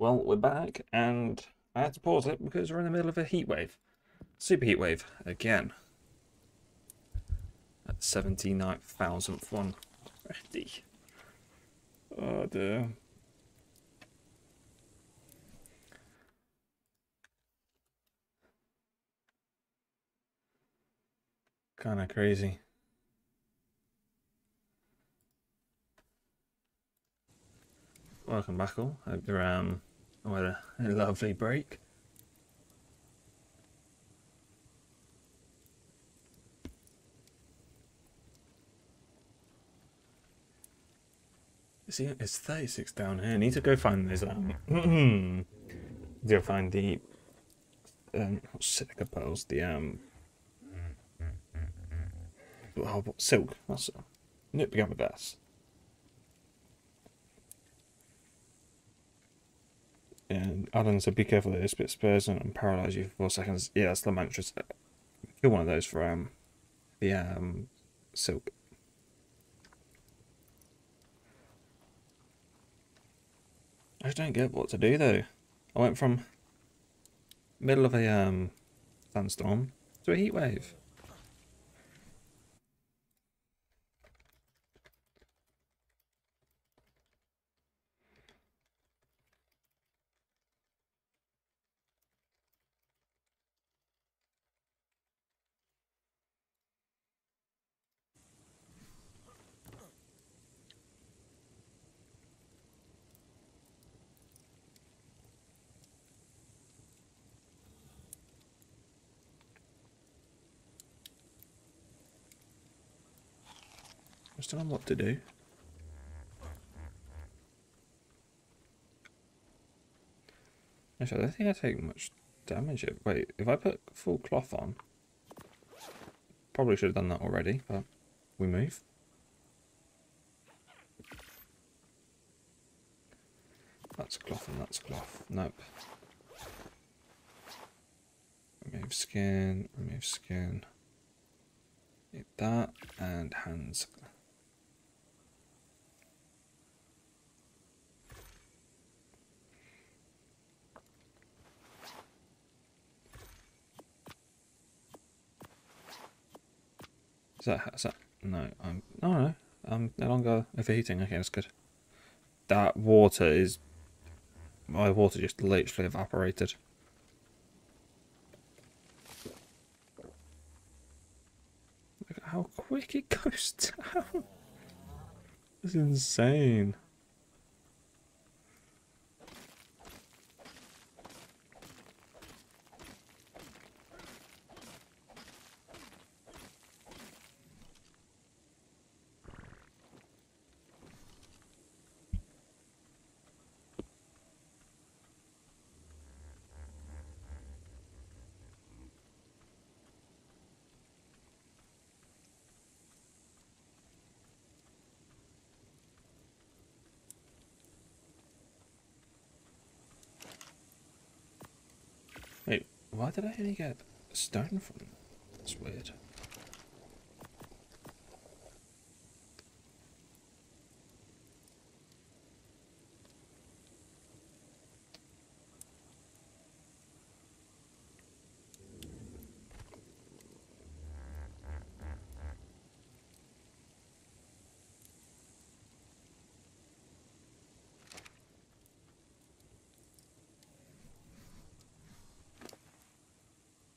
Well, we're back, and I had to pause it because we're in the middle of a heat wave. Super heat wave again. At 79,000th one. Ready. Oh dear. Kinda crazy. Welcome back all. Hope you're um had a, a lovely break. See, it's 36 down here. I need to go find this. Um, go find the um, silica pearls. The um, oh, what- silk. That's it. It began with S. And Alan said, "Be careful. They spit spurs and, paralyze you for four seconds." Yeah, that's the mantra. Kill one of those for um, the um, silk. I don't get what to do though. I went from middle of a um sandstorm to a heat wave. Still know what to do. Actually, I don't think I take much damage. It. Wait, if I put full cloth on, probably should have done that already, but we move. That's cloth and that's cloth. Nope. Remove skin, remove skin. Need that and hands. Is that, is that, no, I'm, no, no, I'm no longer overheating, okay, that's good. That water is, my water just literally evaporated. Look at how quick it goes down. It's insane. Wait, why did I only get stone from? That's weird.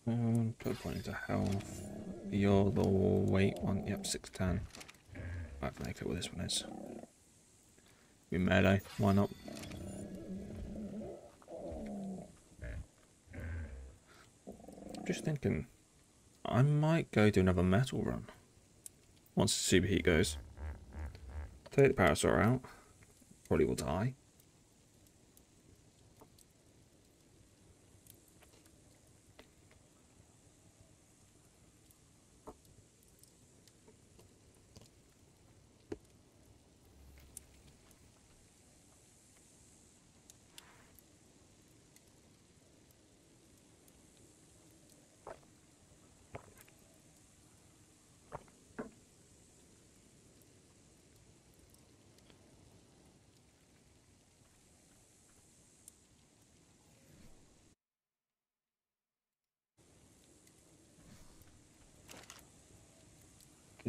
Um, put a point into health. You're the weight one. Yep, 610. I have no clue what this one is. Be melee. Eh? Why not? Just thinking, I might go do another metal run once the superheat goes. Take the parasaur out. Probably will die.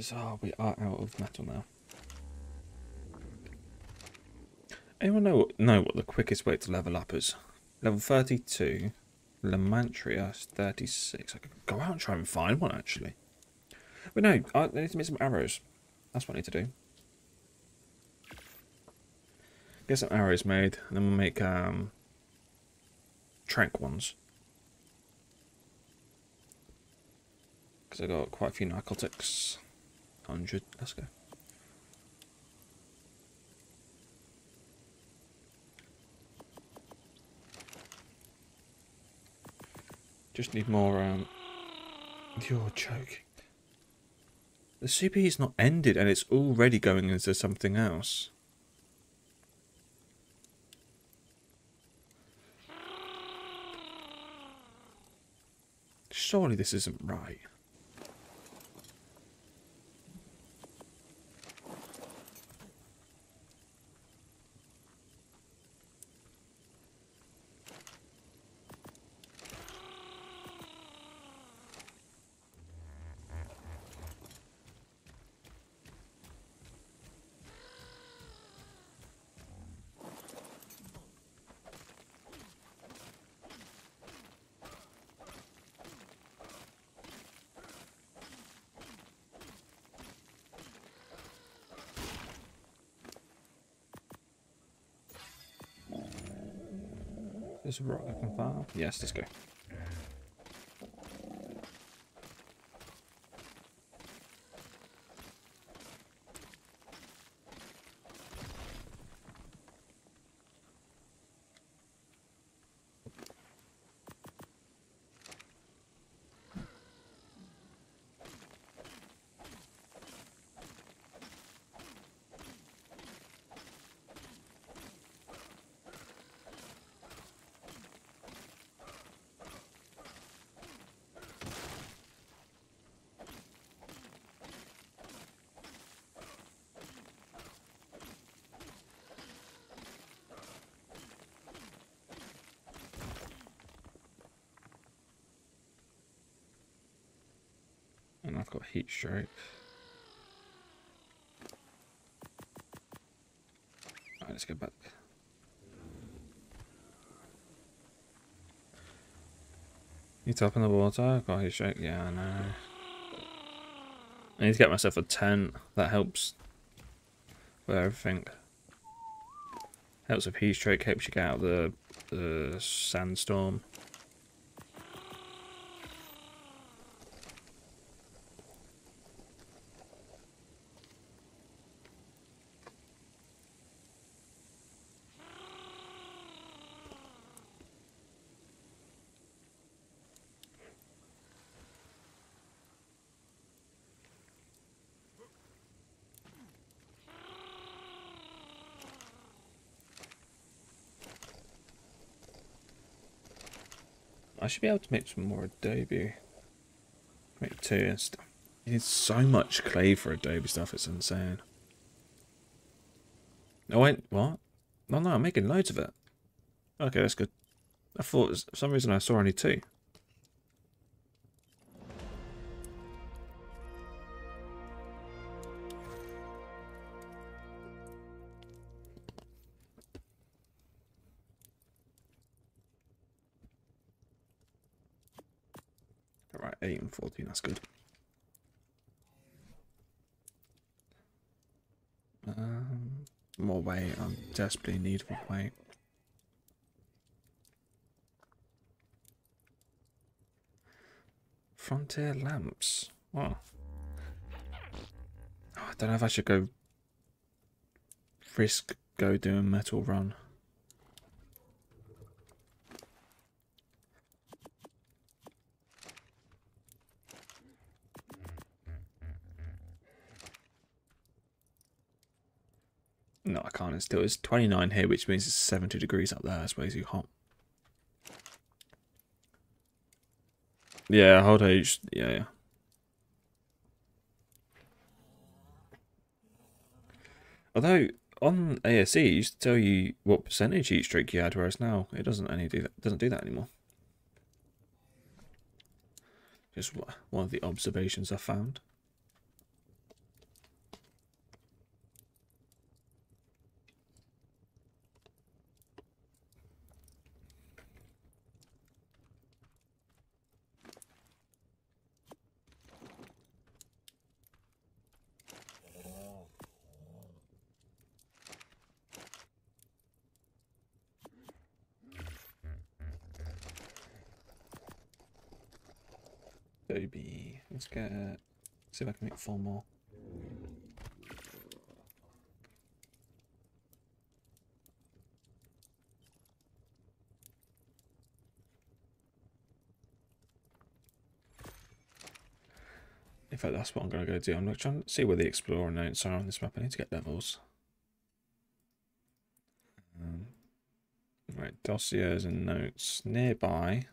Because oh, we are out of metal now. Anyone know know what the quickest way to level up is? Level 32, Lymantria 36. I could go out and try and find one actually. But no, I need to make some arrows. That's what I need to do. Get some arrows made, and then we'll make um trank ones. Because I got quite a few narcotics. 100, let's go. Just need more, um... You're joking. The CP is not ended and it's already going into something else. Surely this isn't right. A rock I can farm. Yes, let's go. And I've got heat stroke. Alright, let's go back. Up in the water? Got heat stroke? Yeah, I know. I need to get myself a tent. That helps with everything. Helps with heat stroke, helps you get out of the, the sandstorm. I should be able to make some more adobe. Make two and stuff. Need so much clay for adobe stuff, it's insane. Oh wait, what? No, no, I'm making loads of it. Okay, that's good. I thought for some reason I saw only two. Desperately need of weight. Frontier lamps. Oh. oh. I don't know if I should go risk go do a metal run. No, I can't. It's still it's 29 here, which means it's 70 degrees up there. That's way too hot. Yeah, hold age. Yeah, yeah. Although on ASE, it used to tell you what percentage heat stroke you had, whereas now it doesn't any do that. Doesn't do that anymore. Just one of the observations I found. Adobe. Let's. See if I can make four more. In fact, that's what I'm going to go do. I'm trying to see where the explorer notes are on this map. I need to get levels. Um, right, dossiers and notes nearby.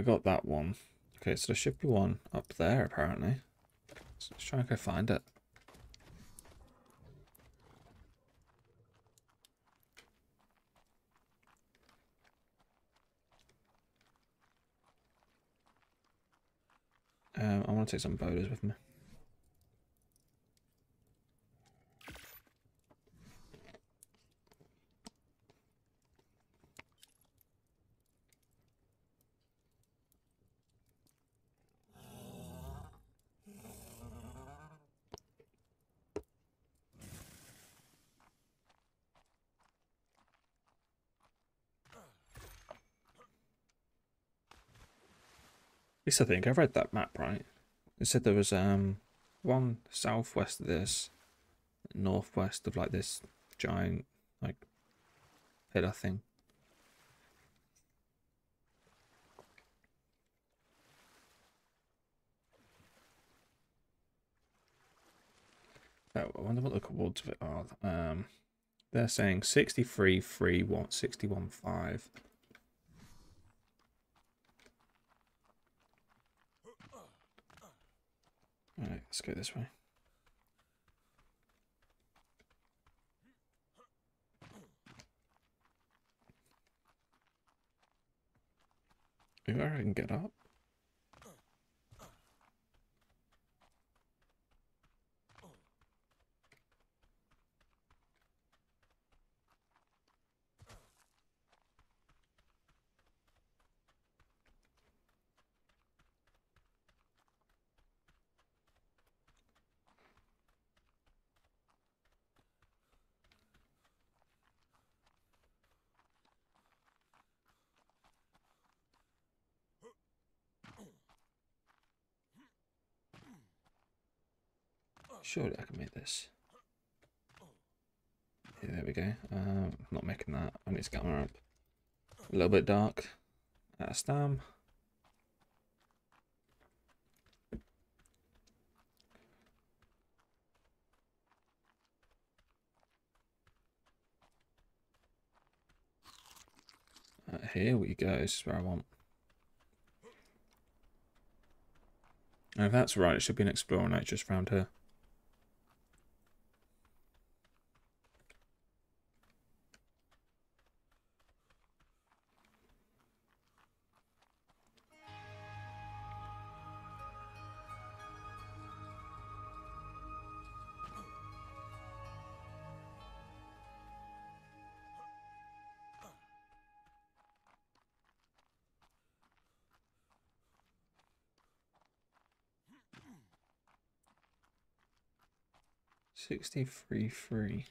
I got that one. Okay, so there should be one up there apparently. Let's try and go find it. Um, I want to take some photos with me. Least I think I read that map right. It said there was um one southwest of this, northwest of like this giant like pillar thing. Oh, I wonder what the coords of it are. Um, they're saying 63, 3, 1, 61, 5. Alright, let's go this way. Maybe I can get up. Surely I can make this. Yeah, there we go. Um, not making that. I need to get my up. A little bit dark. Of stam. Uh, here we go. This is where I want. And if that's right, it should be an explorer night just round here. Sixty-three free.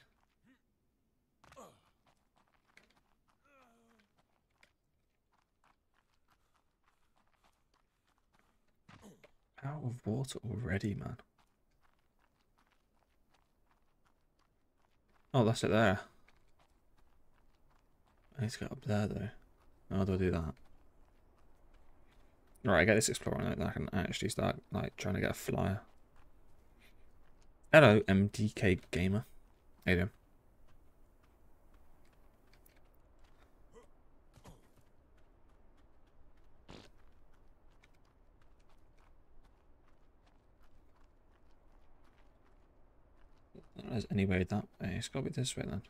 Out of water already, man. Oh, that's it there. I need to get up there though. How do I do that? Right, I get this explorer and I can actually start like trying to get a flyer. Hello, MDK Gamer. You doing? There's any way that way. It's got to be this way then.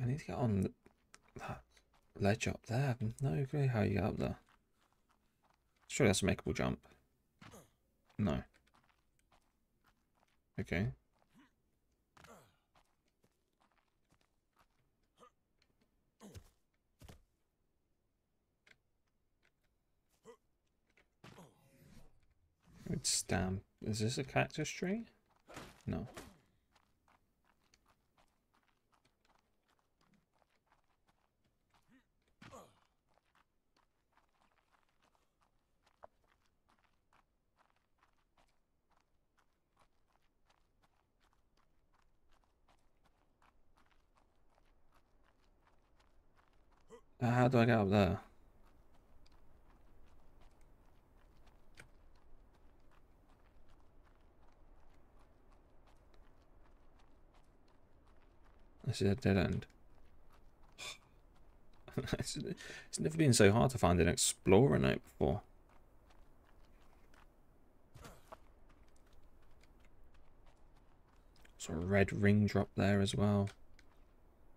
I need to get on that ledge up there. I have no clue how you get up there. Surely that's a makeable jump. No. Okay. It's stamp. Is this a cactus tree? No. Uh, How do I get up there? This is a dead end. it's, never been so hard to find an explorer note before. Sort of red ring drop there as well.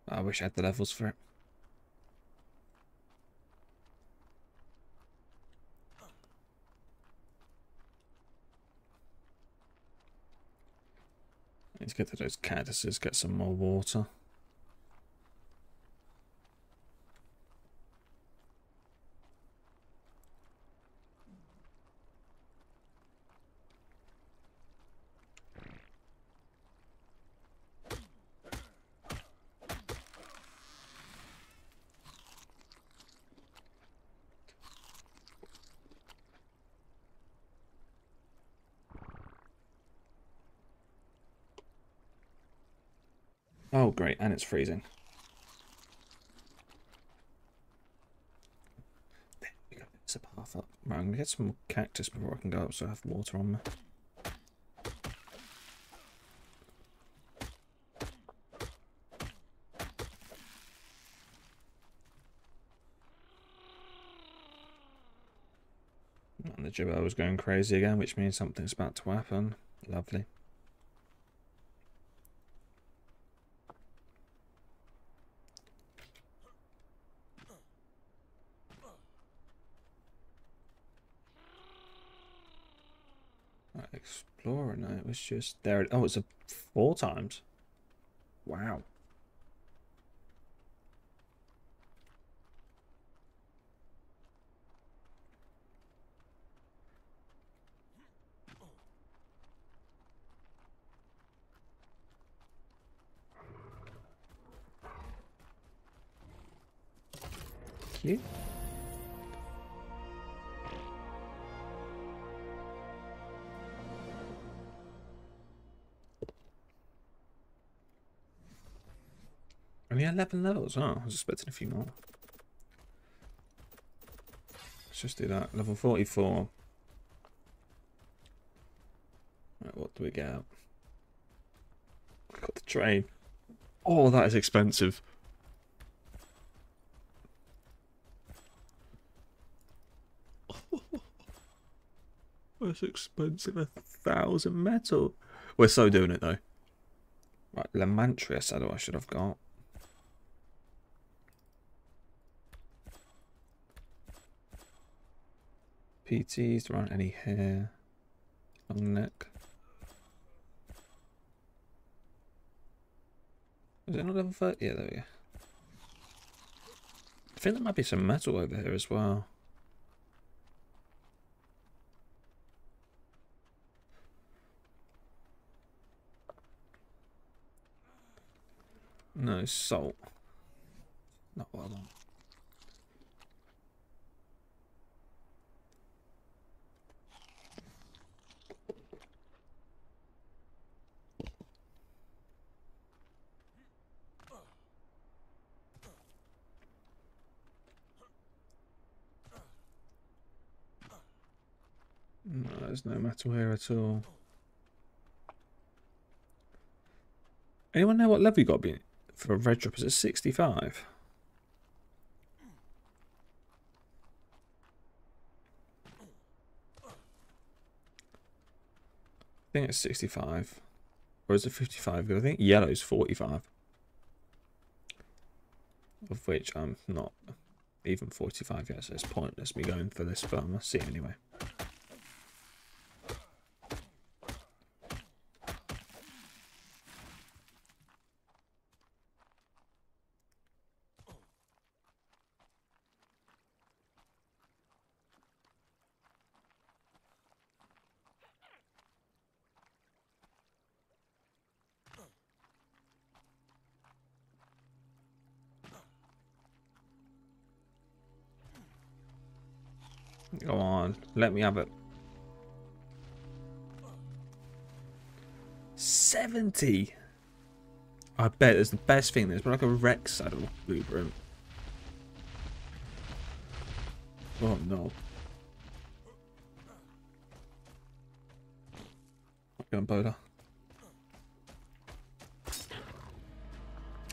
I wish I had the levels for it. To get to those cactuses, get some more water. Oh, great, and it's freezing. It's a path up. Right, I'm gonna get some cactus before I can go up so I have water on me. And the jerboa was going crazy again, which means something's about to happen. Lovely. Right, Explorer, no, it was just there. Oh, it's a four times. Wow. Cute. Only 11 levels. Oh, I was expecting a few more. Let's just do that. Level 44. Right, what do we get? Got the train. Oh, that is expensive. That's expensive. A thousand metal. We're so doing it though. Right, Lymantria saddle I should have got. PTs, there aren't any here. Long neck. Is it not level 30? Yeah, there we go. I think there might be some metal over here as well. No, salt. Not what I want. No, there's no metal here at all. Anyone know what level you got to be for a red drop? Is it 65? I think it's 65. Or is it 55? I think yellow's 45. Of which I'm not even 45 yet, so it's pointless me going for this, but I must see anyway. Let me have it. 70! I bet it's the best thing. There's like a Rex saddle blueprint. Oh no. Gunpowder.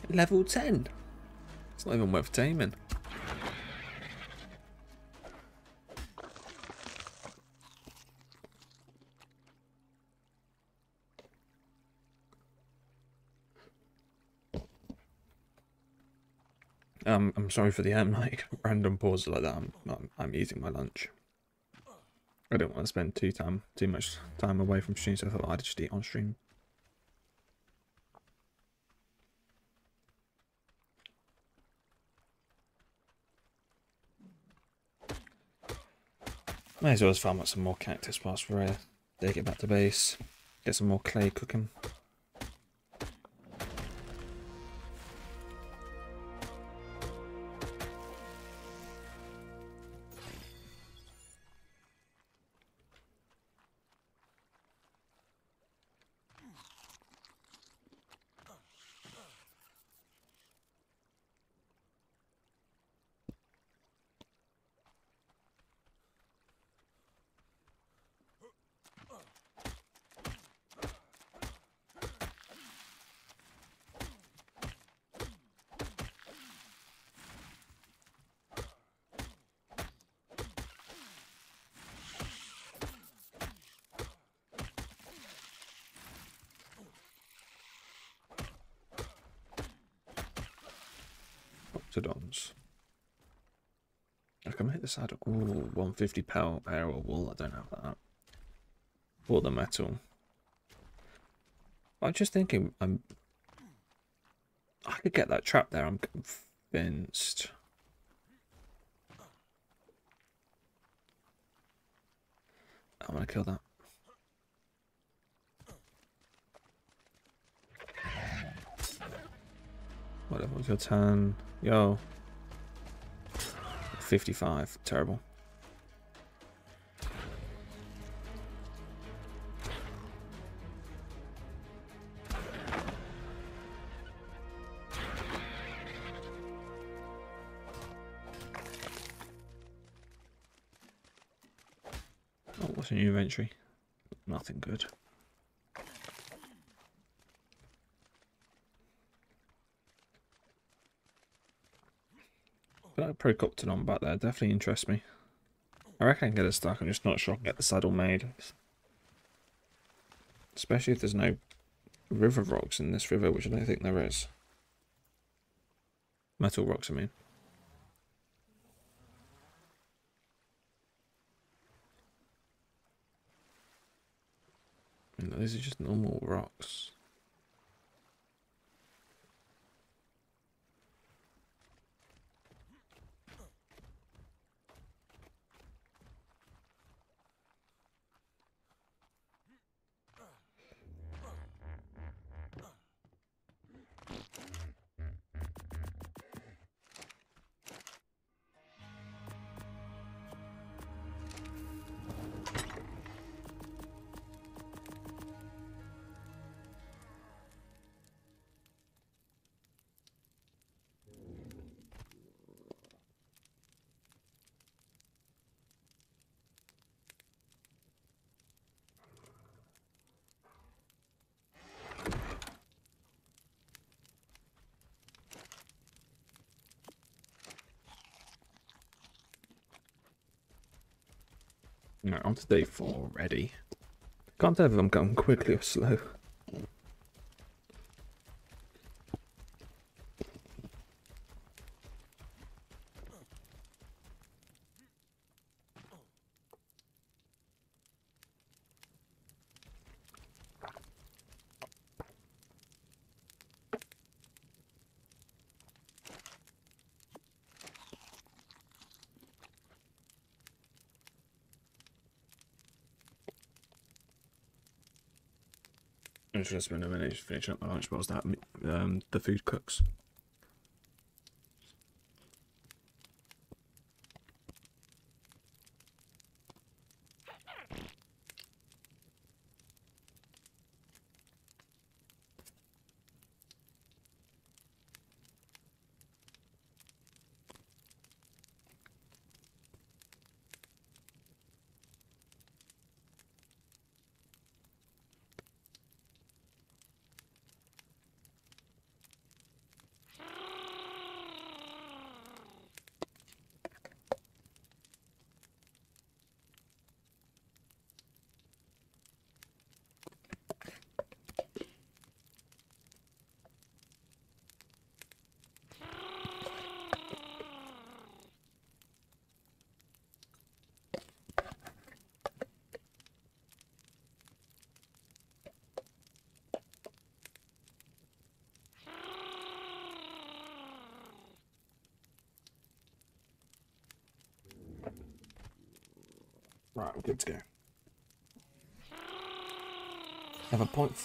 Level 10. It's not even worth taming. Um, I'm sorry for the um, like random pause like that. I'm, I'm I'm eating my lunch. I don't want to spend too time too much time away from stream, so I thought I'd just eat on stream. May as well farm out some more cactus whilst we're uh, they get back to base. Get some more clay cooking. 150 power power or wool. I don't have that. For the metal. I'm just thinking. I'm. I could get that trap there. I'm convinced. I'm gonna kill that. Whatever your turn? Yo. 55. Terrible. Nothing good. But that Procoptodon back there definitely interests me. I reckon I can get it stuck, I'm just not sure I can get the saddle made. Especially if there's no river rocks in this river, which I don't think there is. Metal rocks, I mean. These are just normal rocks. On to day four already. Can't tell if I'm going quickly or slow. Just been a minute to finish up my lunch whilst that um, the food cooks.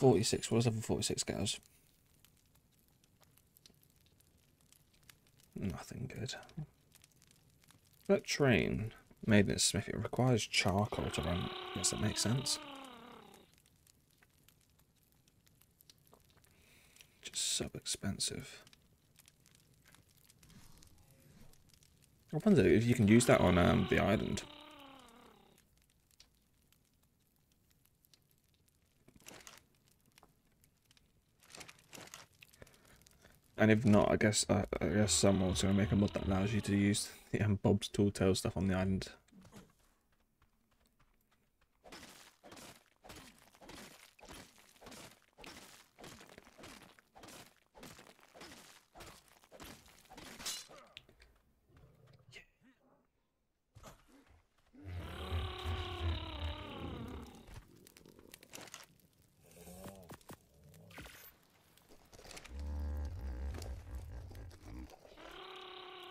46. What does forty-six, get us? Nothing good. That train made in Smith, it requires charcoal to run. Yes, that makes sense. Just so expensive. I wonder if you can use that on um, the island. And if not, I guess uh, I guess someone's going to make a mod that allows you to use the um, Bob's Tall Tale stuff on the island.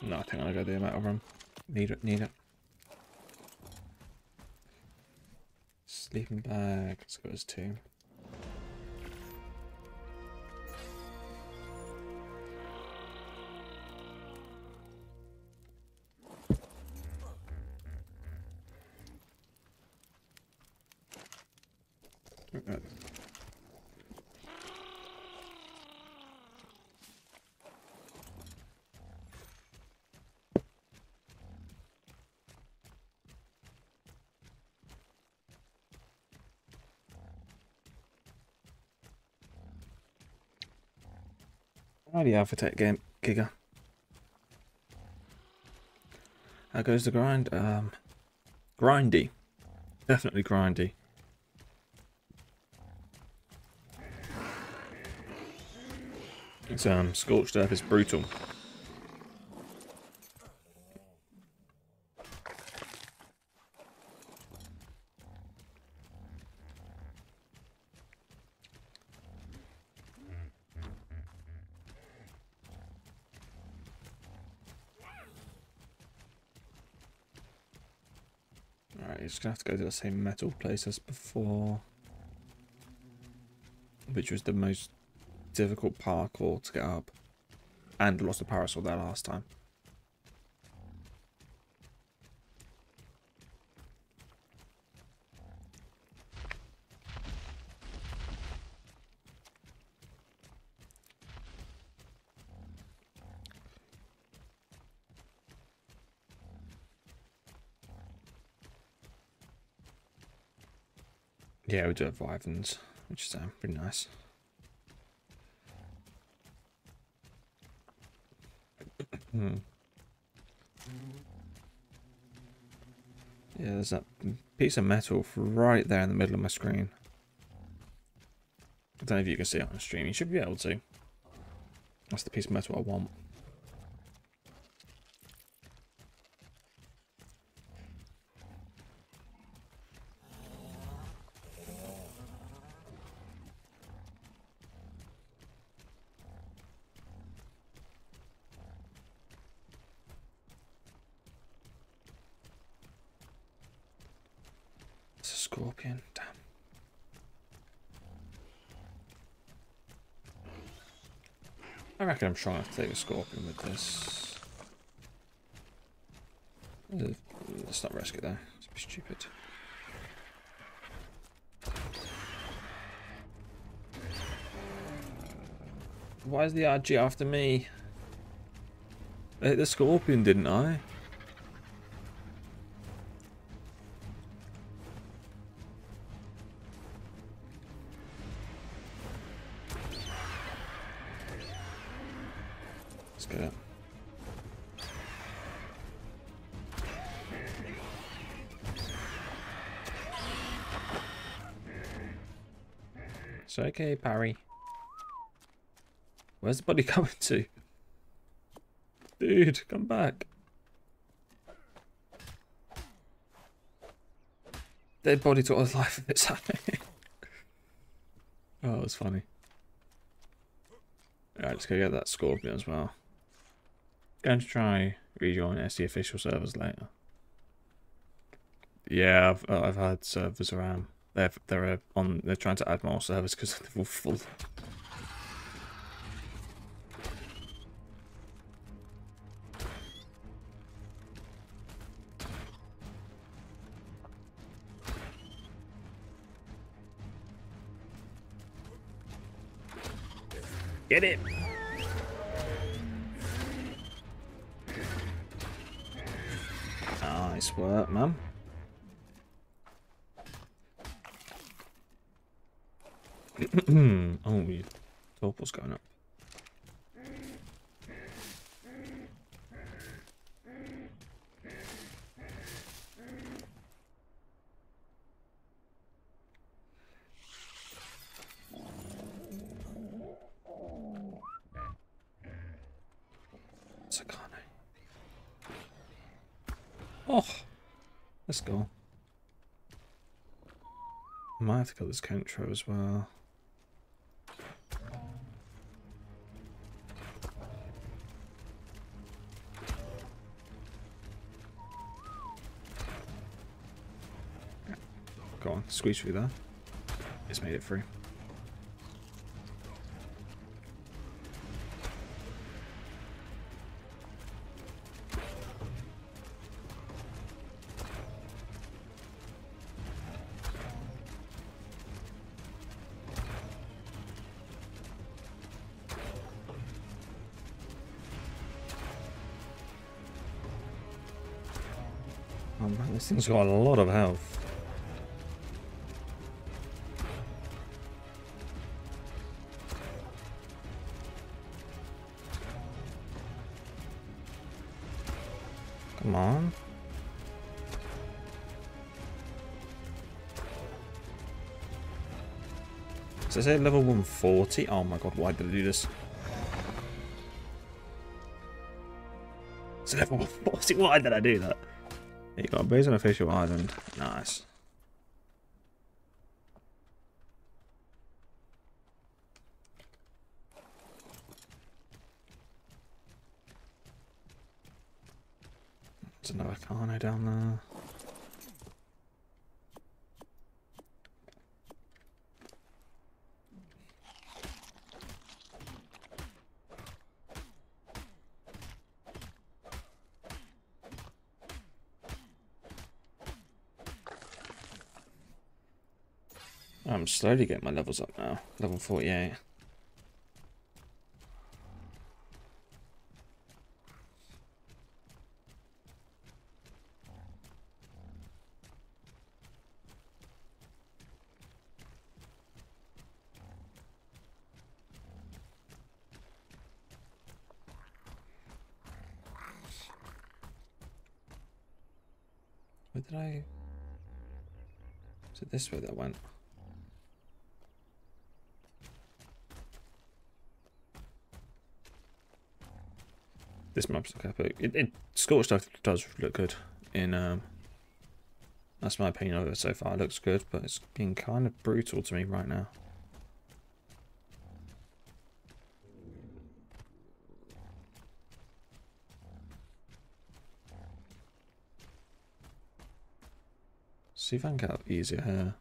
No, I think I'll go the amount of them. Need it, need it. Sleeping bag, let's go as two. Righty, Alpha Tech game, Giga. How goes the grind? Um, grindy. Definitely grindy. It's um, Scorched Earth is brutal. Just gonna have to go to the same metal place as before. Which was the most difficult parkour to get up. And lost the parasaur there last time. Yeah, we do have Wyverns, which is um, pretty nice. hmm. Yeah, there's that piece of metal right there in the middle of my screen. I don't know if you can see it on stream. You should be able to. That's the piece of metal I want. It's a scorpion. Damn. I reckon I'm trying to take a scorpion with this. Uh, Let's not risk it though. It's be stupid. Why is the Argy after me? I hit the scorpion, didn't I? Okay, Parry. Where's the body coming to? Dude, come back. Dead body took his life of its happening. oh, it was funny. Alright, let's go get that scorpion as well. Going to try rejoin SD official servers later. Yeah, I've I've had servers around. They're they're uh, on. They're trying to add more servers because they're all full. Get it! Nice work, man. oh, you Torpor's going up. Oh, let's go. I might have to kill this Kentro as well. Squeeze through there. It's made it through. Oh man, this thing's got a lot of health. So I say level 140? Oh my god, why did I do this? It's level 140, why did I do that? There you got a base on official island. Nice. There's another Carno down there. I'm slowly getting my levels up now. Level 48. Where did I... Is it this way that I went? This map's look epic. It, it Scorched stuff does look good in um that's my opinion of it so far. It looks good, but it's being kind of brutal to me right now. See if I can get out easier here.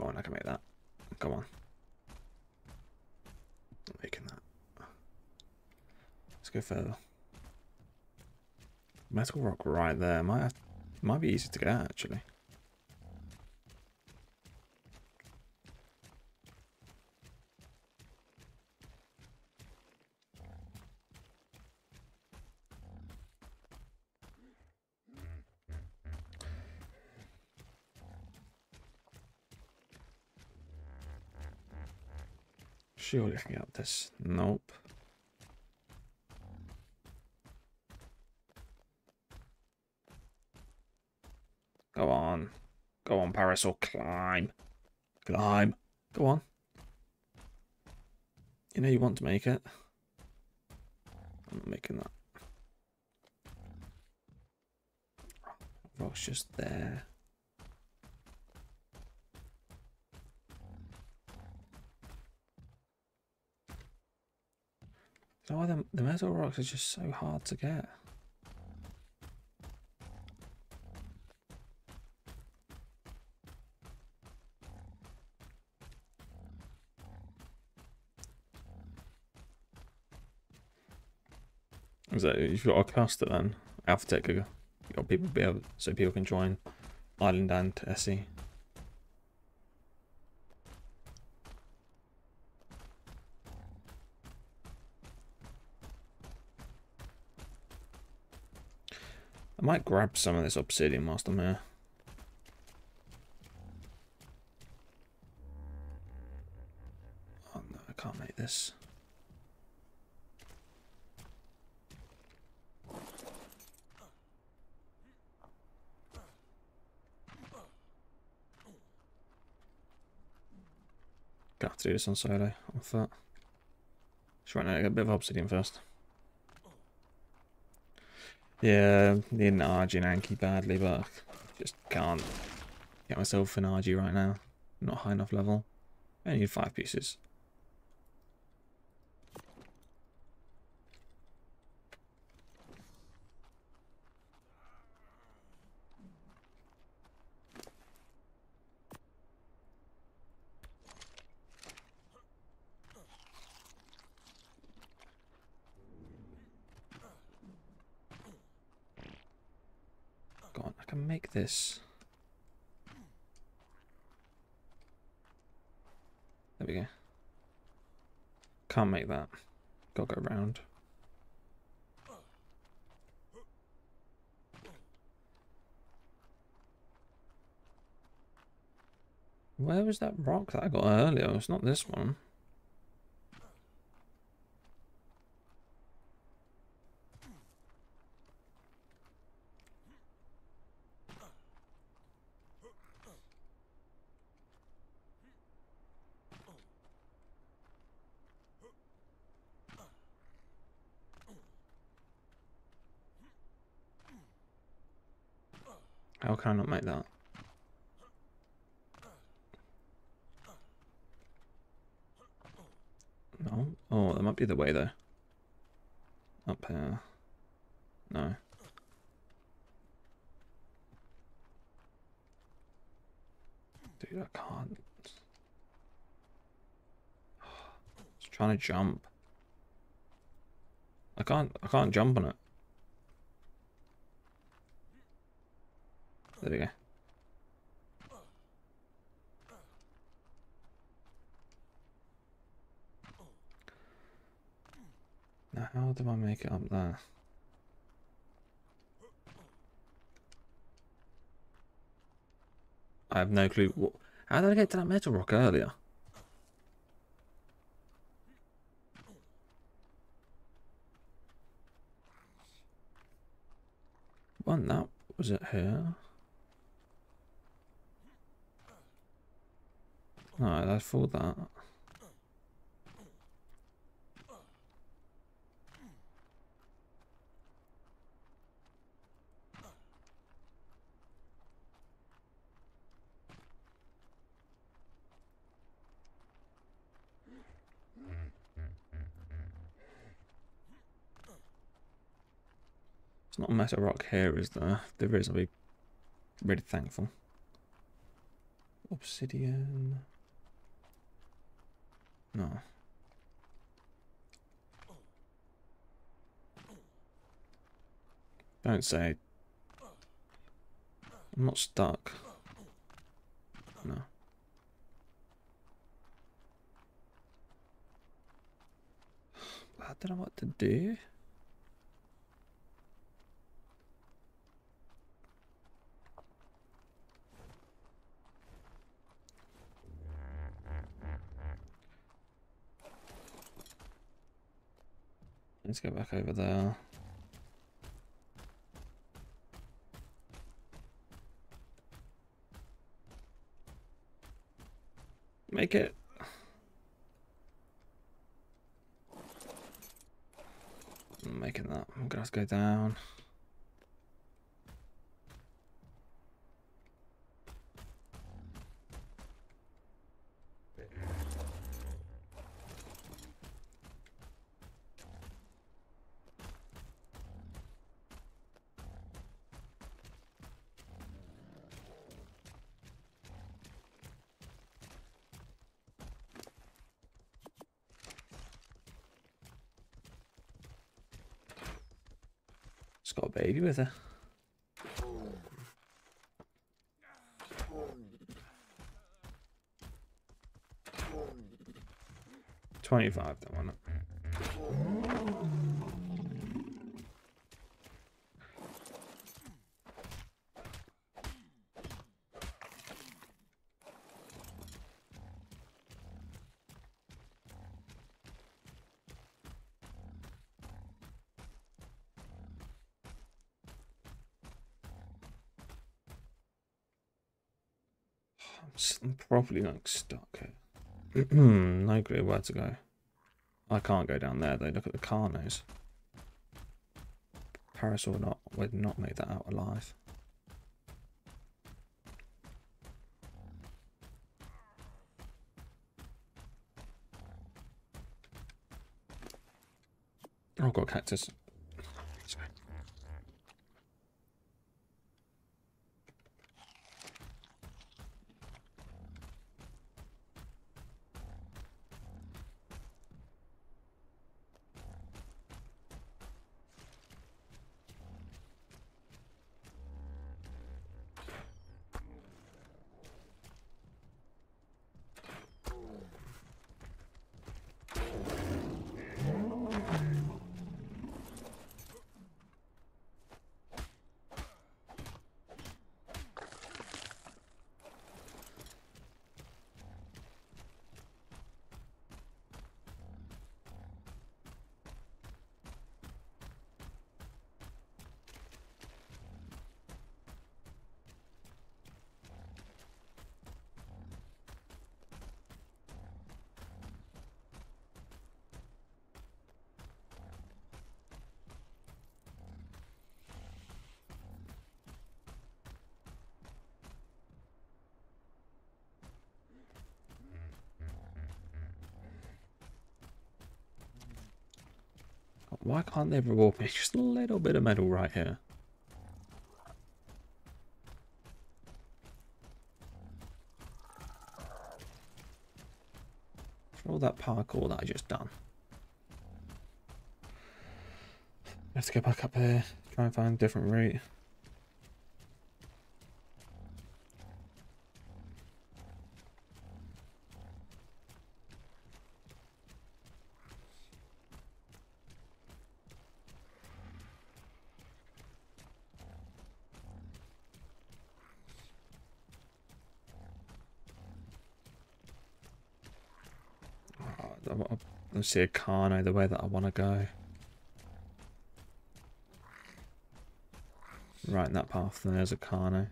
Go on, I can make that. Come on. I'm making that. Let's go further. Metal rock right there. Might have, might be easy to get actually. Surely I can get up this. Nope. Go on. Go on, Parasaur. Climb. Climb. Go on. You know you want to make it. I'm not making that. Rock's just there. Why the, the metal rocks are just so hard to get. Is that you've got a cluster then? Alpha Tech, you got people be able so people can join Island and SE. I might grab some of this obsidian whilst I'm here. Do this on solo, on foot. Just right now, get a bit of obsidian first. Yeah, need an Argy and Anky badly, but I just can't get myself an Argy right now. Not high enough level. I need five pieces. Go this. There we go. Can't make that. Gotta go round. Where was that rock that I got earlier? It's not this one. How can I not make that? No? Oh, that might be the way though. Up here. No. Dude, I can't. Just trying to jump. I can't I can't jump on it. There we go. Now, how do I make it up there? I have no clue. What, how did I get to that metal rock earlier? One that was it here. No, I thought that. It's not a metal rock here, is there? If there is, I'll be really thankful. Obsidian. No. Don't say. I'm not stuck. No. I don't know what to do. Let's go back over there. Make it. I'm making that. I'm gonna have to go down. She's Twenty-five, that one. I'm s- I'm probably like stuck here. no clue where to go. I can't go down there though. Look at the carnos. Paris would not would not make that out alive. Oh, got cactus. They reward me just a little bit of metal right here? For all that parkour that I just done. Let's go back up here, try and find a different route. Oh, I see a Carno the way that I want to go. Right in that path, there's a Carno.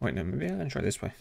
Wait, no, maybe going to try this way.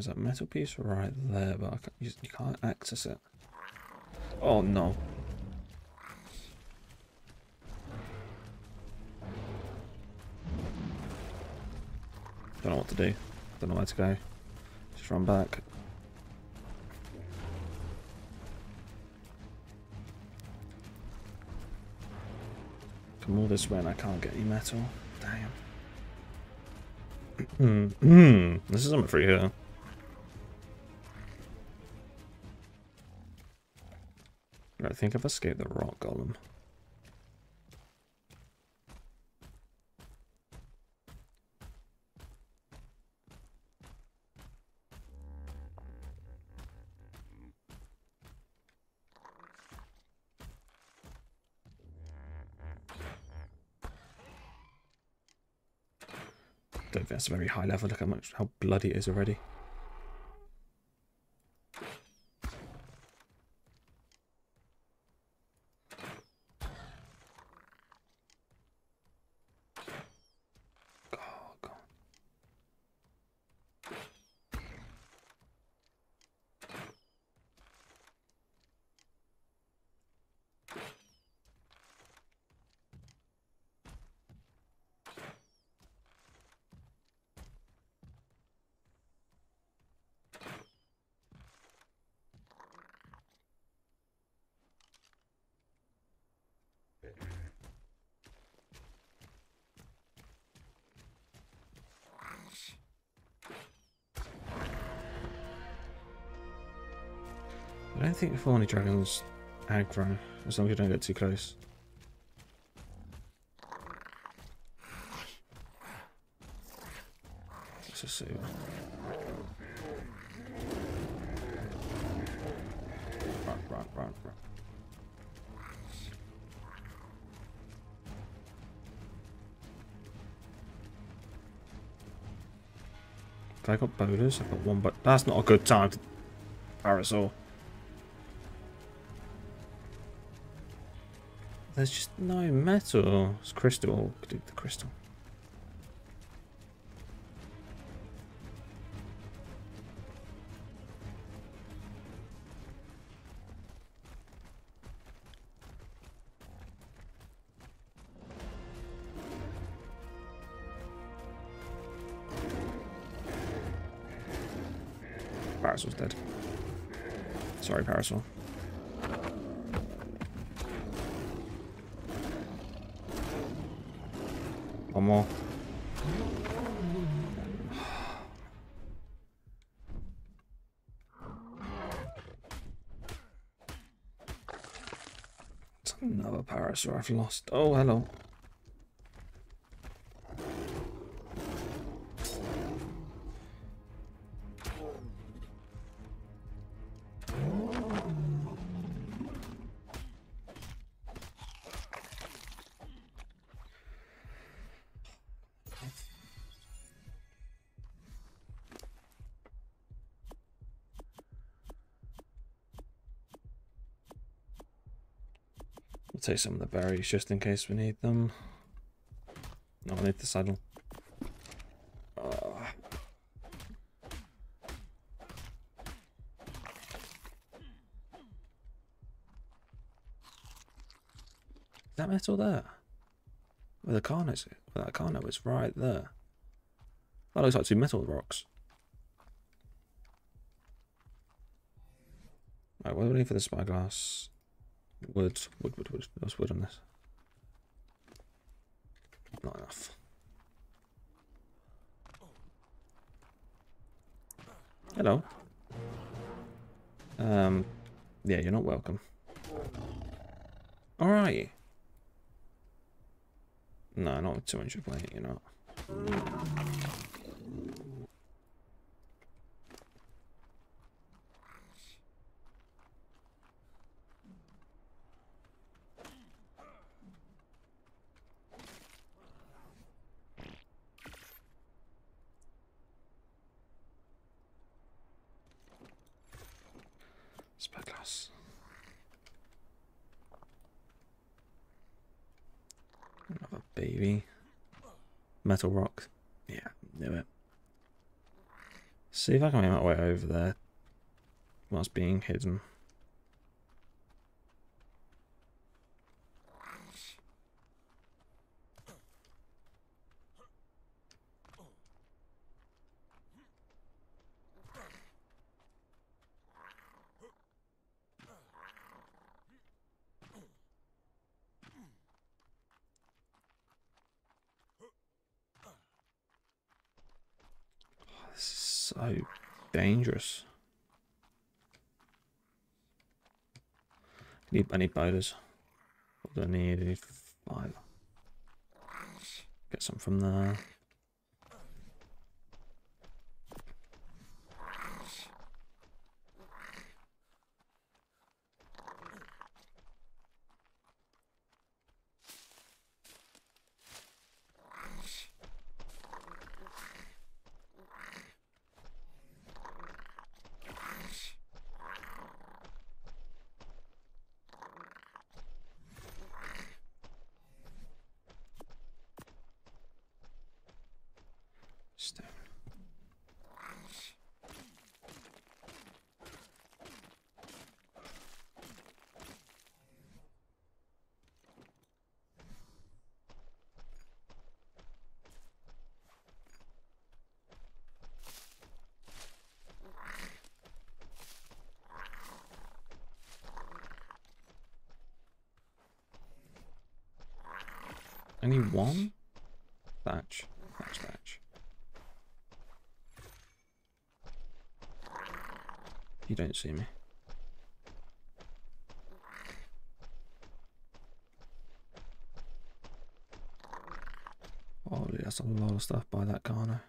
There's that metal piece right there, but I can't, you, you can't access it. Oh no. Don't know what to do. Don't know where to go. Just run back. Come all this way and I can't get any metal. Damn. Hmm. This is something free here. Think I've escaped the rock golem. Don't think that's a very high level. Look how much how bloody it is already. Oh, God. Think Thorny Dragon's aggro, as long as you don't get too close. Let's just see. I got boulders? I've got one, but that's not a good time to parasol. No metal. It's crystal. The crystal. I've lost. Oh, hello. Take some of the berries just in case we need them. No, I need the saddle. Is that metal there? Where the carno is? Where that carno is right there. That looks like two metal rocks. Right, what do we need for the spyglass? Wood, wood, wood, wood. There's wood on this. Not enough. Hello. Um, yeah, you're not welcome. Alright. No, not with 200 weight, you're not. Spyglass. Another baby. Metal rock. Yeah, knew it. See if I can make my way over there whilst being hidden. This is so dangerous. I need, I need bolas. What do I need? I need five. Get some from there. Stone. Only one? Thatch. Thatch, thatch. You don't see me. Oh, that's a lot of stuff by that corner.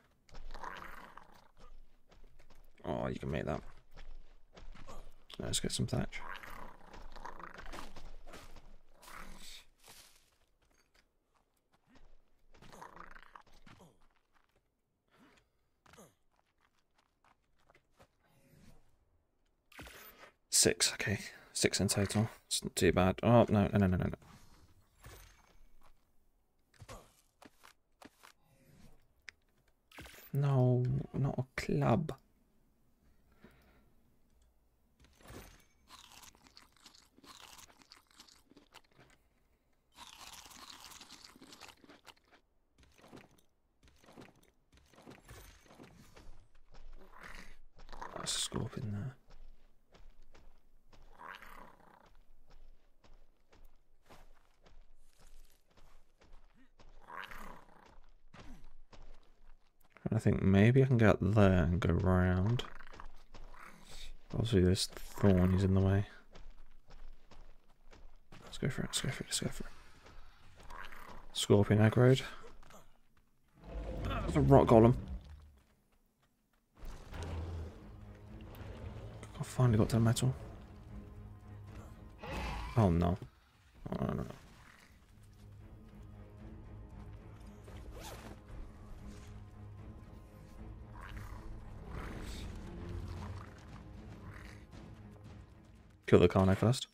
Oh, you can make that. Let's get some thatch. Six, okay. Six in total. It's not too bad. Oh, no, no, no, no, no. no. No, not a club. That's a scorpion there. I think maybe I can get there and go round. Obviously, this thorn is in the way. Let's go for it. Let's go for it. Let's go for it. Scorpion aggroed. That's a rock golem. I finally got to the metal. Oh no. Kill the Carno first.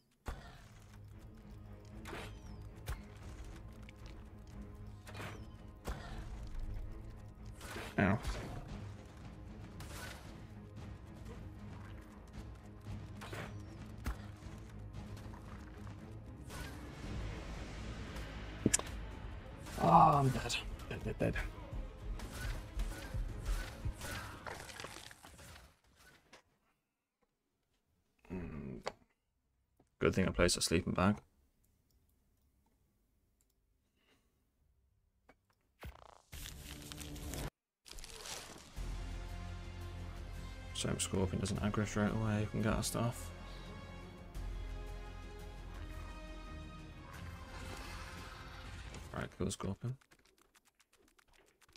Placed a sleeping bag. So Scorpion doesn't aggro straight away, you can get our stuff. Right, kill Scorpion.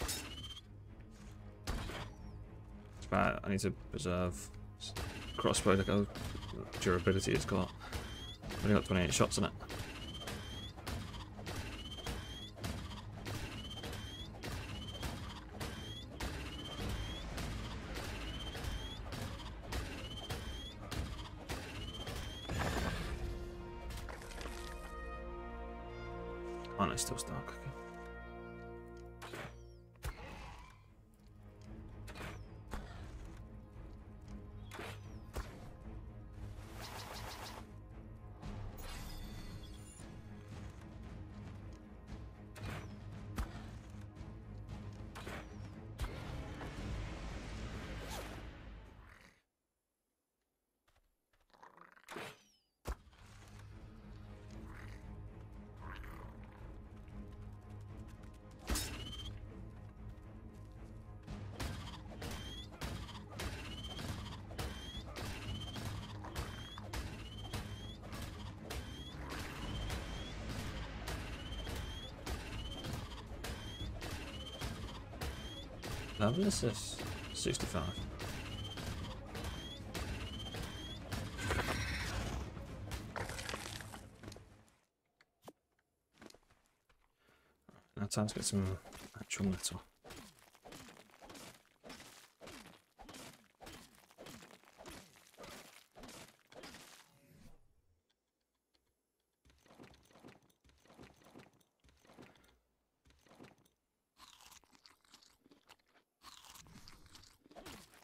It's bad, I need to preserve crossbow, how durability it's got. Only got 28 shots in it. Level is this? 65. Now time to get some actual metal.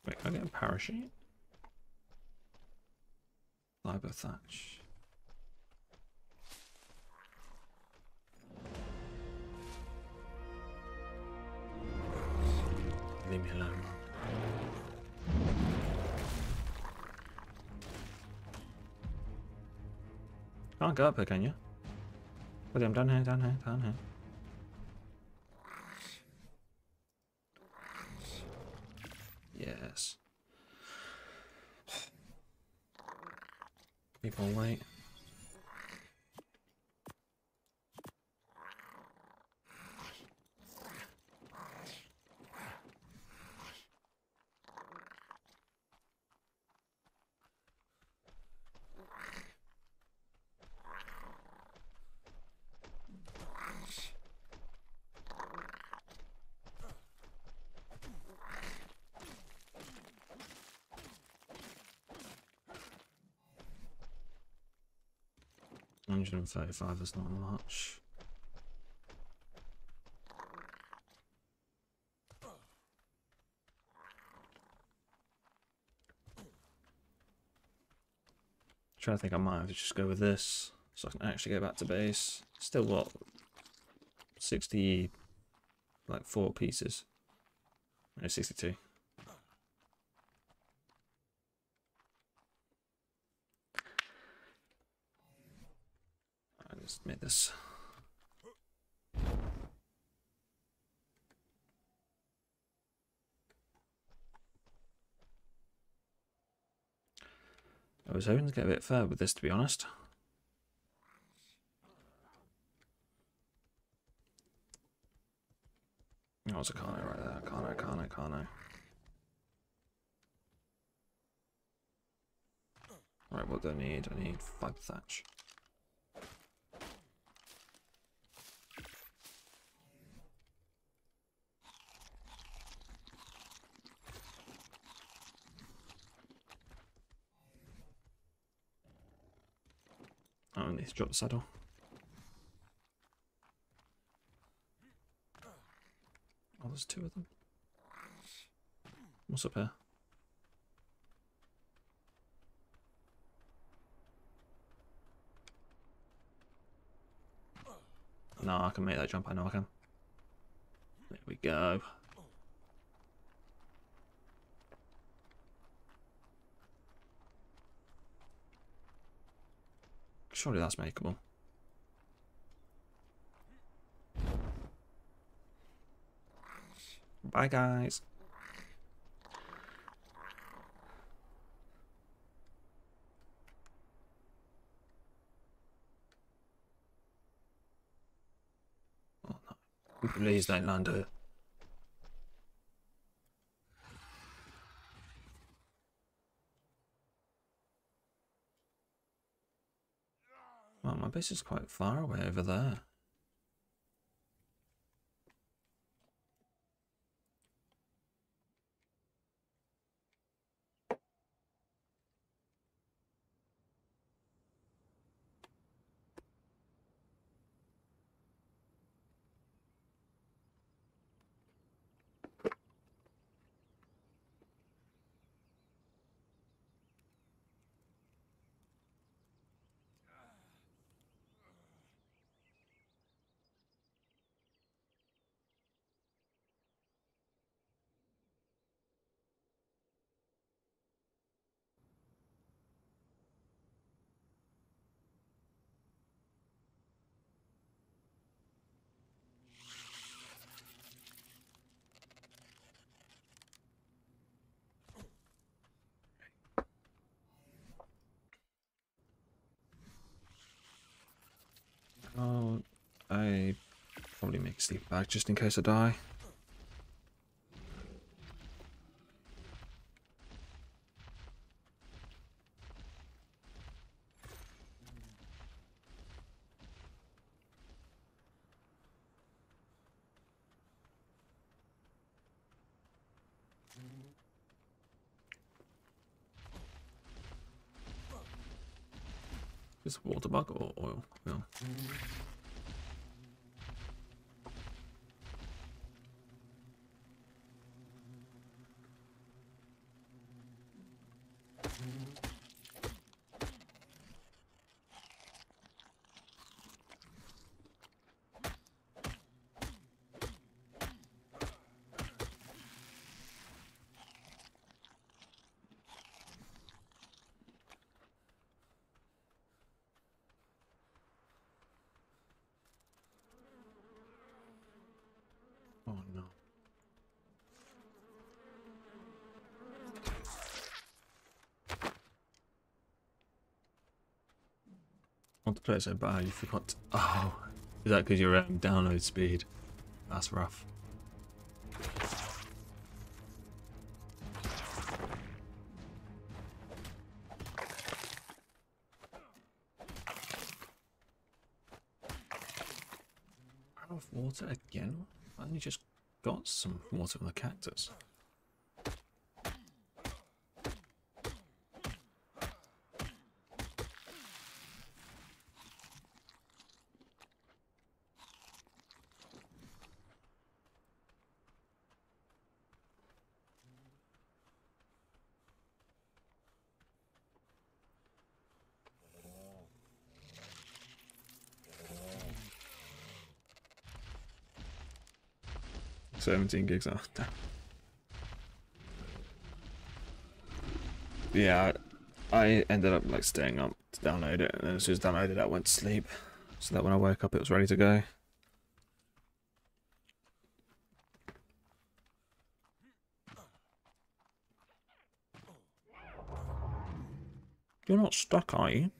Wait, parachute? Fiber thatch. Leave me alone. Can't go up here, can you? Wait, I'm down here, down here, down here. 135 is not much. I'm trying to think I might have to just go with this so I can actually go back to base. Still what? 60, like four pieces. No, 62. Was hoping to get a bit further with this, to be honest. Oh, it's a Carno right there. Carno, Carno, Carno. Right, what do I need? I need five thatch. Drop the saddle. Oh, there's two of them. What's up here? No, I can make that jump. I know I can. There we go. Surely that's makeable. Bye, guys. Oh, no. Please don't land her. My base is quite far away over there. Oh, I probably make a sleep bag just in case I die. Is it water bug or oil? No. Oh no. Want to play so bad you forgot. To... Oh, is that because your um, download speed? That's rough. Out of water again? I only just got some water from the cactus. Seventeen gigs. Oh. Yeah, I ended up like staying up to download it, and as soon as downloaded I went to sleep, so that when I woke up, it was ready to go. You're not stuck, are you?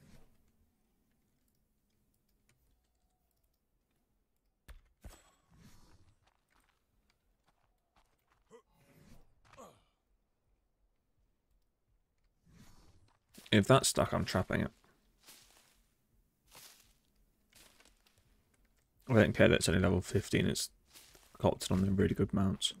If that's stuck, I'm trapping it. I don't care that it's only level 15, it's copped on them really good mounts.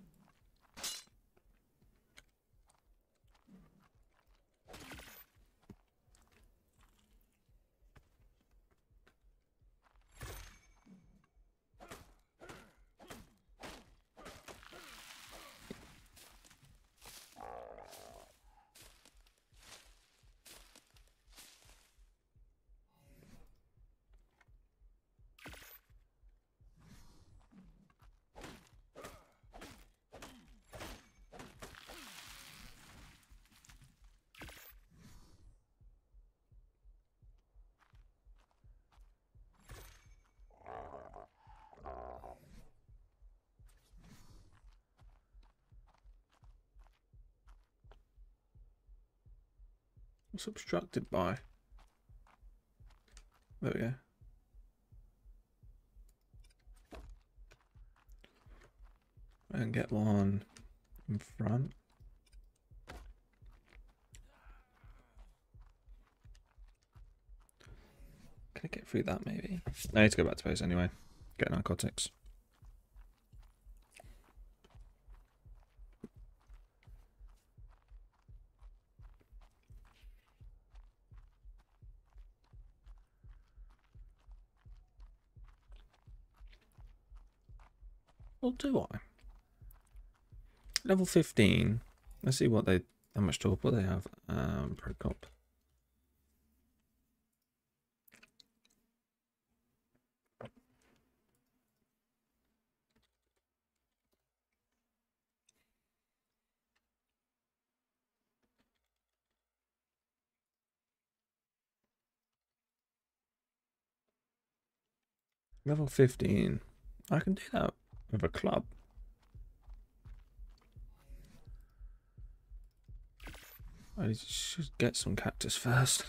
Obstructed by? There we go. And get one in front. Can I get through that maybe? I need to go back to base anyway. Get narcotics. Or do I? Level 15. Let's see what they, how much torpor they have. Um, pro cop. Level 15. I can do that with a club. I should get some cactus first.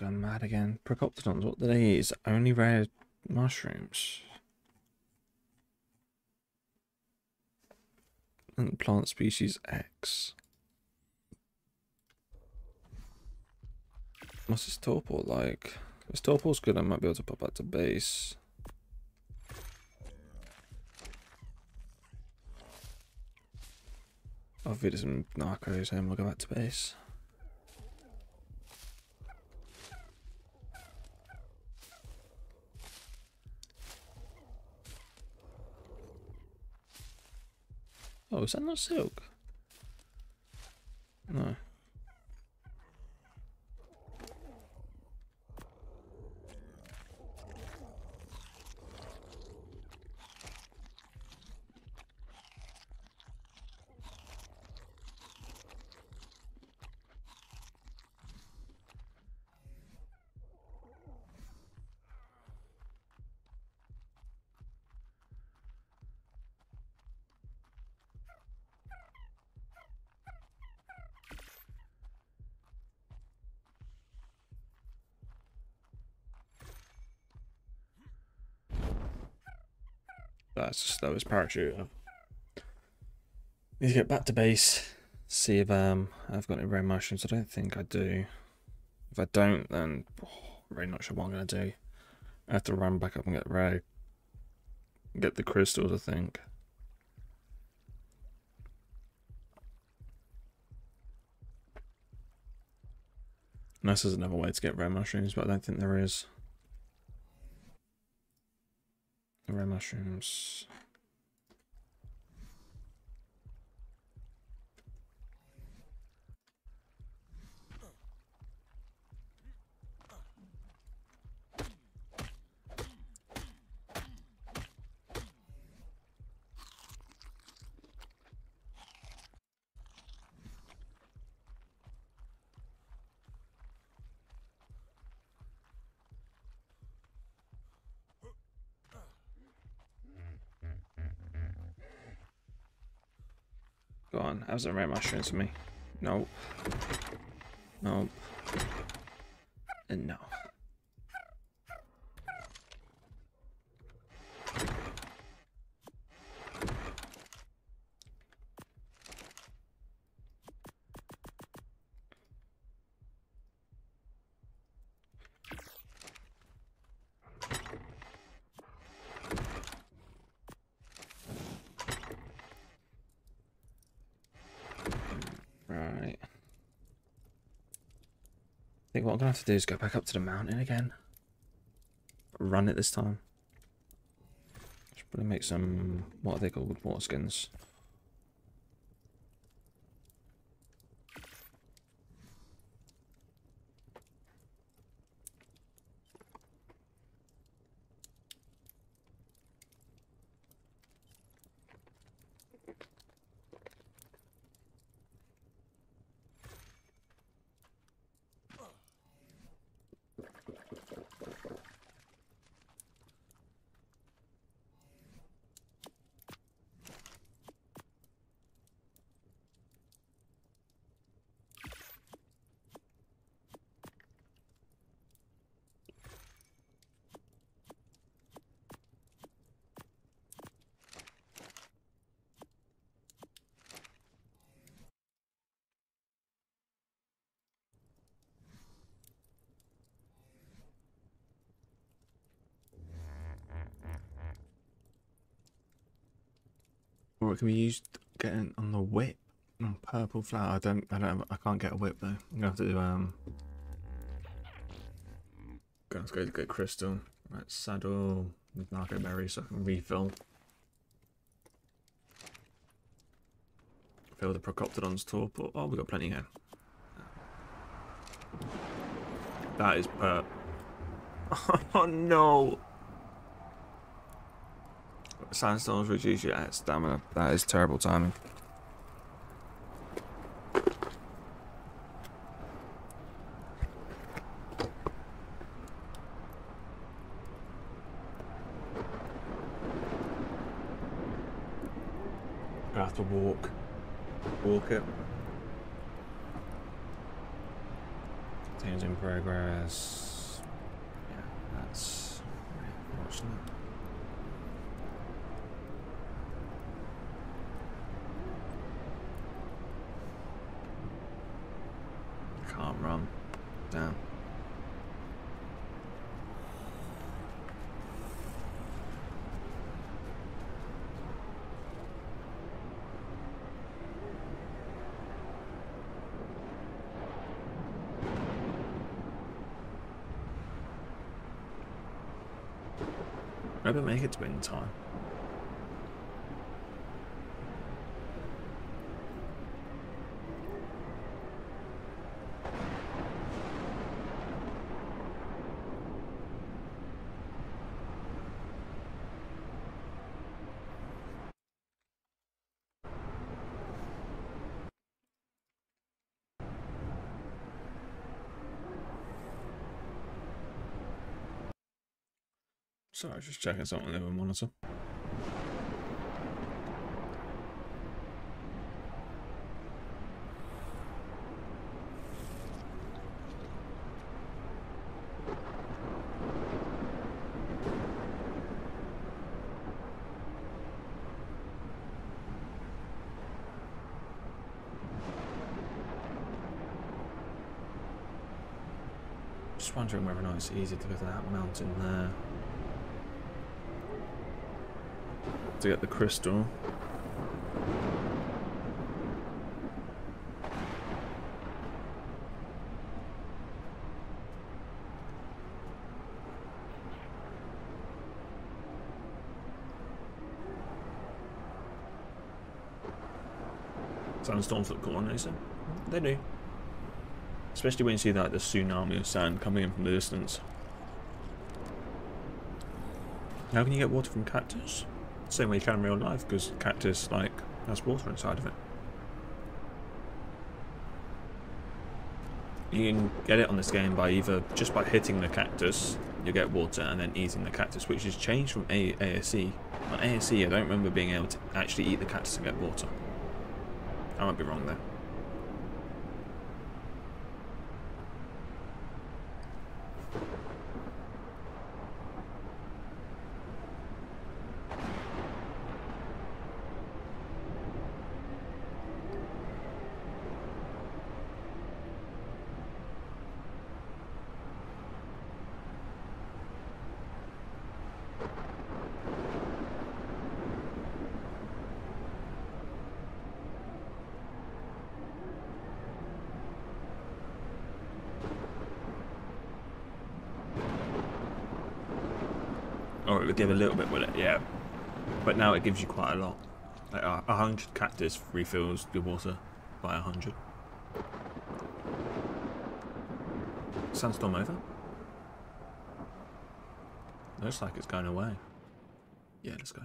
Going mad again. Procoptodons, what do they eat? It's only rare mushrooms. And plant species X. What's this torpor like? If this torpor's good, I might be able to pop back to base. I'll feed some narcos and we'll go back to base. Oh, is that not silk? No. Slowest parachute. Need to get back to base. See if um I've got any rare mushrooms. I don't think I do. If I don't, then oh, really not sure what I'm gonna do. I have to run back up and get rare. Get the crystals, I think. Unless there's another way to get rare mushrooms, but I don't think there is. Rare mushrooms. On, have some rare mushrooms for me. Nope. Nope. And no. Right. I think what I'm gonna have to do is go back up to the mountain again. Run it this time. Should probably make some what are they called? Water skins. Can be used getting on the whip. Oh, purple flower. I don't. I don't. I can't get a whip though. I'm gonna have to um. Have to go get crystal. Right, saddle with narco berry so I can refill. Fill the Procoptodon's torpor. Oh, we've got plenty here. That is perp. Oh no! Sandstorms reduce your stamina. That is terrible timing. I have to walk. Walk it. Things in progress. Yeah, that's unfortunate. Can't run. Damn. Maybe make it to in time. Sorry, just checking something on the monitor. Just wondering whether or not it's easy to go to that mountain there. To get the crystal. Sandstorms look cool on Nathan. Eh? They do. Especially when you see like the tsunami of sand coming in from the distance. How can you get water from cactus? Same way you can in real life, because cactus, like, has water inside of it. You can get it on this game by either just by hitting the cactus, you get water, and then eating the cactus, which has changed from A. On ASE, I don't remember being able to actually eat the cactus and get water. I might be wrong there. Give a little bit with it, yeah. But now it gives you quite a lot. Like a hundred cactus refills the water by a hundred. Sandstorm over? Looks like it's going away. Yeah, let's go.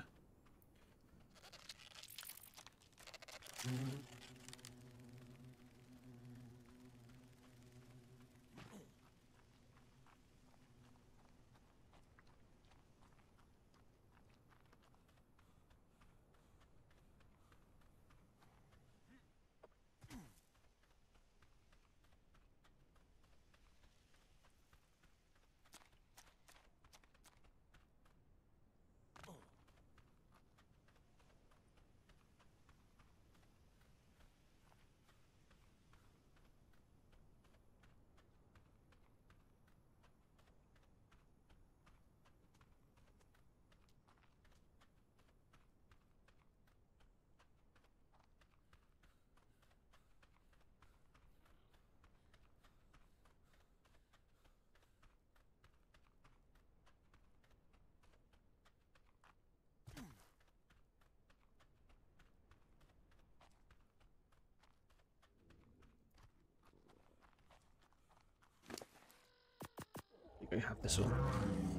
Can have this one.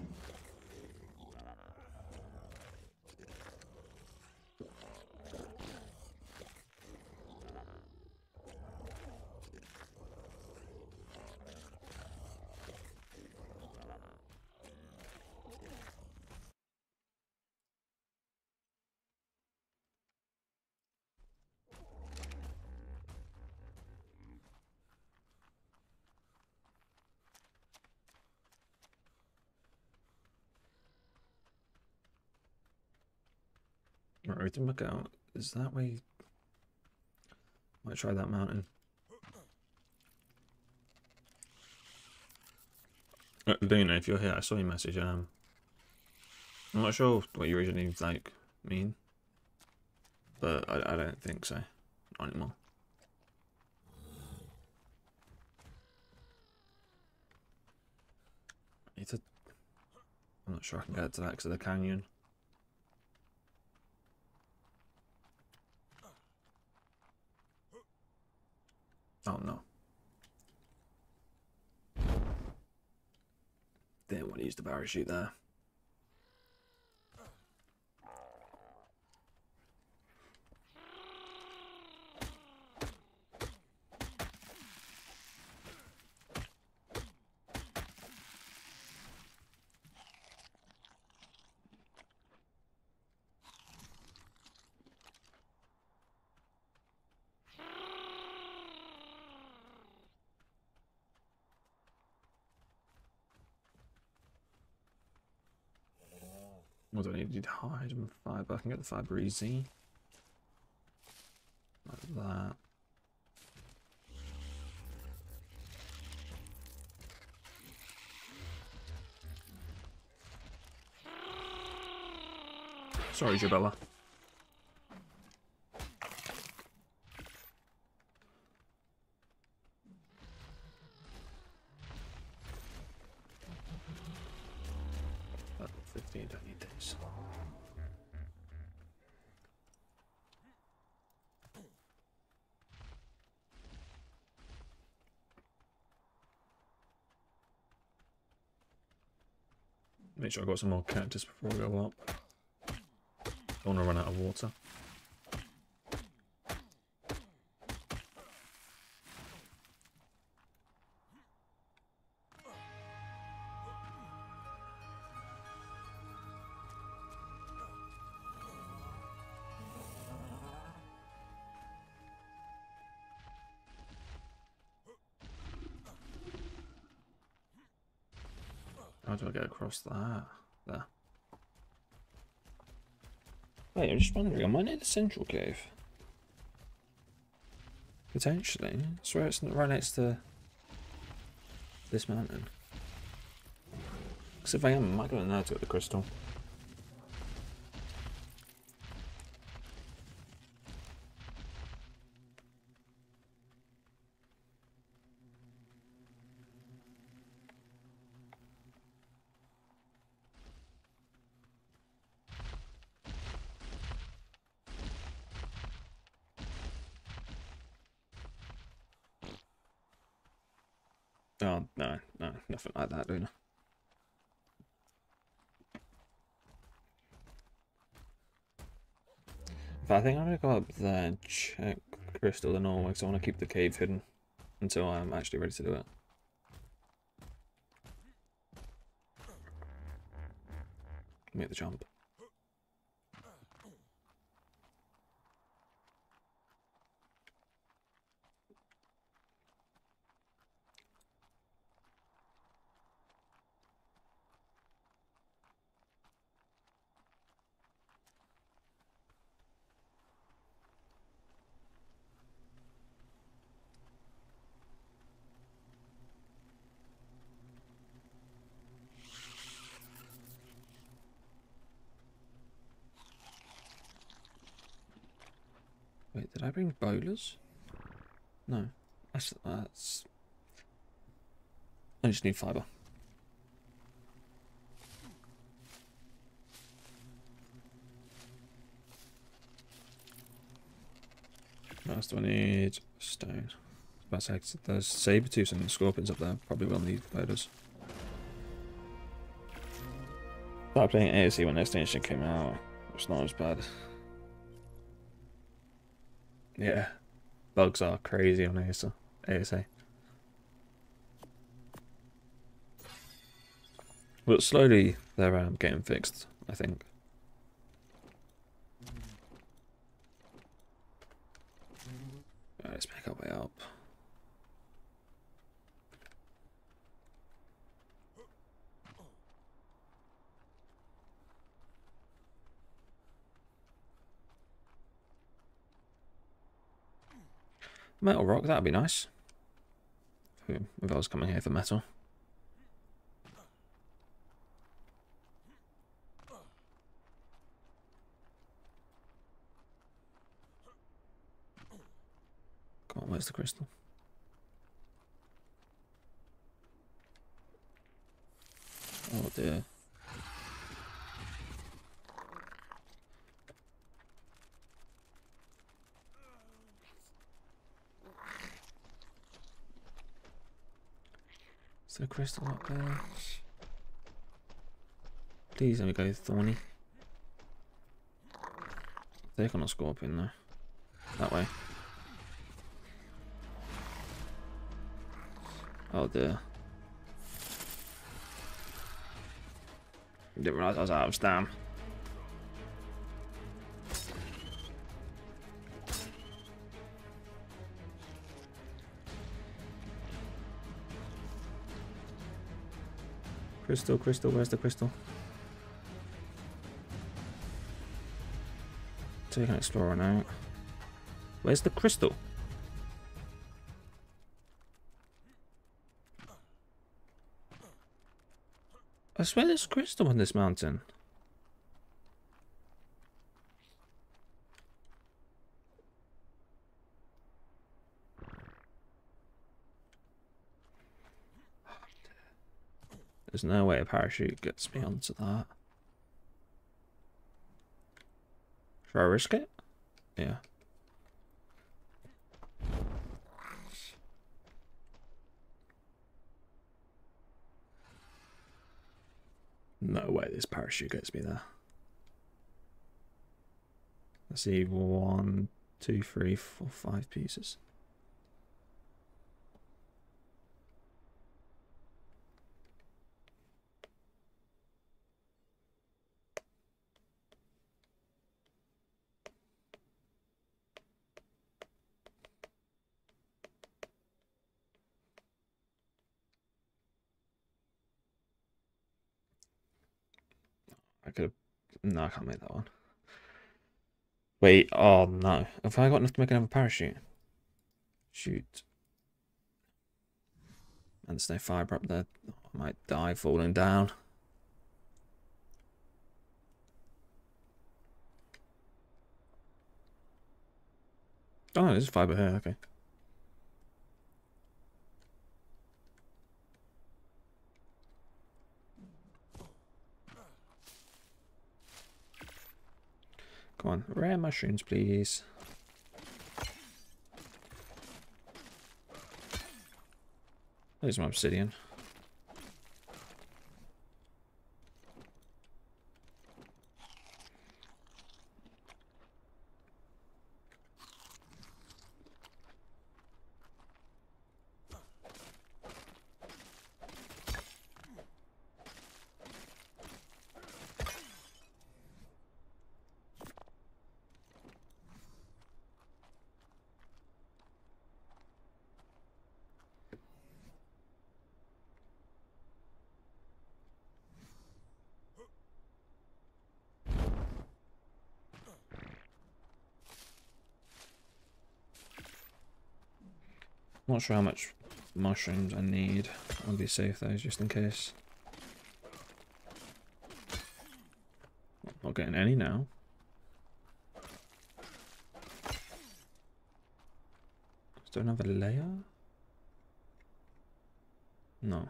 Road to Macau. Is that way? Might try that mountain. Uh, Luna, if you're here, I saw your message. Um, I'm not sure what you originally like mean, but I, I don't think so. Not anymore. I need to. I'm not sure I can get to that because of the canyon. Oh no. Didn't want to use the parachute there. Need hide and fiber? I can get the fiber easy. Like that. Sorry, Jabella. Uh, 15, don't need this. Make sure I got some more cactus before I go up. Don't want to run out of water. Across that? There. Wait, I'm just wondering, am I near the central cave? Potentially. I swear it's right next to this mountain. Because if I am, I might go in there to get the crystal. Oh, no, no, nothing like that, Luna. But I think I'm gonna go up there and check Crystal and all, because I want to keep the cave hidden until I'm actually ready to do it. Make the jump. Bring bolas? No. That's, that's... I just need fibre. Else do I need? Stone. About to say, there's saber-tooths and scorpions up there. Probably will need bolas. Started playing ASE when Extinction came out. It's not as bad. Yeah. Bugs are crazy on ASA. ASA. But slowly they're um, getting fixed, I think. Right, let's make our way up. Metal rock, that'd be nice. If I was coming here for metal. Come on, where's the crystal? Oh dear. Crystal up there? Please let me go thorny. Take on a scorpion though. That way. Oh dear. Didn't realise I was out of stam. Crystal, crystal, where's the crystal? Take an explorer now. Where's the crystal? I swear there's crystal on this mountain. There's no way a parachute gets me onto that. Should I risk it? Yeah. No way this parachute gets me there. Let's see, one, two, three, four, five pieces. I could have. No, I can't make that one. Wait, oh no. Have I got enough to make another parachute? Shoot. And there's no fibre up there. I might die falling down. Oh, there's fibre here, okay. Come on, rare mushrooms, please. There's my obsidian. Not sure how much mushrooms I need. I'll be safe those just in case. Not getting any now. Is there another layer? No.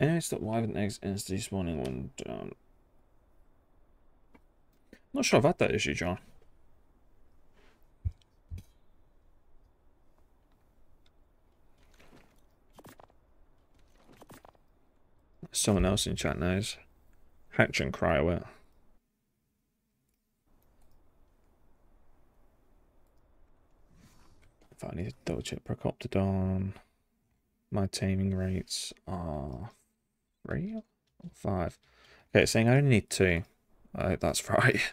Anyway, stop why haven't eggs instantly spawning when um, Not sure had that issue, John. Someone else in chat knows. Hatch and Cryowet. If I need to double check Procoptodon. My taming rates are three or five. Okay, it's saying I only need two. I hope that's right.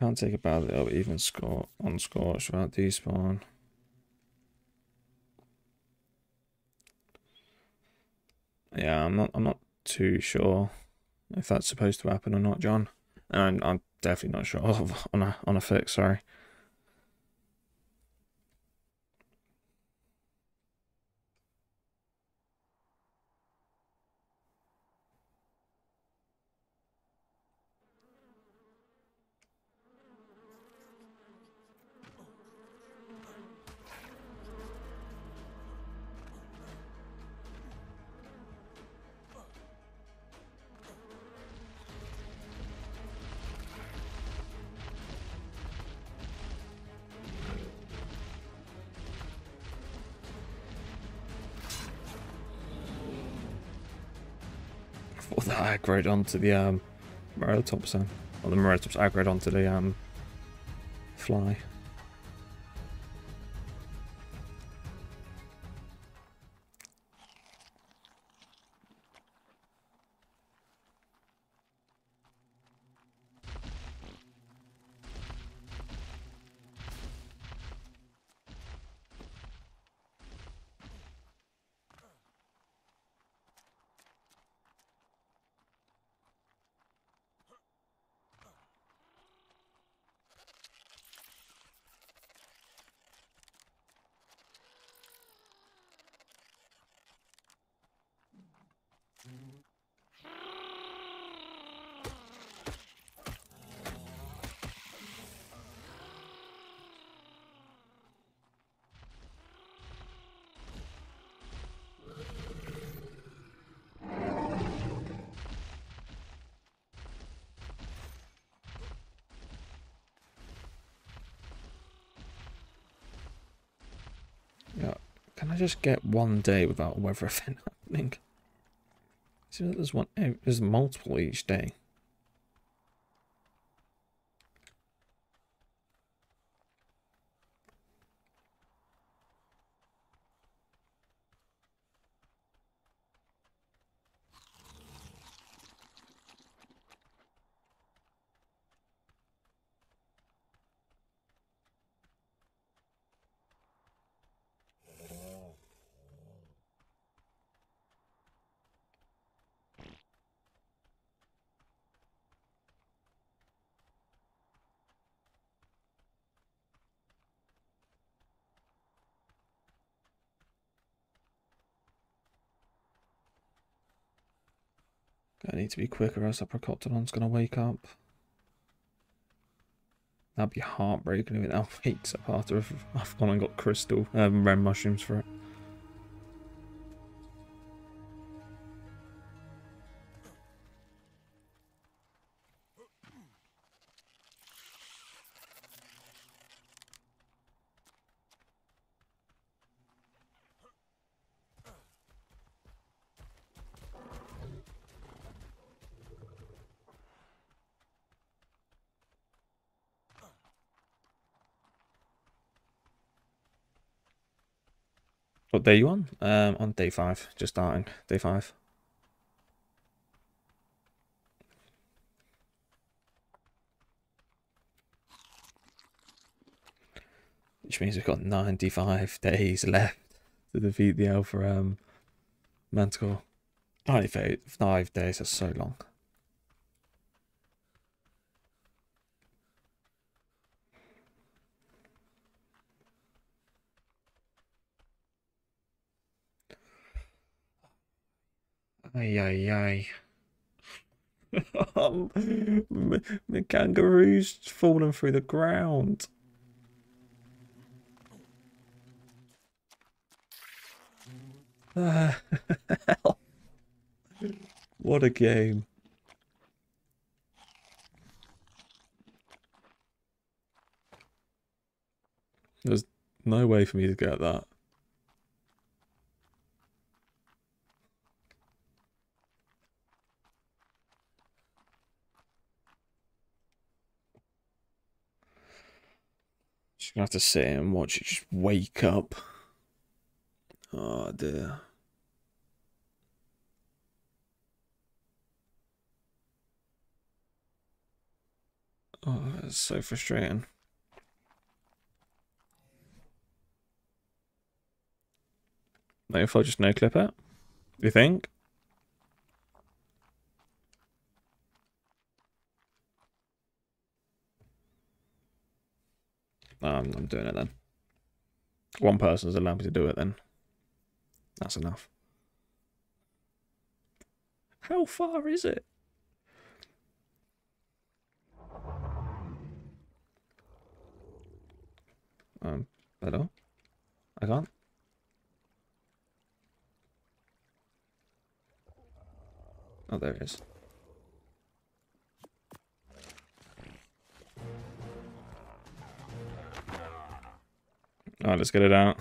Can't take a bad little even score on scorch without despawn. Yeah, I'm not I'm not too sure if that's supposed to happen or not, John. And I'm, I'm definitely not sure on a on a fix, sorry. Onto the um Morellatops then. Or the Morellatops aggroed onto the um fly. Just get one day without a weather event happening? See there's one eh, there's multiple each day. I need to be quicker else that Procoptodon's gonna wake up. That'd be heartbreaking if that wakes up after I've gone and got crystal um, red mushrooms for it. What day you on? Um, on day five, just starting. Day five. Which means we've got 95 days left to defeat the Alpha um, Manticore. 95 days, that's so long. Ay, ay, ay. um, the kangaroo's fallen through the ground. What a game. There's no way for me to get that. Gonna have to sit and watch it just wake up. Oh dear. Oh, that's so frustrating. Maybe if I just no clip it? You think? Um, I'm doing it then. One person person's allowed me to do it then. That's enough. How far is it? Um, hello? I can't. Oh, there it is. Alright, let's get it out.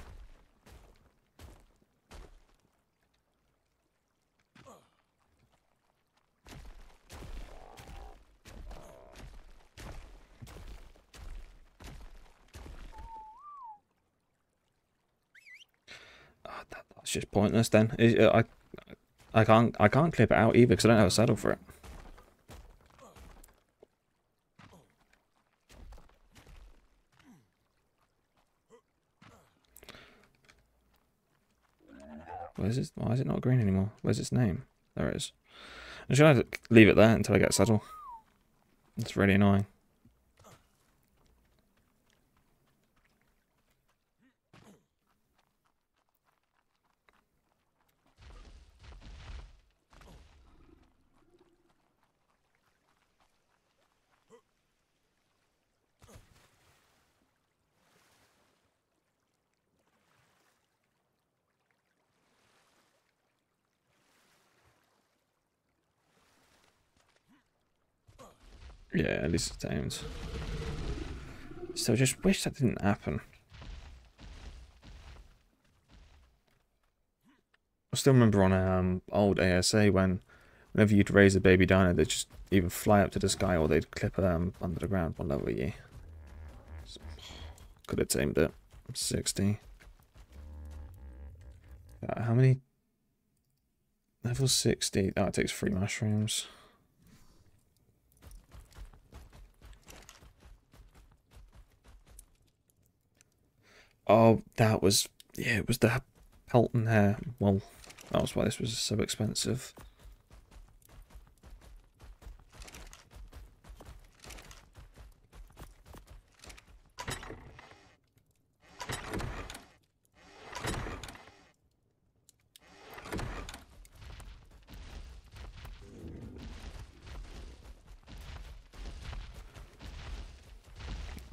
Oh, that, that's just pointless then. Is- uh, I, I can't, I can't clip it out either because I don't have a saddle for it. Where's it? Why is it not green anymore? Where's its name? There it is. I should to leave it there until I get a saddle. It's really annoying. Yeah, at least it's tamed. So just wish that didn't happen. I still remember on um, old ASA when whenever you'd raise a baby dino, they'd just either fly up to the sky or they'd clip um, under the ground one level you. Could have tamed it. 60. Uh, how many? Level 60. Oh, it takes three mushrooms. Oh, that was yeah, it was the Pelton hair. Well, that was why this was so expensive.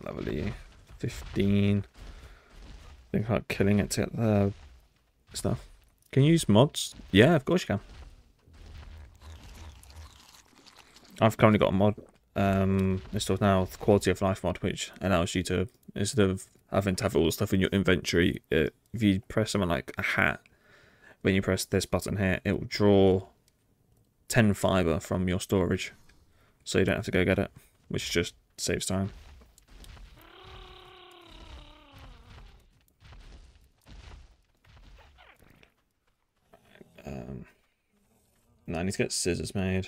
Lovely. 15 about killing it to get the stuff. Can you use mods? Yeah, of course you can. I've currently got a mod um, installed now, the quality of life mod, which allows you to, instead of having to have all the stuff in your inventory, it, if you press something like a hat, when you press this button here, it will draw 10 fiber from your storage. So you don't have to go get it, which just saves time. Um, no, I need to get scissors made.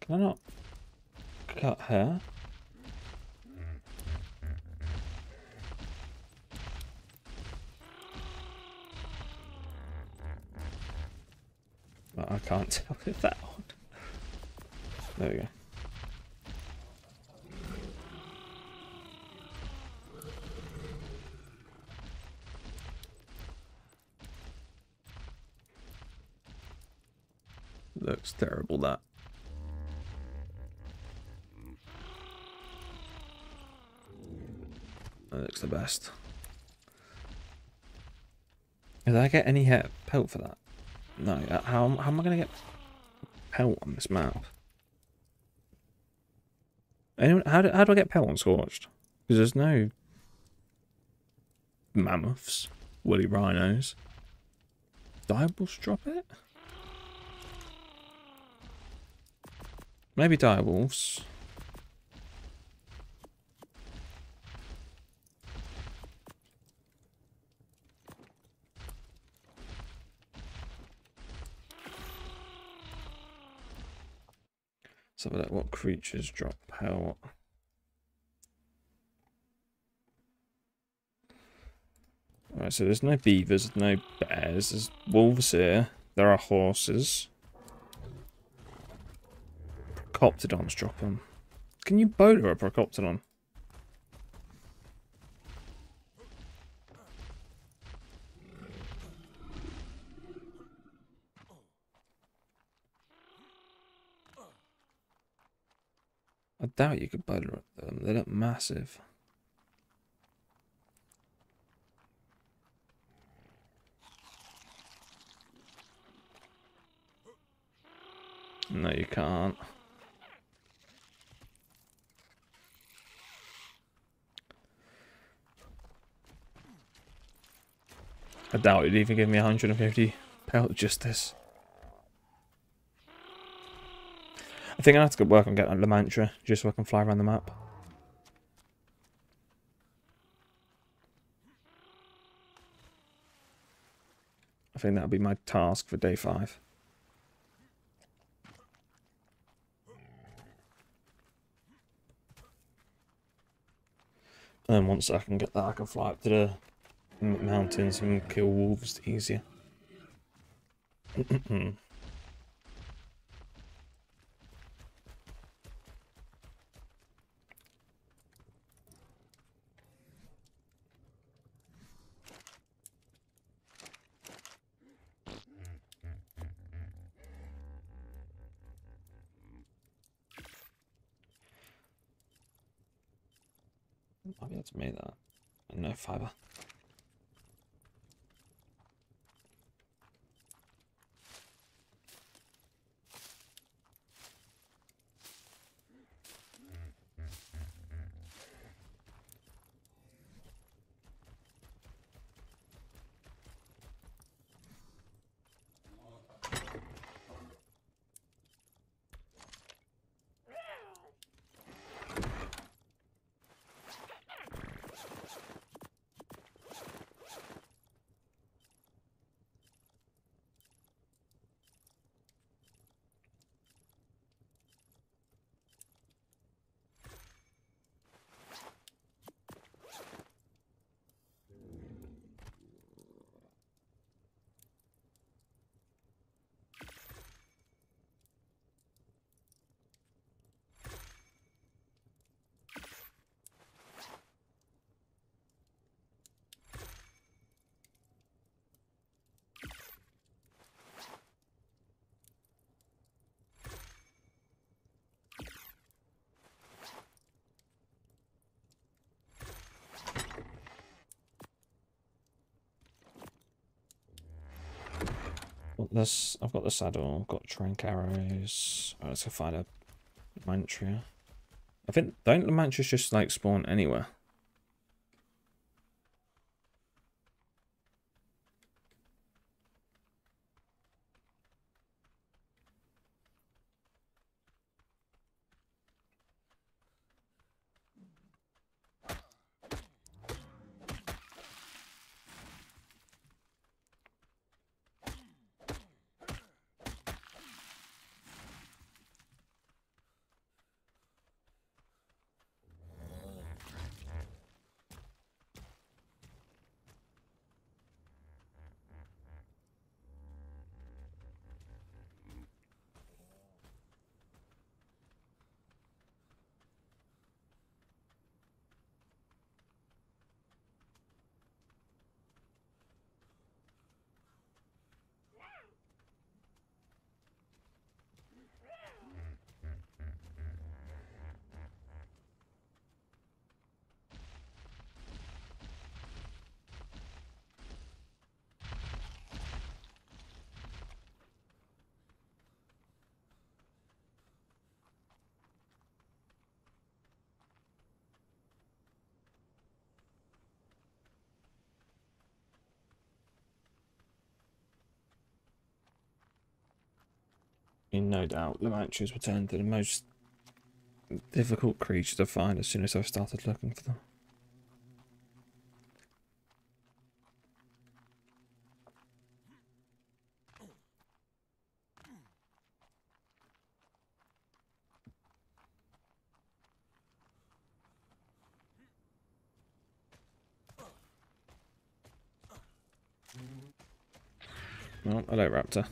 Can I not cut hair? I can't tell if that on. There we go. Looks terrible that. That looks the best. Did I get any hair pelt for that? No, uh, how, how am I going to get pelt on this map? Anyone, how, do, how do I get pelt on Scorched? Because there's no mammoths, woolly rhinos. Diables drop it? Maybe dire So that what creatures drop how Alright, so there's no beavers, no bears, there's wolves here, there are horses. Procoptodons drop them. Can you bola a Procoptodon? Doubt you could bola them, they look massive. No, you can't. I doubt it'd even give me 150 pelt just this. I think I have to work on getting Lymantria just so I can fly around the map. I think that'll be my task for day five. And once I can get that, I can fly up to the mountains and kill wolves easier. Hmm. Make that. No fiber. Got this, I've got the saddle, got trank arrows. Right, let's go find a Mantria. I think, don't the Mantrias just like spawn anywhere? In no doubt, Lymantrias returned to the most difficult creature to find as soon as I started looking for them. Well, hello, Raptor.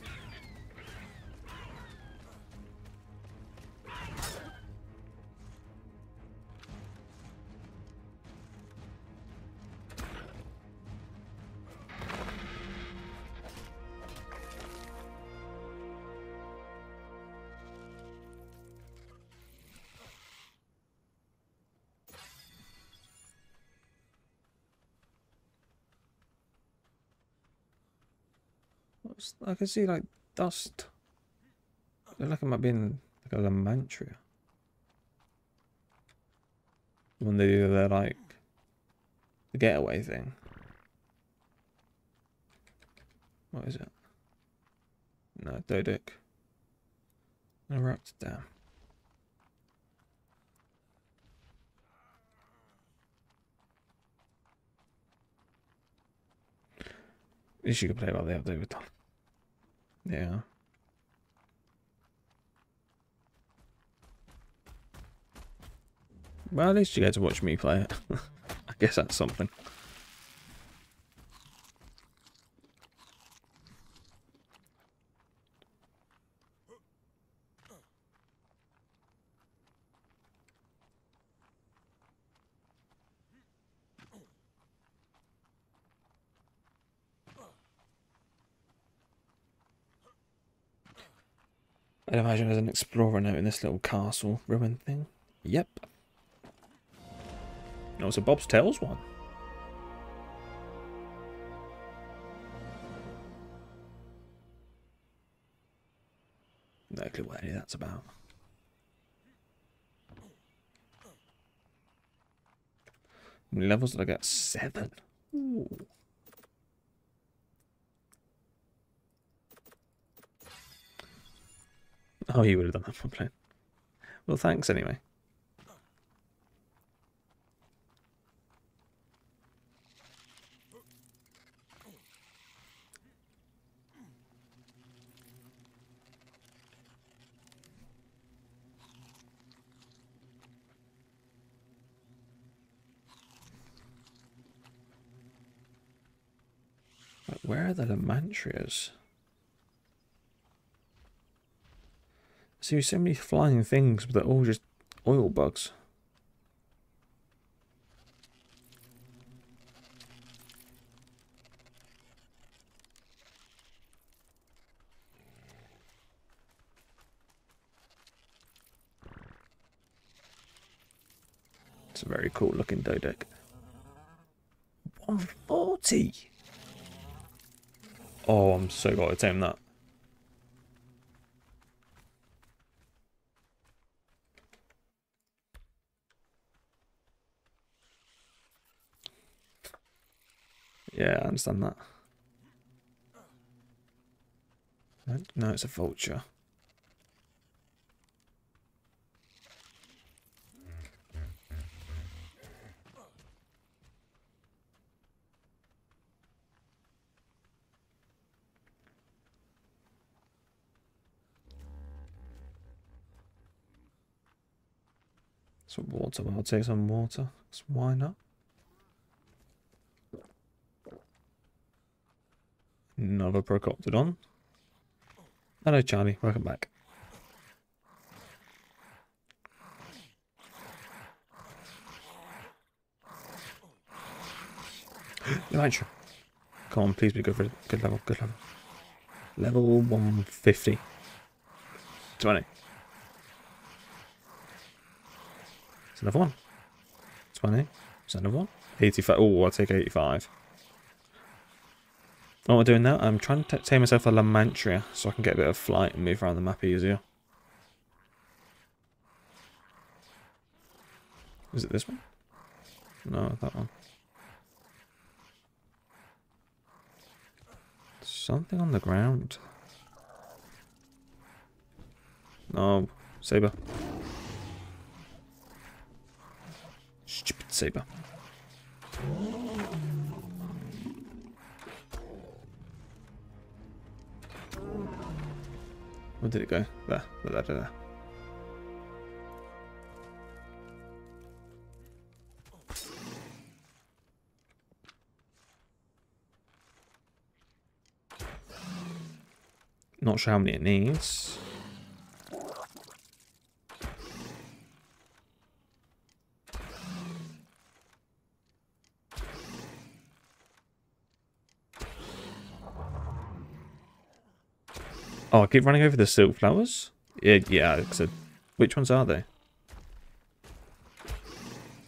Can see like dust. Look like it might be in like a Lymantria. When they do their like the getaway thing. What is it? No, Doedic. No Raptor, damn. At you can play while they have David done. Yeah. Well, at least you get to watch me play it. I guess that's something. I'd imagine there's an explorer now in this little castle ruin thing. Yep. Oh, it's a Bob's Tales one. No clue what any of that's about. How many levels did I get? Seven. Ooh. Oh, you would have done that playing. Well, thanks anyway. Where are the Lymantrias? See so many flying things, but they're all just oil bugs. It's a very cool looking Doedic. 140! Oh, I'm so glad I tamed that. Yeah, I understand that. No, it's a vulture. So water, I'll take some water. water. 'cause why not? Another Procoptodon. Hello, Charlie. Welcome back. Elijah. Come on, please be good for it. good level. Good level. Level 150. 20. It's another one. 20. It's another one. 85. Oh, I'll take 85. What am I doing now? I'm trying to tame myself a Lymantria so I can get a bit of flight and move around the map easier. Is it this one? No, that one. Something on the ground. No, Saber. Stupid Saber. Where did it go? There, there, there, there. Not sure how many it needs. Oh, I keep running over the silk flowers? Yeah, yeah. Which ones are they?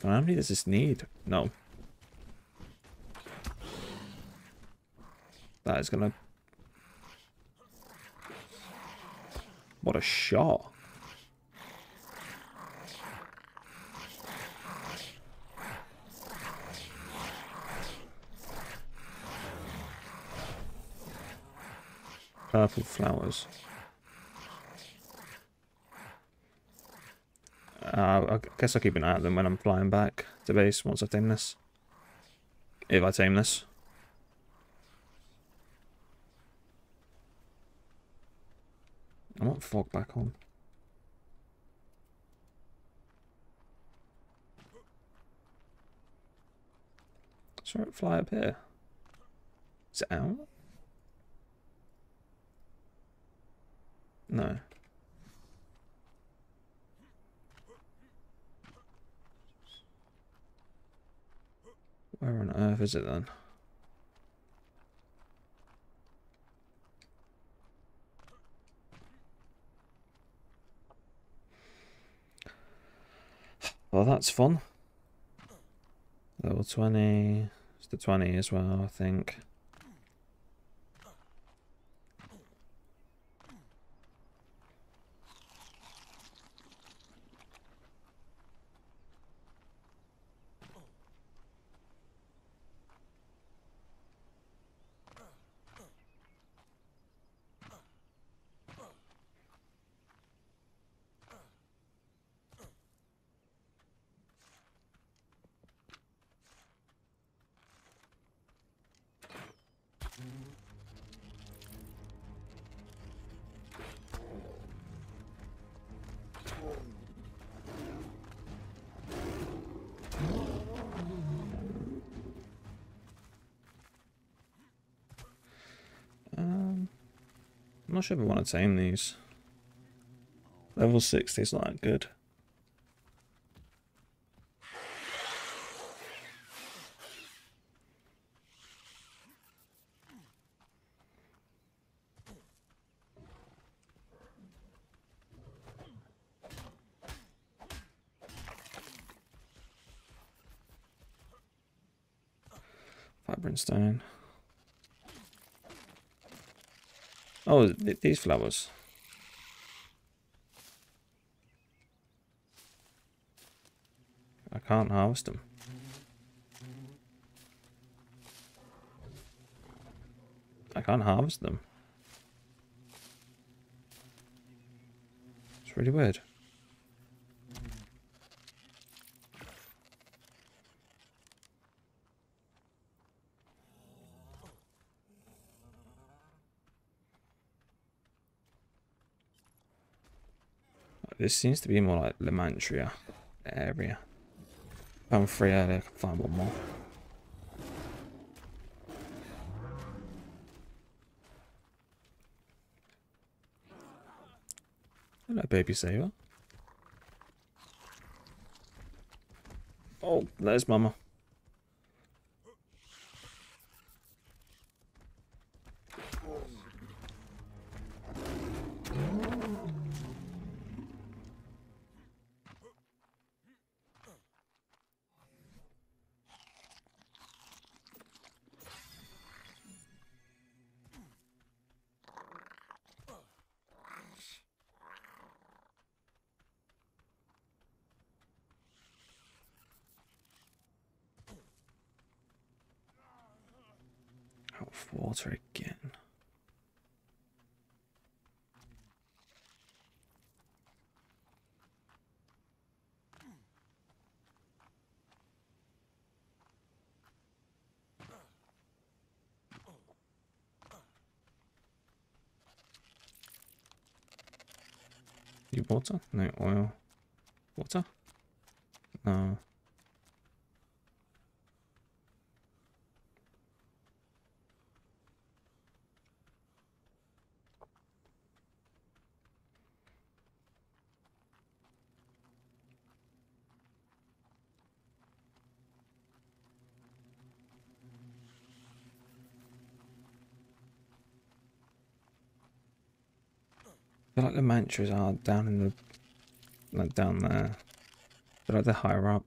How many does this need? No. That is gonna... What a shot. Purple flowers. Uh, I guess I'll keep an eye on them when I'm flying back to base once I tame this. If I tame this. I want fog back on. Saw it fly up here. Is it out? No. Where on earth is it then? Well, that's fun. Level 20. It's the 20 as well, I think. If I want to tame these. Level 60 is not good. Vibrant stone. Oh, th these flowers. I can't harvest them. I can't harvest them. It's really weird. This seems to be more like Lymantria area. I'm free I can find one more. Hello, baby Saber. Oh, there's Mama. Out of water again. Need water? No oil. Water? No. Mantras are down in the like down there. But like they're higher up.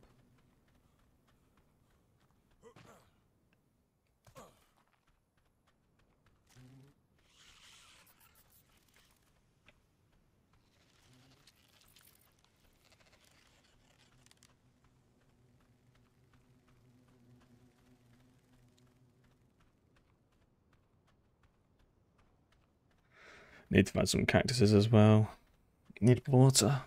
Need to find some cactuses as well. Need water.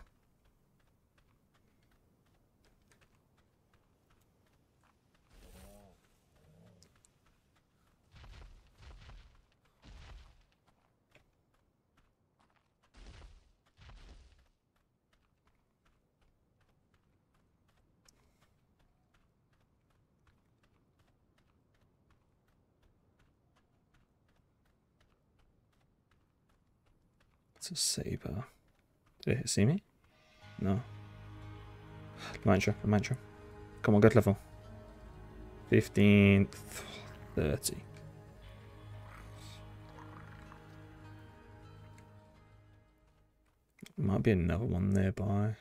It's a saber. Did it see me? No. Mantra, mantra. Come on, get level. 15, 30. Might be another one nearby.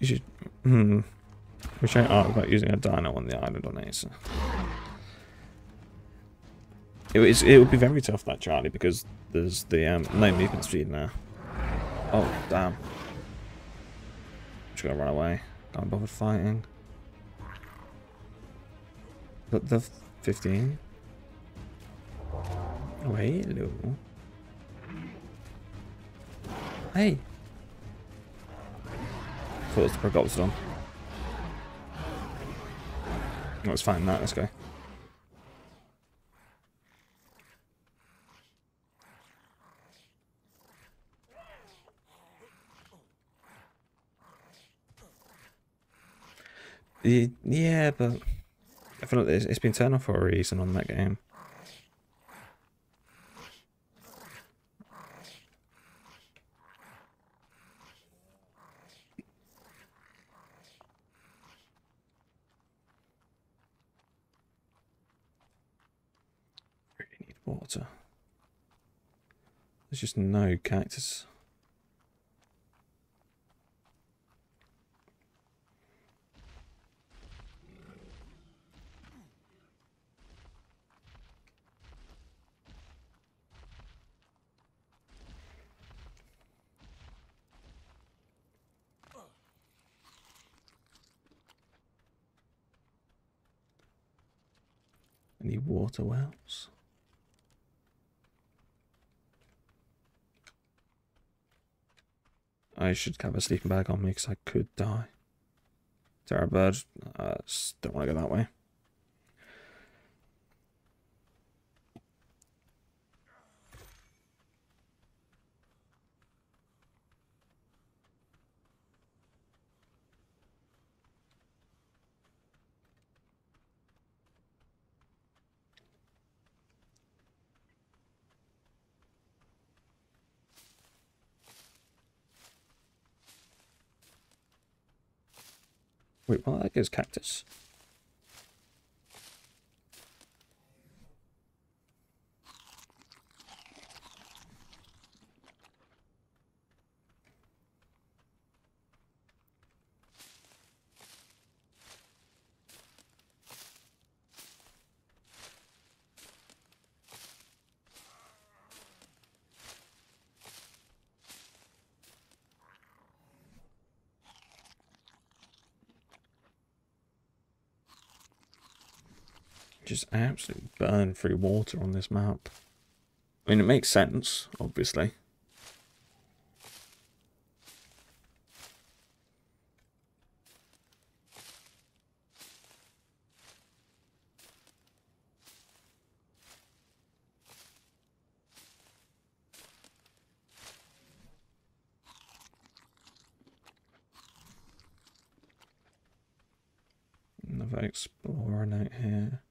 You should. Hmm. Which I are about using a dino on the island on ASA. It is. It would be very tough that Charlie because there's the um, no movement speed now. Oh damn! Just gonna run away. Can't bother fighting. But the 15. Oh hello. Hey. Thought it was the Procoptodon. Let's find that, let's go. Yeah, but it's, it's been turned off for a reason on that game. Really need water. There's just no cactus. Any water wells? I should have a sleeping bag on me because I could die. Terror bird. Uh, s- don't want to go that way. Wait, well, that goes cactus. Burn through water on this map. I mean, it makes sense, obviously. Another explorer note here.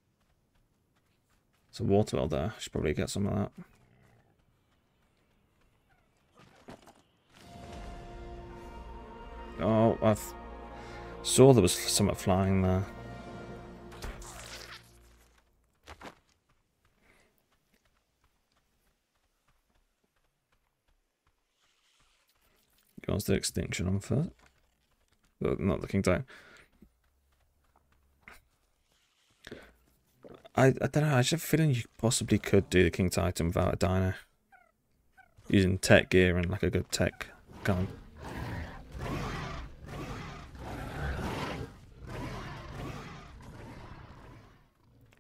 Well there. Should probably get some of that. Oh, I saw there was something flying there. Goes the extinction on foot. But not looking king I, I don't know, I just have a feeling you possibly could do the King Titan without a dino. Using tech gear and like a good tech gun.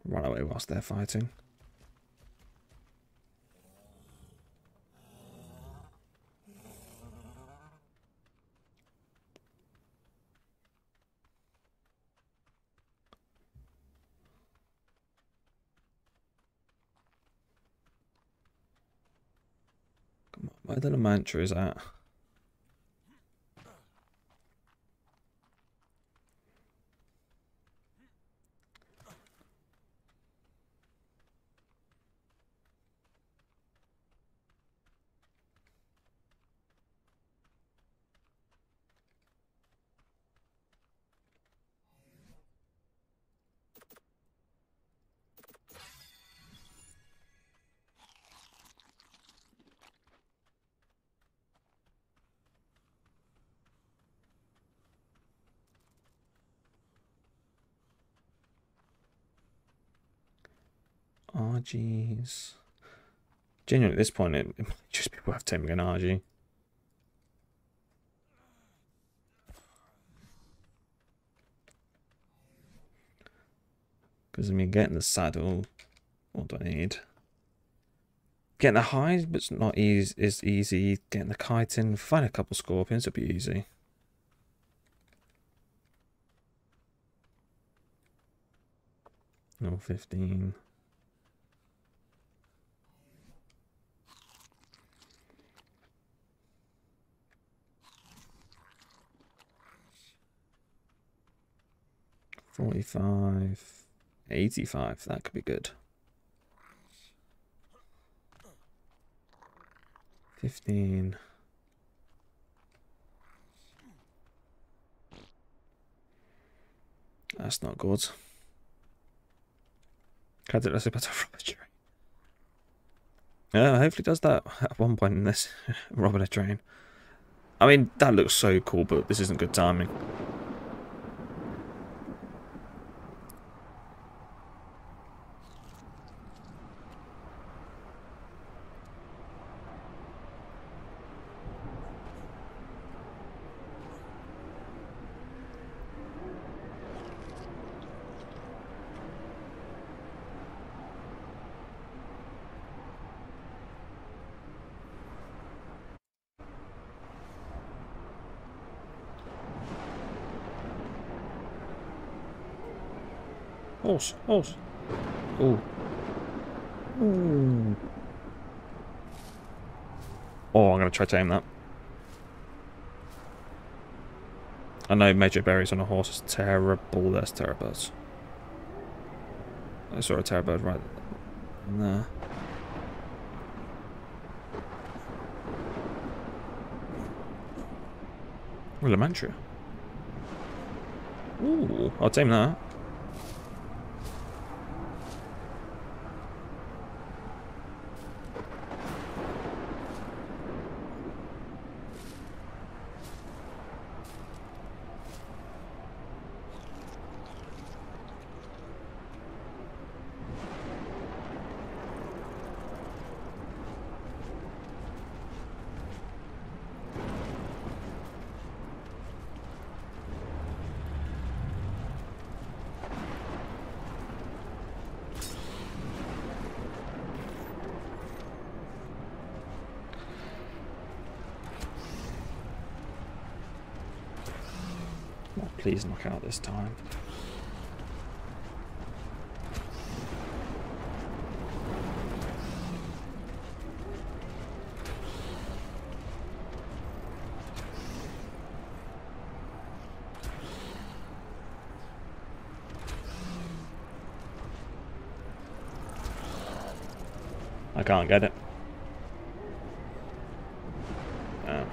Run away whilst they're fighting. Where the mantra is at? Argys. Genuinely, at this point, it, it might just be worth taming an Argy. Because, I mean, getting the saddle, what do I need? Getting the hide, but it's not easy, is easy. Getting the chitin, find a couple scorpions, it'll be easy. No, 15. Forty-five, eighty-five. That could be good. Fifteen. That's not good. Can't do a train. Yeah, hopefully does that at one point in this robbing a train. I mean, that looks so cool, but this isn't good timing. Horse, horse. Ooh. Ooh. Oh, I'm going to try to aim that. I know Mejoberries on a horse is terrible. There's terrorbirds. I saw a terrorbird right there. Willimantria. Ooh, I'll tame that. Please knock out this time. I can't get it. Oh.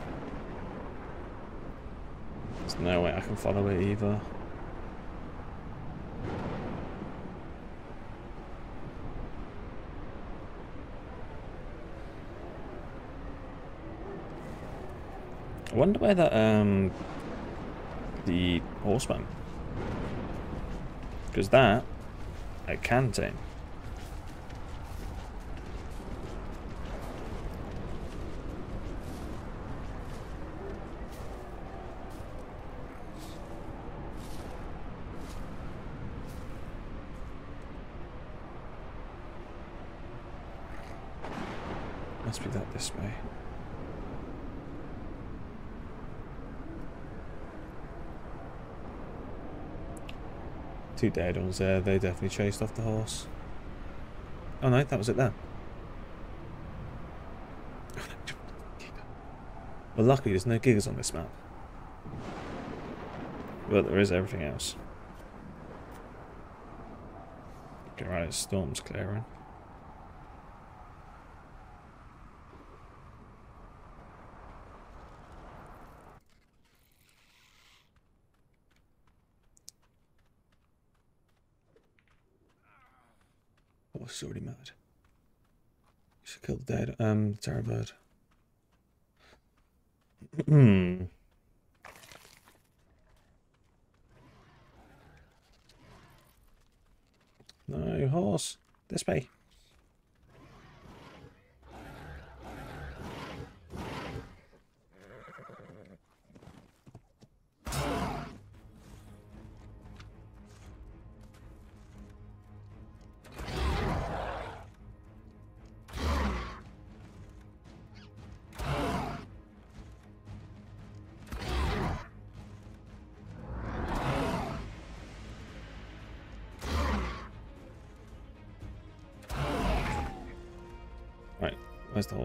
There's no way I can follow it either. I wonder where that um the horseman because that I can tame. Must be that this way. Two dead ones there, they definitely chased off the horse. Oh no, that was it there. Well, luckily there's no gigas on this map. But there is everything else. Okay, right, storm's clearing. Oh, it's already mad. You should kill the dead.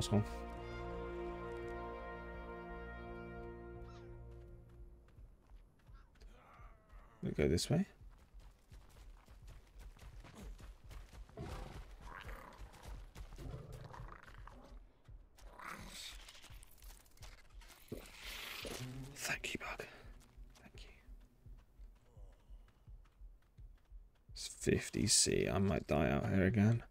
The? We go this way. Thank you, Bug. Thank you. It's 50C. I might die out here again.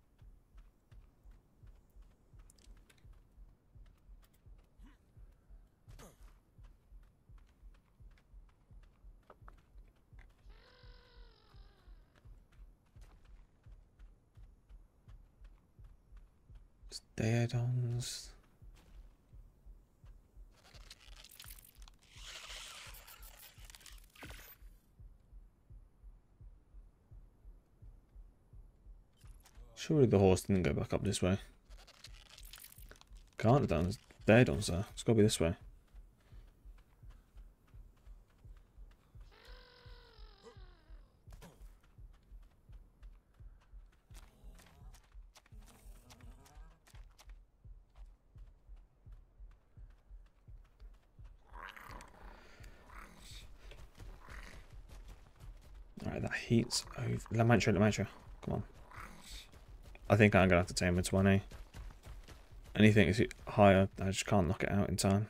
Surely the horse didn't go back up this way. Can't have done. There's deadons sir. It's got to be this way. Alright, that heat's over. La Mancha, La Mancha. Come on. I think I'm going to have to tame a 20. Anything is higher, I just can't knock it out in time.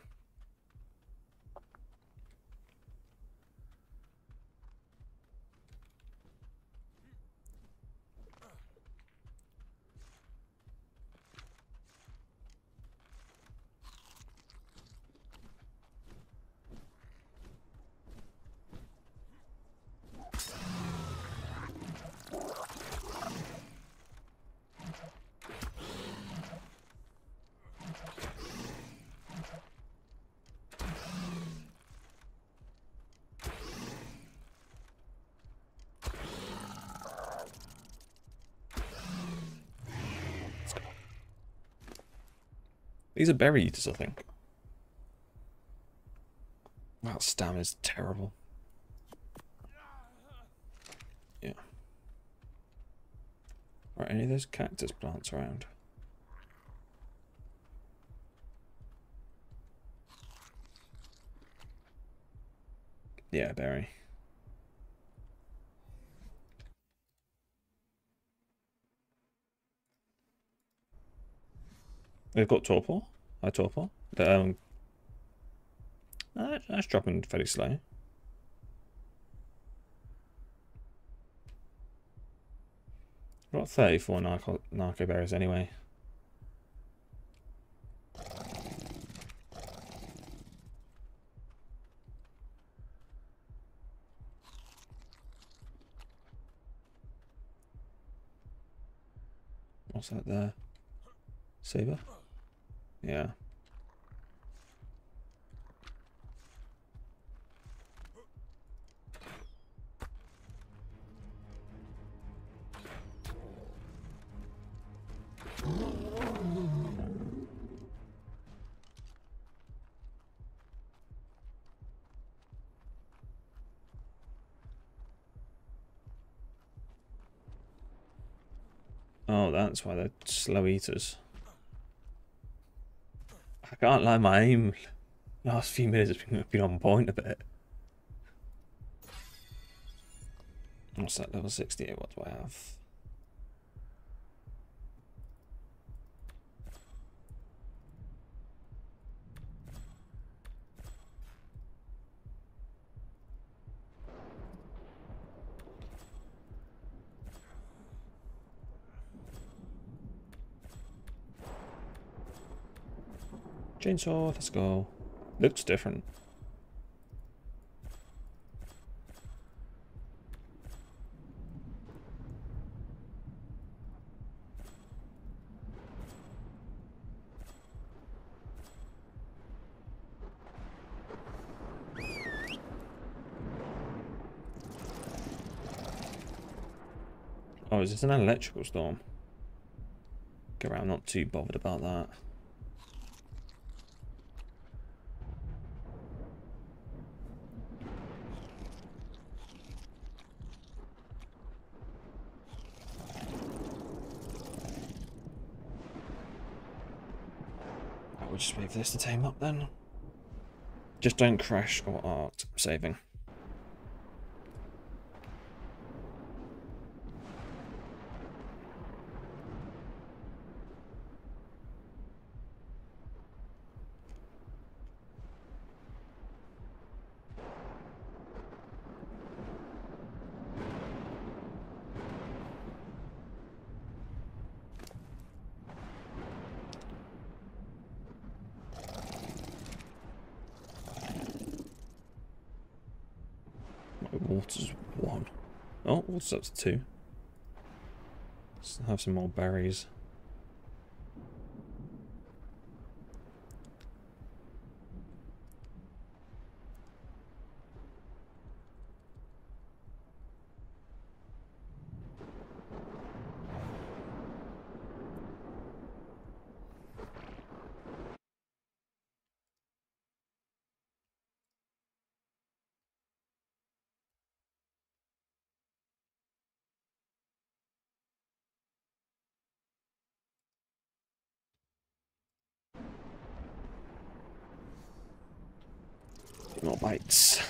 These are berry eaters, I think. That Wow, is terrible. Yeah. Right, any of those cactus plants around? Yeah, berry. We've got torpor. I Torpor. Um, uh, that's dropping fairly slow. Got 34 narco, narco berries anyway. What's that there? Saber? Yeah. Oh, that's why they're slow eaters. Can't lie, my aim last few minutes has been, been on point a bit. What's that, level 68? What do I have? Chainsaw, let's go. Looks different. Oh, is this an electrical storm? Get around, not too bothered about that. For this to tame up then. Just don't crash or art saving. My water's one. Oh, water's up to. Let's have some more berries. More bites.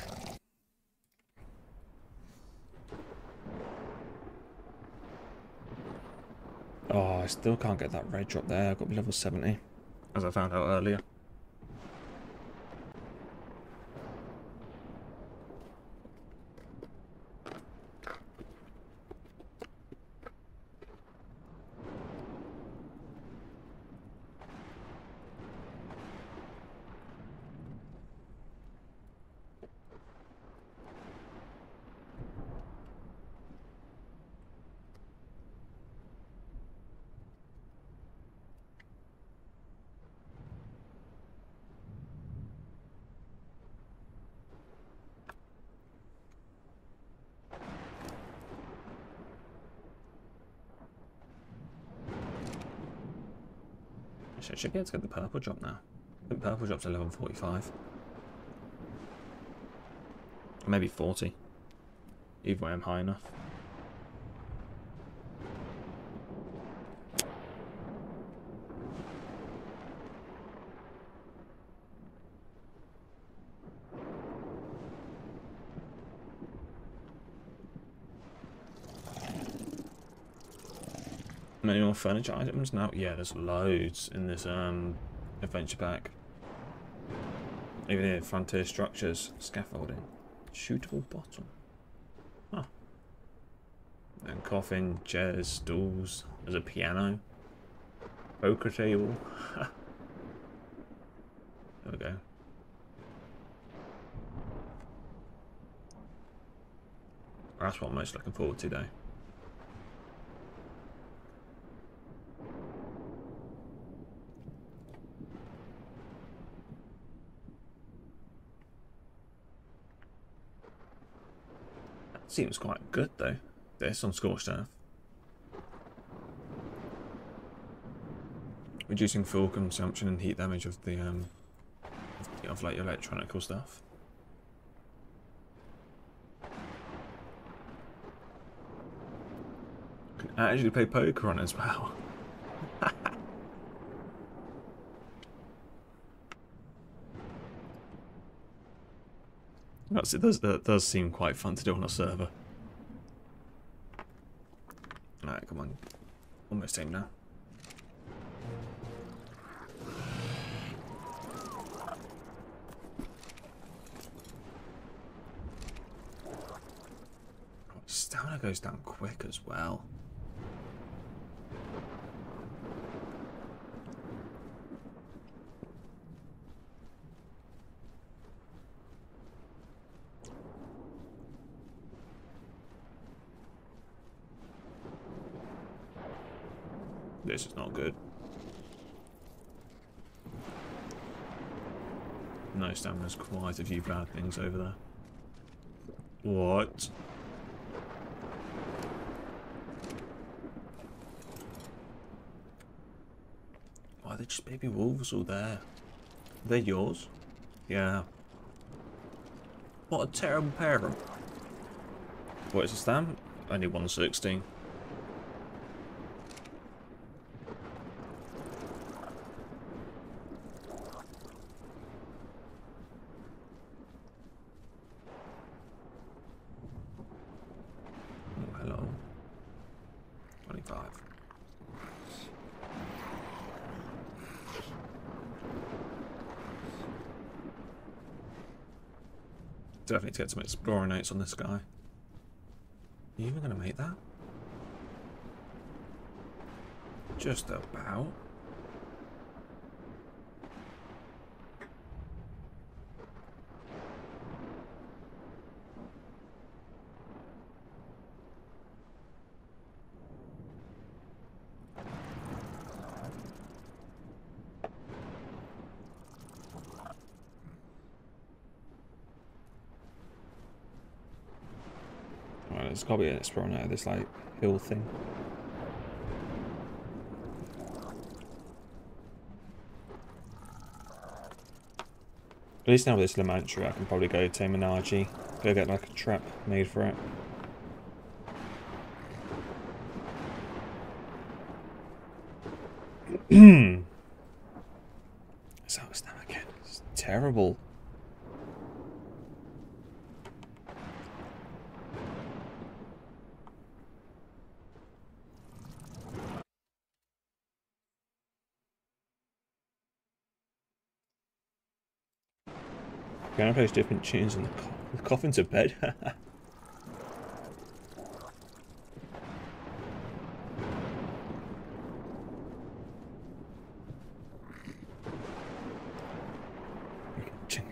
Oh, I still can't get that red drop there. I've got to be level 70. As I found out earlier. Should be able to get the purple drop now. I think purple drop's at level 45. Or maybe 40. Either way, I'm high enough. More furniture items now? Yeah, there's loads in this um adventure pack. Even here, frontier structures, scaffolding, shootable bottom. Huh. And coffin, chairs, stools. There's a piano. Poker table. there we go. That's what I'm most looking forward to though. Seems quite good though. This on Scorched Earth. Reducing fuel consumption and heat damage of the um of like electronical stuff. Can actually play poker on as well. That's, it does, that does seem quite fun to do on a server. Alright, come on. Almost in now. Stamina goes down quick as well. This is not good. Stamina's quite a few bad things over there. What? Why are there just baby wolves all there? They're yours? Yeah. What a terrible pair. What is the stamp? Only 116. Oh, hello. 25. Definitely need to get some explorer notes on this guy. Are you even going to make that? Just about. Right, there's got to be an explorer note of this like hill thing. At least now with this Lymantria, I can probably go to Menage, go get like a trap made for it. so it's now again. It's terrible. Plays different tunes and the, co the coffin's a bed.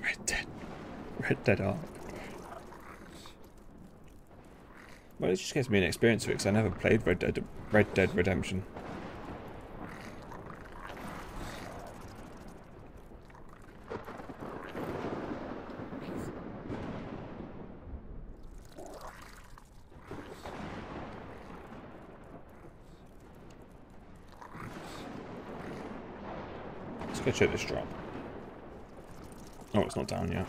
Red Dead. Red Dead ARK. Well, it just gives me an experience of it because I never played Red Dead, Red Dead Redemption. Check this drop. Oh, it's not down yet.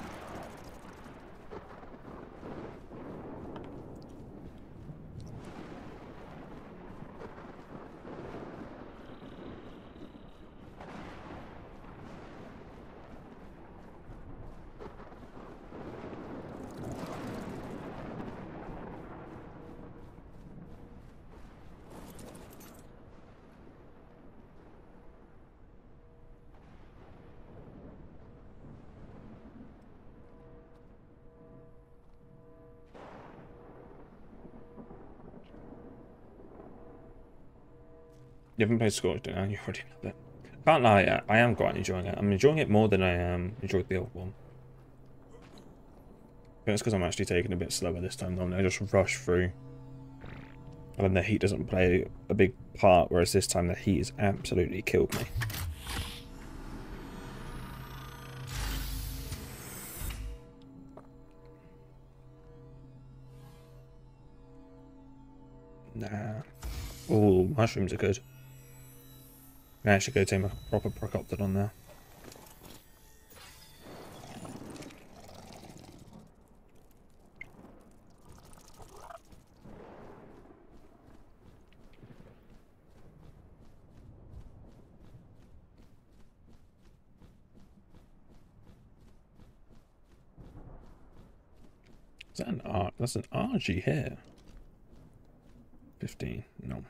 You haven't played Scorched now, you already know that. Can't lie, I, I am quite enjoying it. I'm enjoying it more than I um, enjoyed the old one. But it's because I'm actually taking a bit slower this time. Normally I just rush through. And then the heat doesn't play a big part, whereas this time the heat has absolutely killed me. Nah. Oh, mushrooms are good. I actually go take a proper Procoptodon on there. Is that an R? That's an Argy here. 15. No.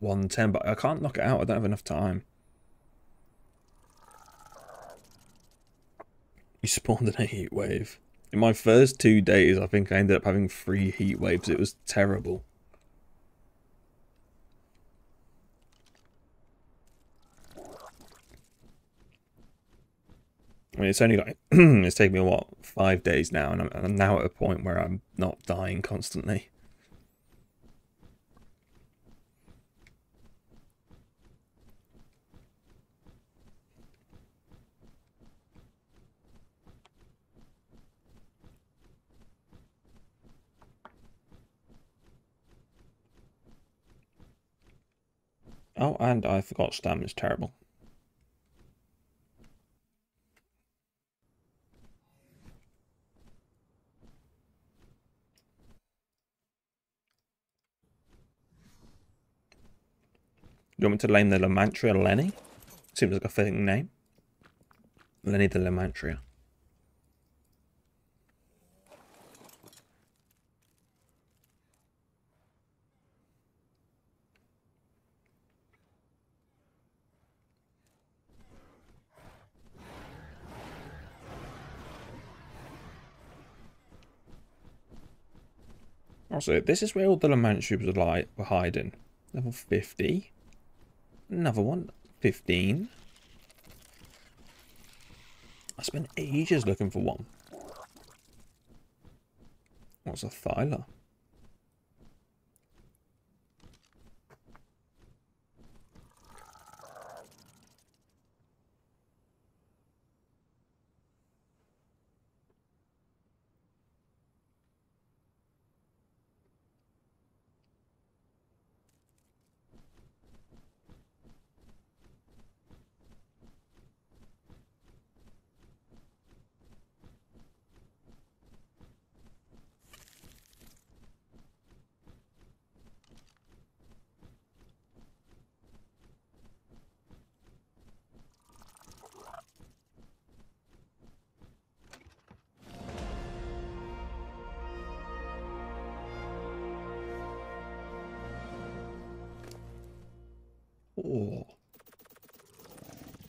One ten, but I can't knock it out. I don't have enough time. You spawned in a heat wave. In my first two days, I think I ended up having three heat waves. It was terrible. I mean, it's only like, it's taken me, what, five days now, and I'm, I'm now at a point where I'm not dying constantly. Oh, and I forgot stamina's terrible. You want me to name the Lymantria Lenny? Seems like a fitting name. Lenny the Lymantria. Also, this is where all the Lymantria were, like, were hiding. Level 50. Another one. 15. I spent ages looking for one. What's a Thyla?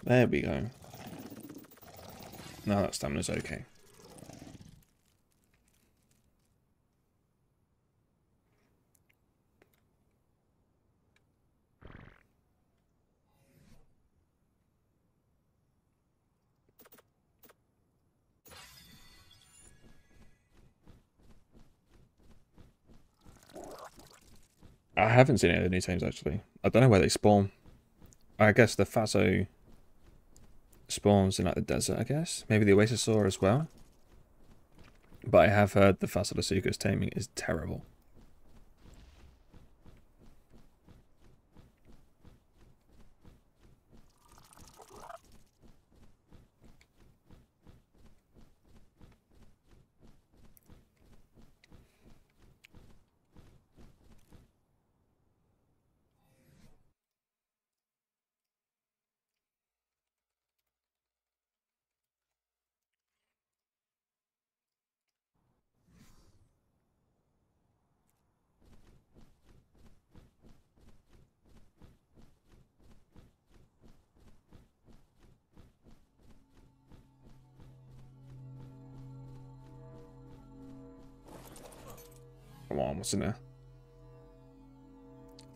There we go. Now that stamina's okay. I haven't seen any of the new teams actually. I don't know where they spawn. I guess the Faso spawns in like the desert, I guess. Maybe the Oasisaur as well. But I have heard the Fasolasuchus taming is terrible. What's?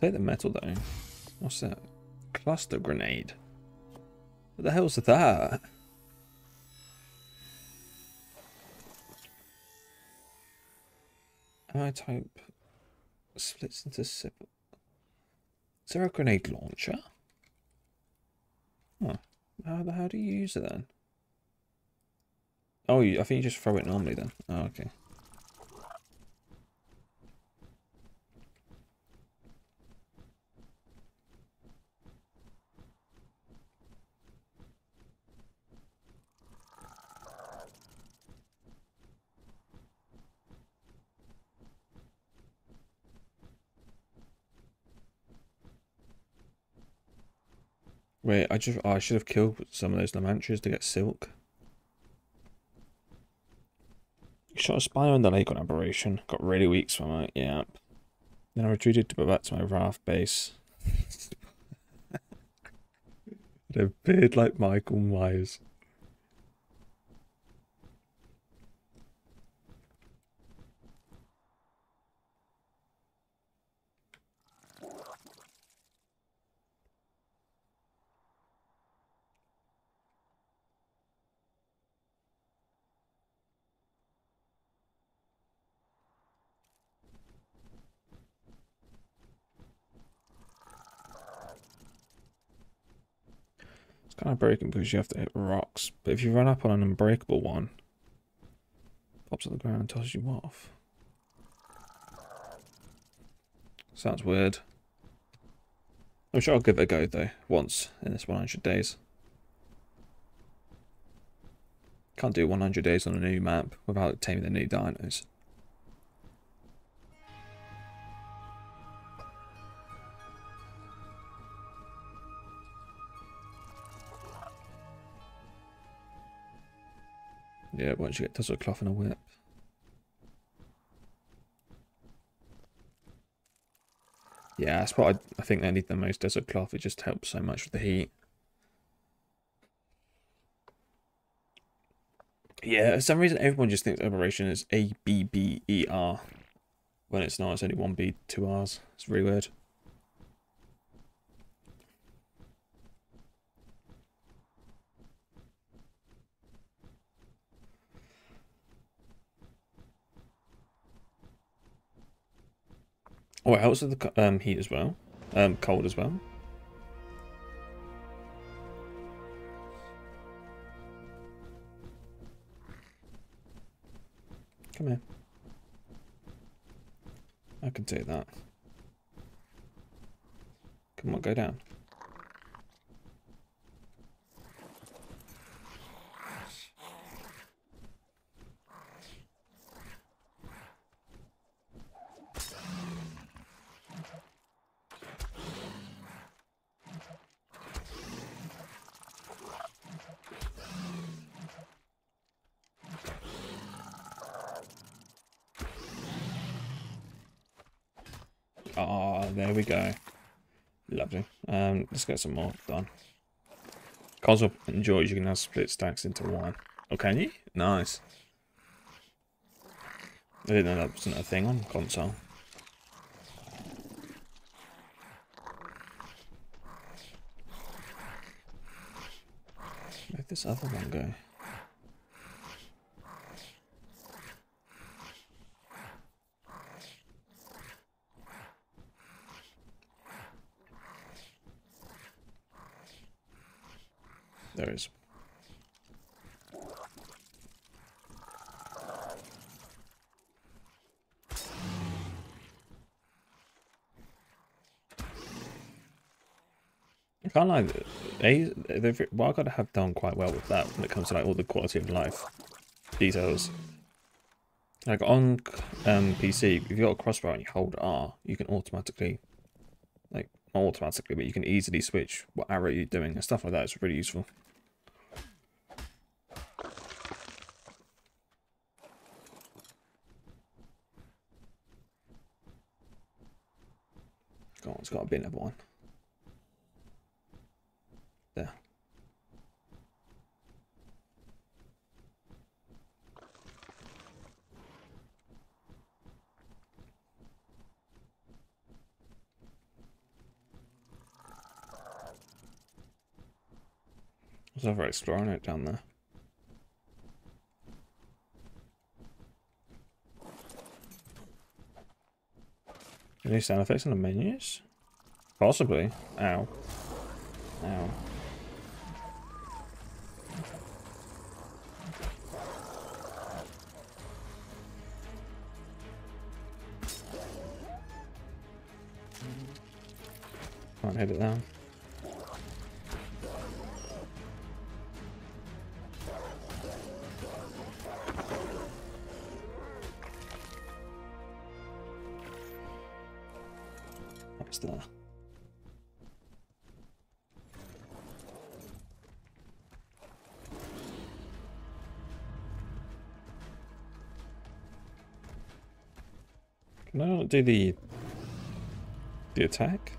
Take the metal though. What's that? Cluster grenade. What the hell's that? I type splits into separate. Is there a grenade launcher? Huh. How, how do you use it then? Oh, I think you just throw it normally then. Oh, okay. Wait, I just oh, I should have killed some of those Lymantrias to get silk. Shot a spy on the lake on aberration. Got really weak it. Yeah. Then I retreated to go back to my raft base. it appeared like Michael Myers. Kind of broken because you have to hit rocks. But if you run up on an unbreakable one, pops on the ground and tosses you off. Sounds weird. I'm sure I'll give it a go though, once in this 100 days. Can't do 100 days on a new map without taming the new dinos. Yeah, once you get tussle cloth and a whip. Yeah, that's what I, I think they need the most desert cloth. It just helps so much with the heat. Yeah, for some reason everyone just thinks Aberration is A B B E R. When it's not, it's only one B, two R's. It's really weird. Oh, it helps with the um, heat as well. Um, cold as well. Come here. I can take that. Come on, go down. Ah, there we go. Lovely. Um, let's get some more done. Console enjoys you can now split stacks into one. Oh, can you? Nice. I didn't know that wasn't a thing on console. Where'd this other one go? There is. I can't lie, they, they've, to have done quite well with that when it comes to like all the quality of life details. Like on um, PC, if you've got a crossbow and you hold R, you can automatically, like not automatically, but you can easily switch what arrow you're doing and stuff like that. It's really useful. Go on, it's got to be another one. There's other exploring it down there. Any sound effects on the menus? Possibly. Ow. Ow. Can't hit it down. Can I not do the the attack?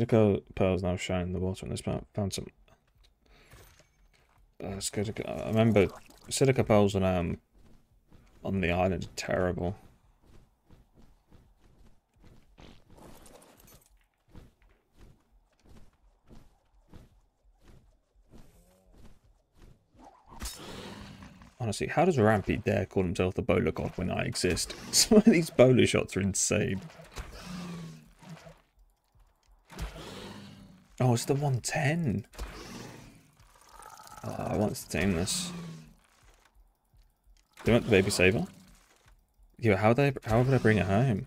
Silica pearls now shine in the water in this map. Found some. Uh, silica, I remember silica pearls on um on the island are terrible. Honestly, how does Rampy dare call himself the bola god when I exist? Some of these bola shots are insane. Oh, it's the 110. Oh, ah, I want to tame this. Do you want the baby Saber? Yeah, how would I how would I bring it home?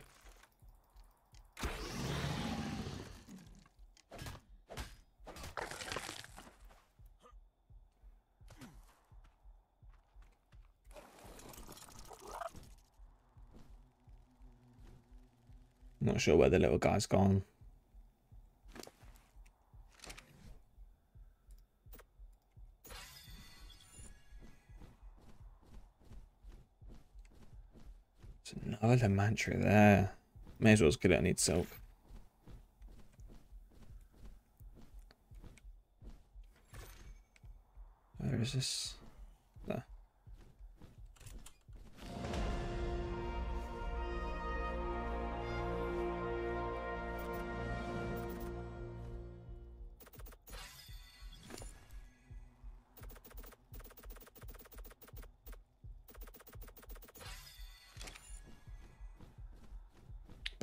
Not sure where the little guy's gone. Mantra there. May as well get it. I need silk. Where is this?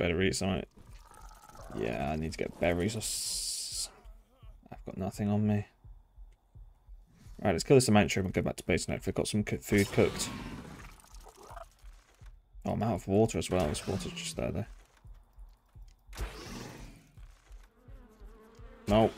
Berries, right? Yeah, I need to get berries. Or I've got nothing on me. Right, let's kill this Lymantria and go back to base now if we've got some food cooked. Oh, I'm out of water as well. This water's just there, there. No.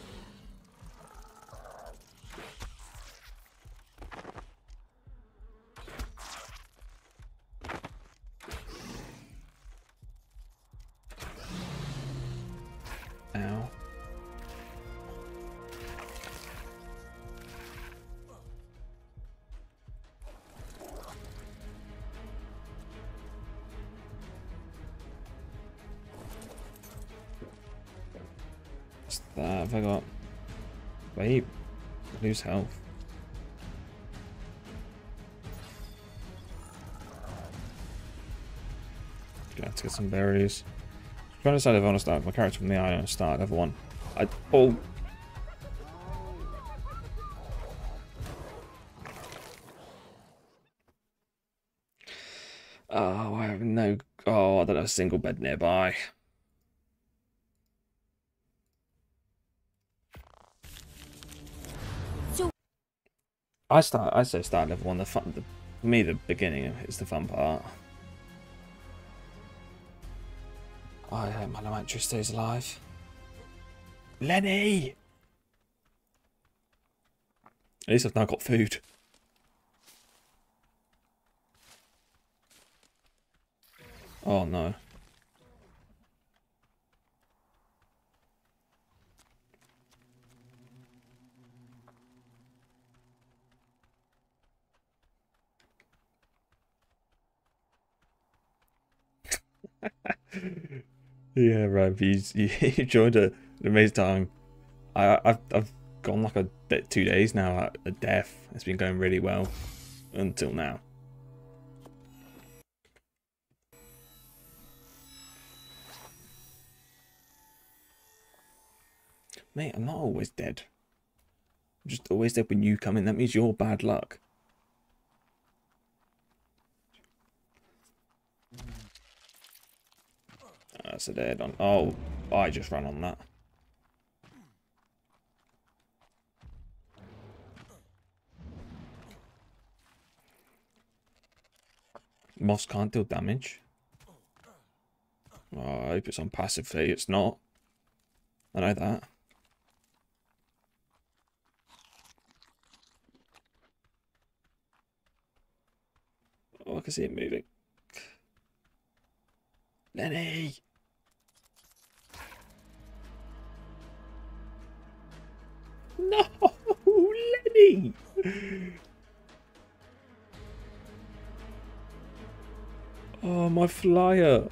Health. To get some berries. I'm trying to decide if I want to start my character from the island start level one. I oh Oh, I have no. Oh, I don't have a single bed nearby. I start. I say start level one. The fun. The, for me, the beginning is the fun part. I hope my Lymantria stays alive. Lenny! At least I've now got food. Oh no. Yeah, right. He's you, you joined a, amazing time. I I've I've gone like a bit two days now at a death. It's been going really well until now. Mate, I'm not always dead. I'm just always dead when you come in. That means you're bad luck. That's a dead on. Oh, I just ran on that. Moss can't deal damage. Oh, I hope it's on passively. It's not. I know that. Oh, I can see it moving. Lenny! No! Lenny! Oh, my flyer.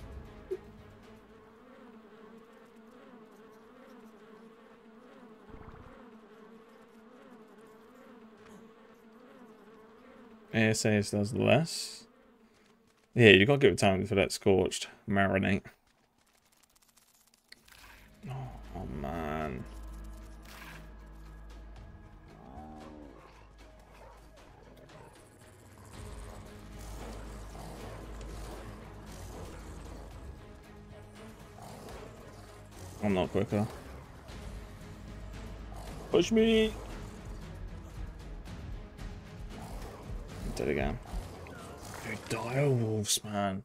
ASAS does less. Yeah, you gotta give it time for that scorched marinate. Oh, oh man. I'm not quicker. Push me! Did again. Dude, dire wolves, man.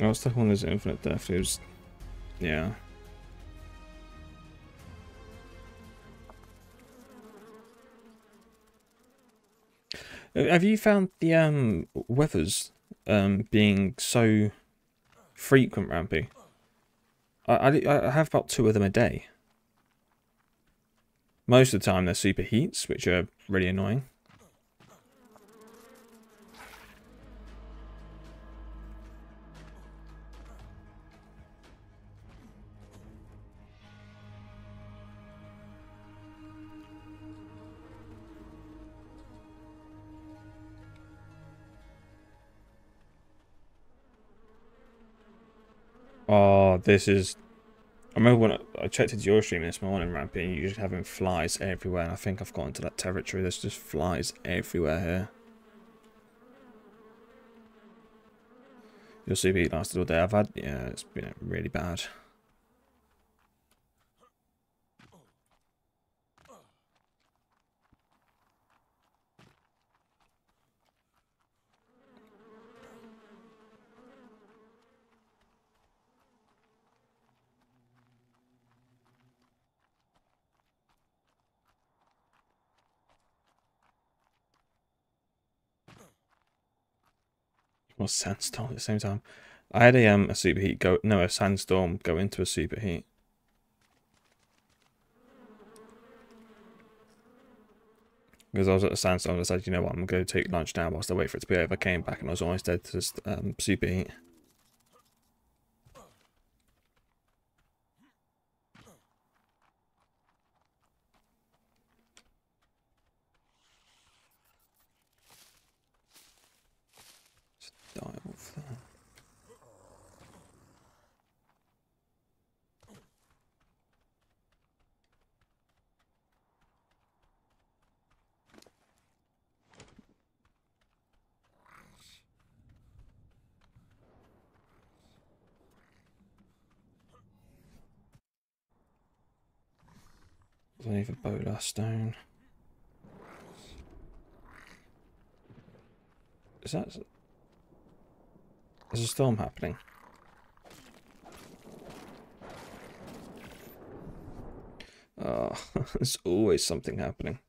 I was stuck on this infinite death. It was, yeah. Uh, Have you found the um weathers um being so frequent, Rampy? I, I I have about two of them a day. Most of the time they're superheats, which are really annoying. Oh, this is. I remember when I, checked into your stream this morning, Rampy, and you're just having flies everywhere. And I think I've got into that territory. There's just flies everywhere here. Your CB lasted all day. I've had, yeah, it's been really bad. Well, sandstorm at the same time. I had a um a superheat go no a sandstorm go into a superheat. Because I was at the sandstorm, I said, you know what, I'm gonna take lunch now whilst I wait for it to be over. I came back and I was almost dead to um superheat. Just die off there. Even Bola Stone. Is that. There's a storm happening. Oh, there's always something happening.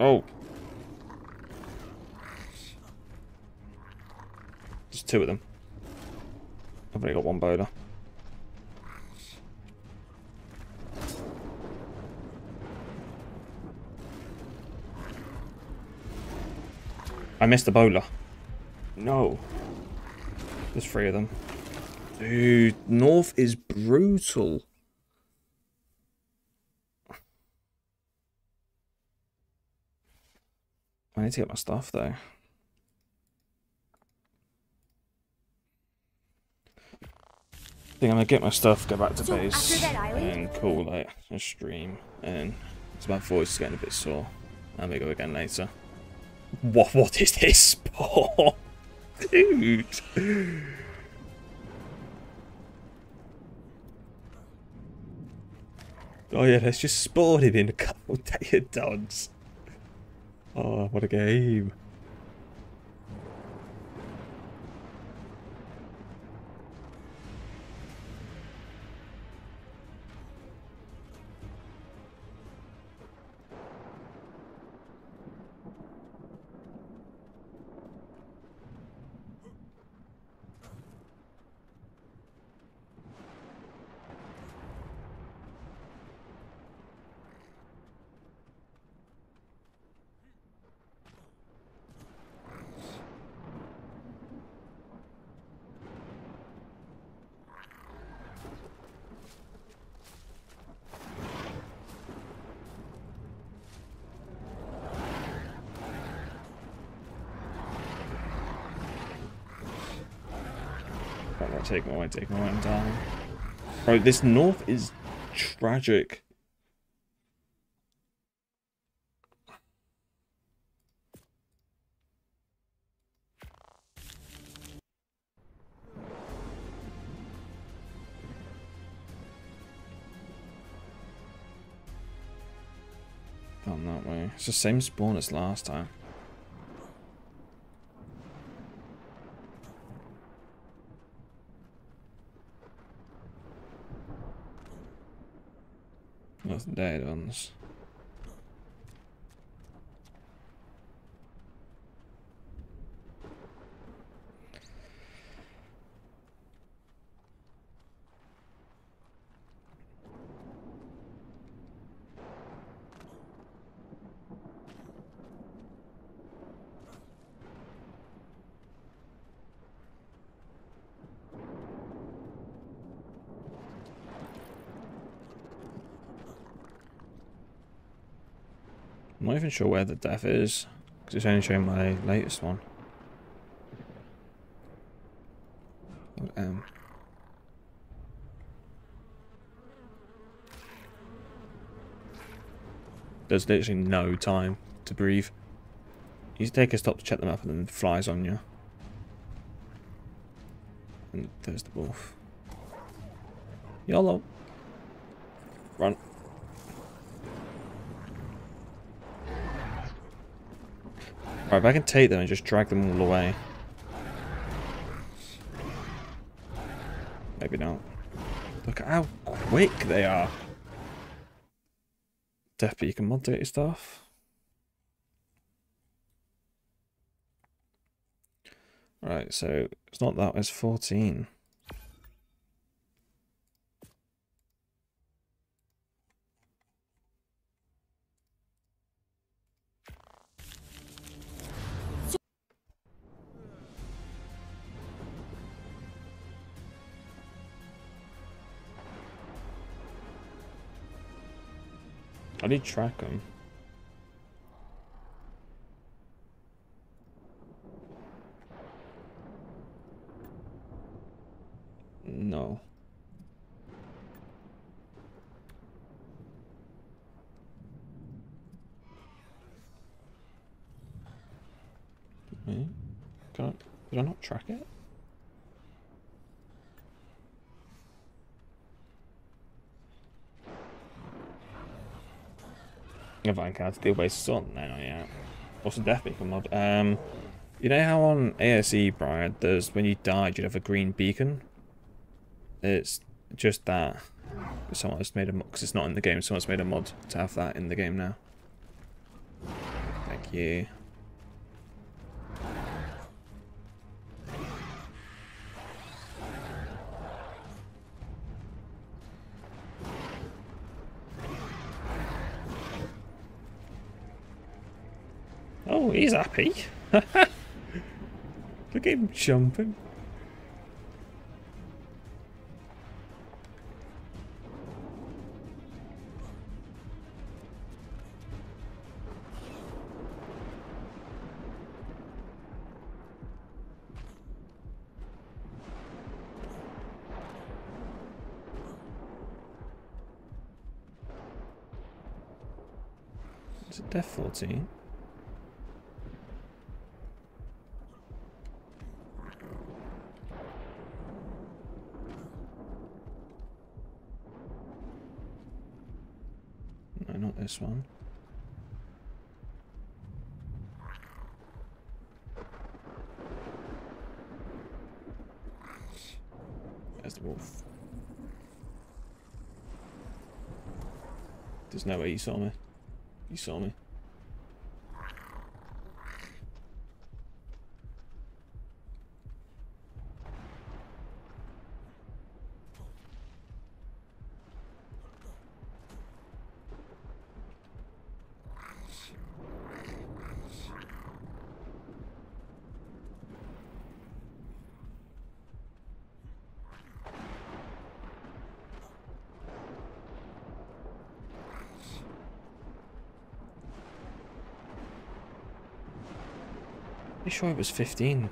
Oh. There's two of them. I've only got one bola. I missed the bola. No. There's three of them. Dude, North is brutal. I need to get my stuff though. I think I'm gonna get my stuff, go back to So, base, after that island- and call it a stream. And it's my voice is getting a bit sore. I may go again later. What? What is this sport, dude? Oh yeah, let's just spawn him in a couple of dogs. Oh, what a game. Right, right, take my way, take my way, I'm dying. Bro, this north is tragic. Gone that way. It's the same spawn as last time. With ones. Even sure where the death is, because it's only showing my latest one. Um, there's literally no time to breathe. You take a stop to check them up and then flies on you. And there's the wolf. YOLO. Run. Right, if I can take them and just drag them all away. Maybe not. Look at how quick they are. Definitely you can mod dirty stuff. Right, so it's not that, it's 14. Track them. No. Wait, can I, did I not track it? If I can still based on no, not yet. What's the death beacon mod? Um, you know how on ASE, Brian, there's when you died, you'd have a green beacon. It's just that. Someone's made a mod because it's not in the game. Someone's made a mod to have that in the game now. Thank you. Happy. Look at him jumping. Is it Death 14? This one. There's the wolf. There's no way you saw me. You saw me. You sure it was 15?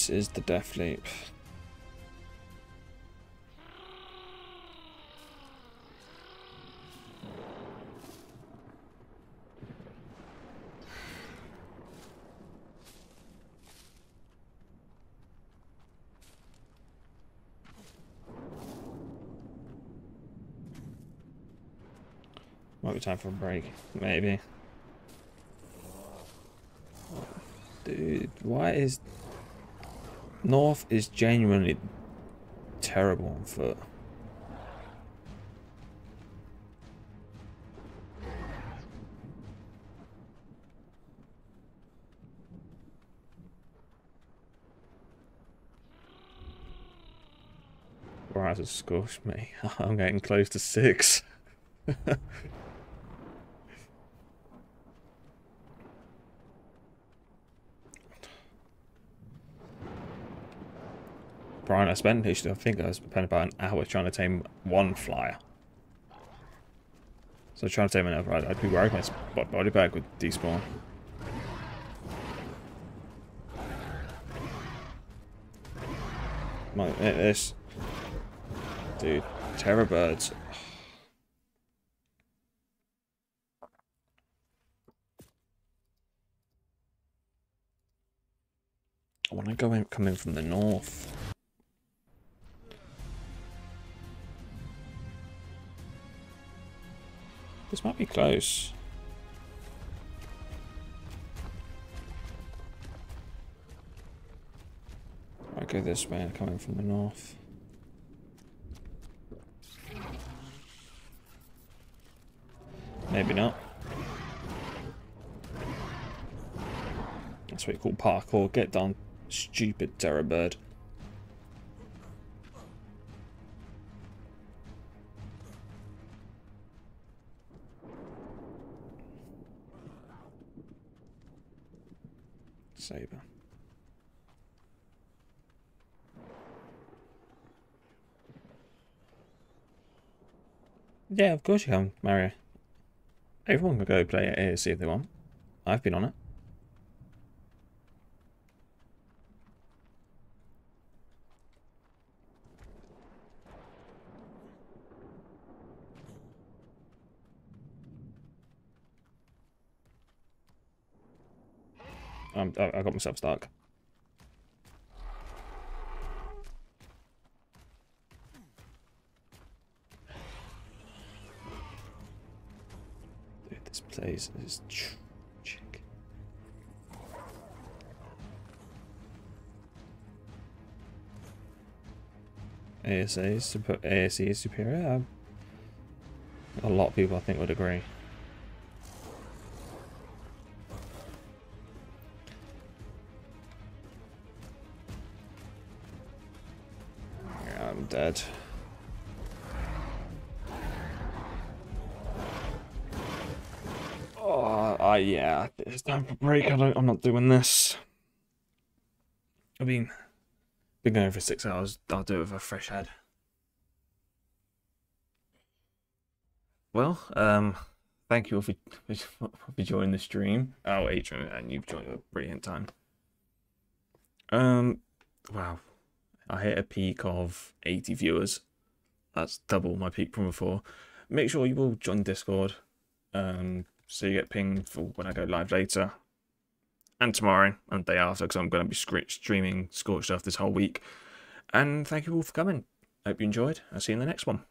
This is the Death Leap. Might be time for a break, maybe. Dude, why is North is genuinely terrible on foot. Right, to squash me. I'm getting close to six. Brian, I spent, I think I spent about an hour trying to tame one flyer. So trying to tame another, I'd, I'd be worried my body bag would despawn. My, eh, this. Dude, terror birds. I want to go in, come in from the north. This might be close. I go this way, coming from the north. Maybe not. That's what you call parkour. Get done, stupid terror bird. Yeah, of course you can, Mario. Everyone can go play it AOC if they want. I've been on it. Um, I got myself stuck. Place is tragic. ASA is ASE is superior. Um, a lot of people I think would agree. I'm dead. Yeah, it's time for break. I don't, I'm not doing this. I mean, been going for six hours. I'll do it with a fresh head. Well, um, thank you all for, for, for joining the stream. Oh, Adrian, and you've joined a brilliant time. Um, wow, I hit a peak of 80 viewers. That's double my peak from before. Make sure you will join Discord, um, so you get pinged for when I go live later, and tomorrow and the day after, because I'm going to be streaming Scorched Earth this whole week. And thank you all for coming. Hope you enjoyed. I'll see you in the next one.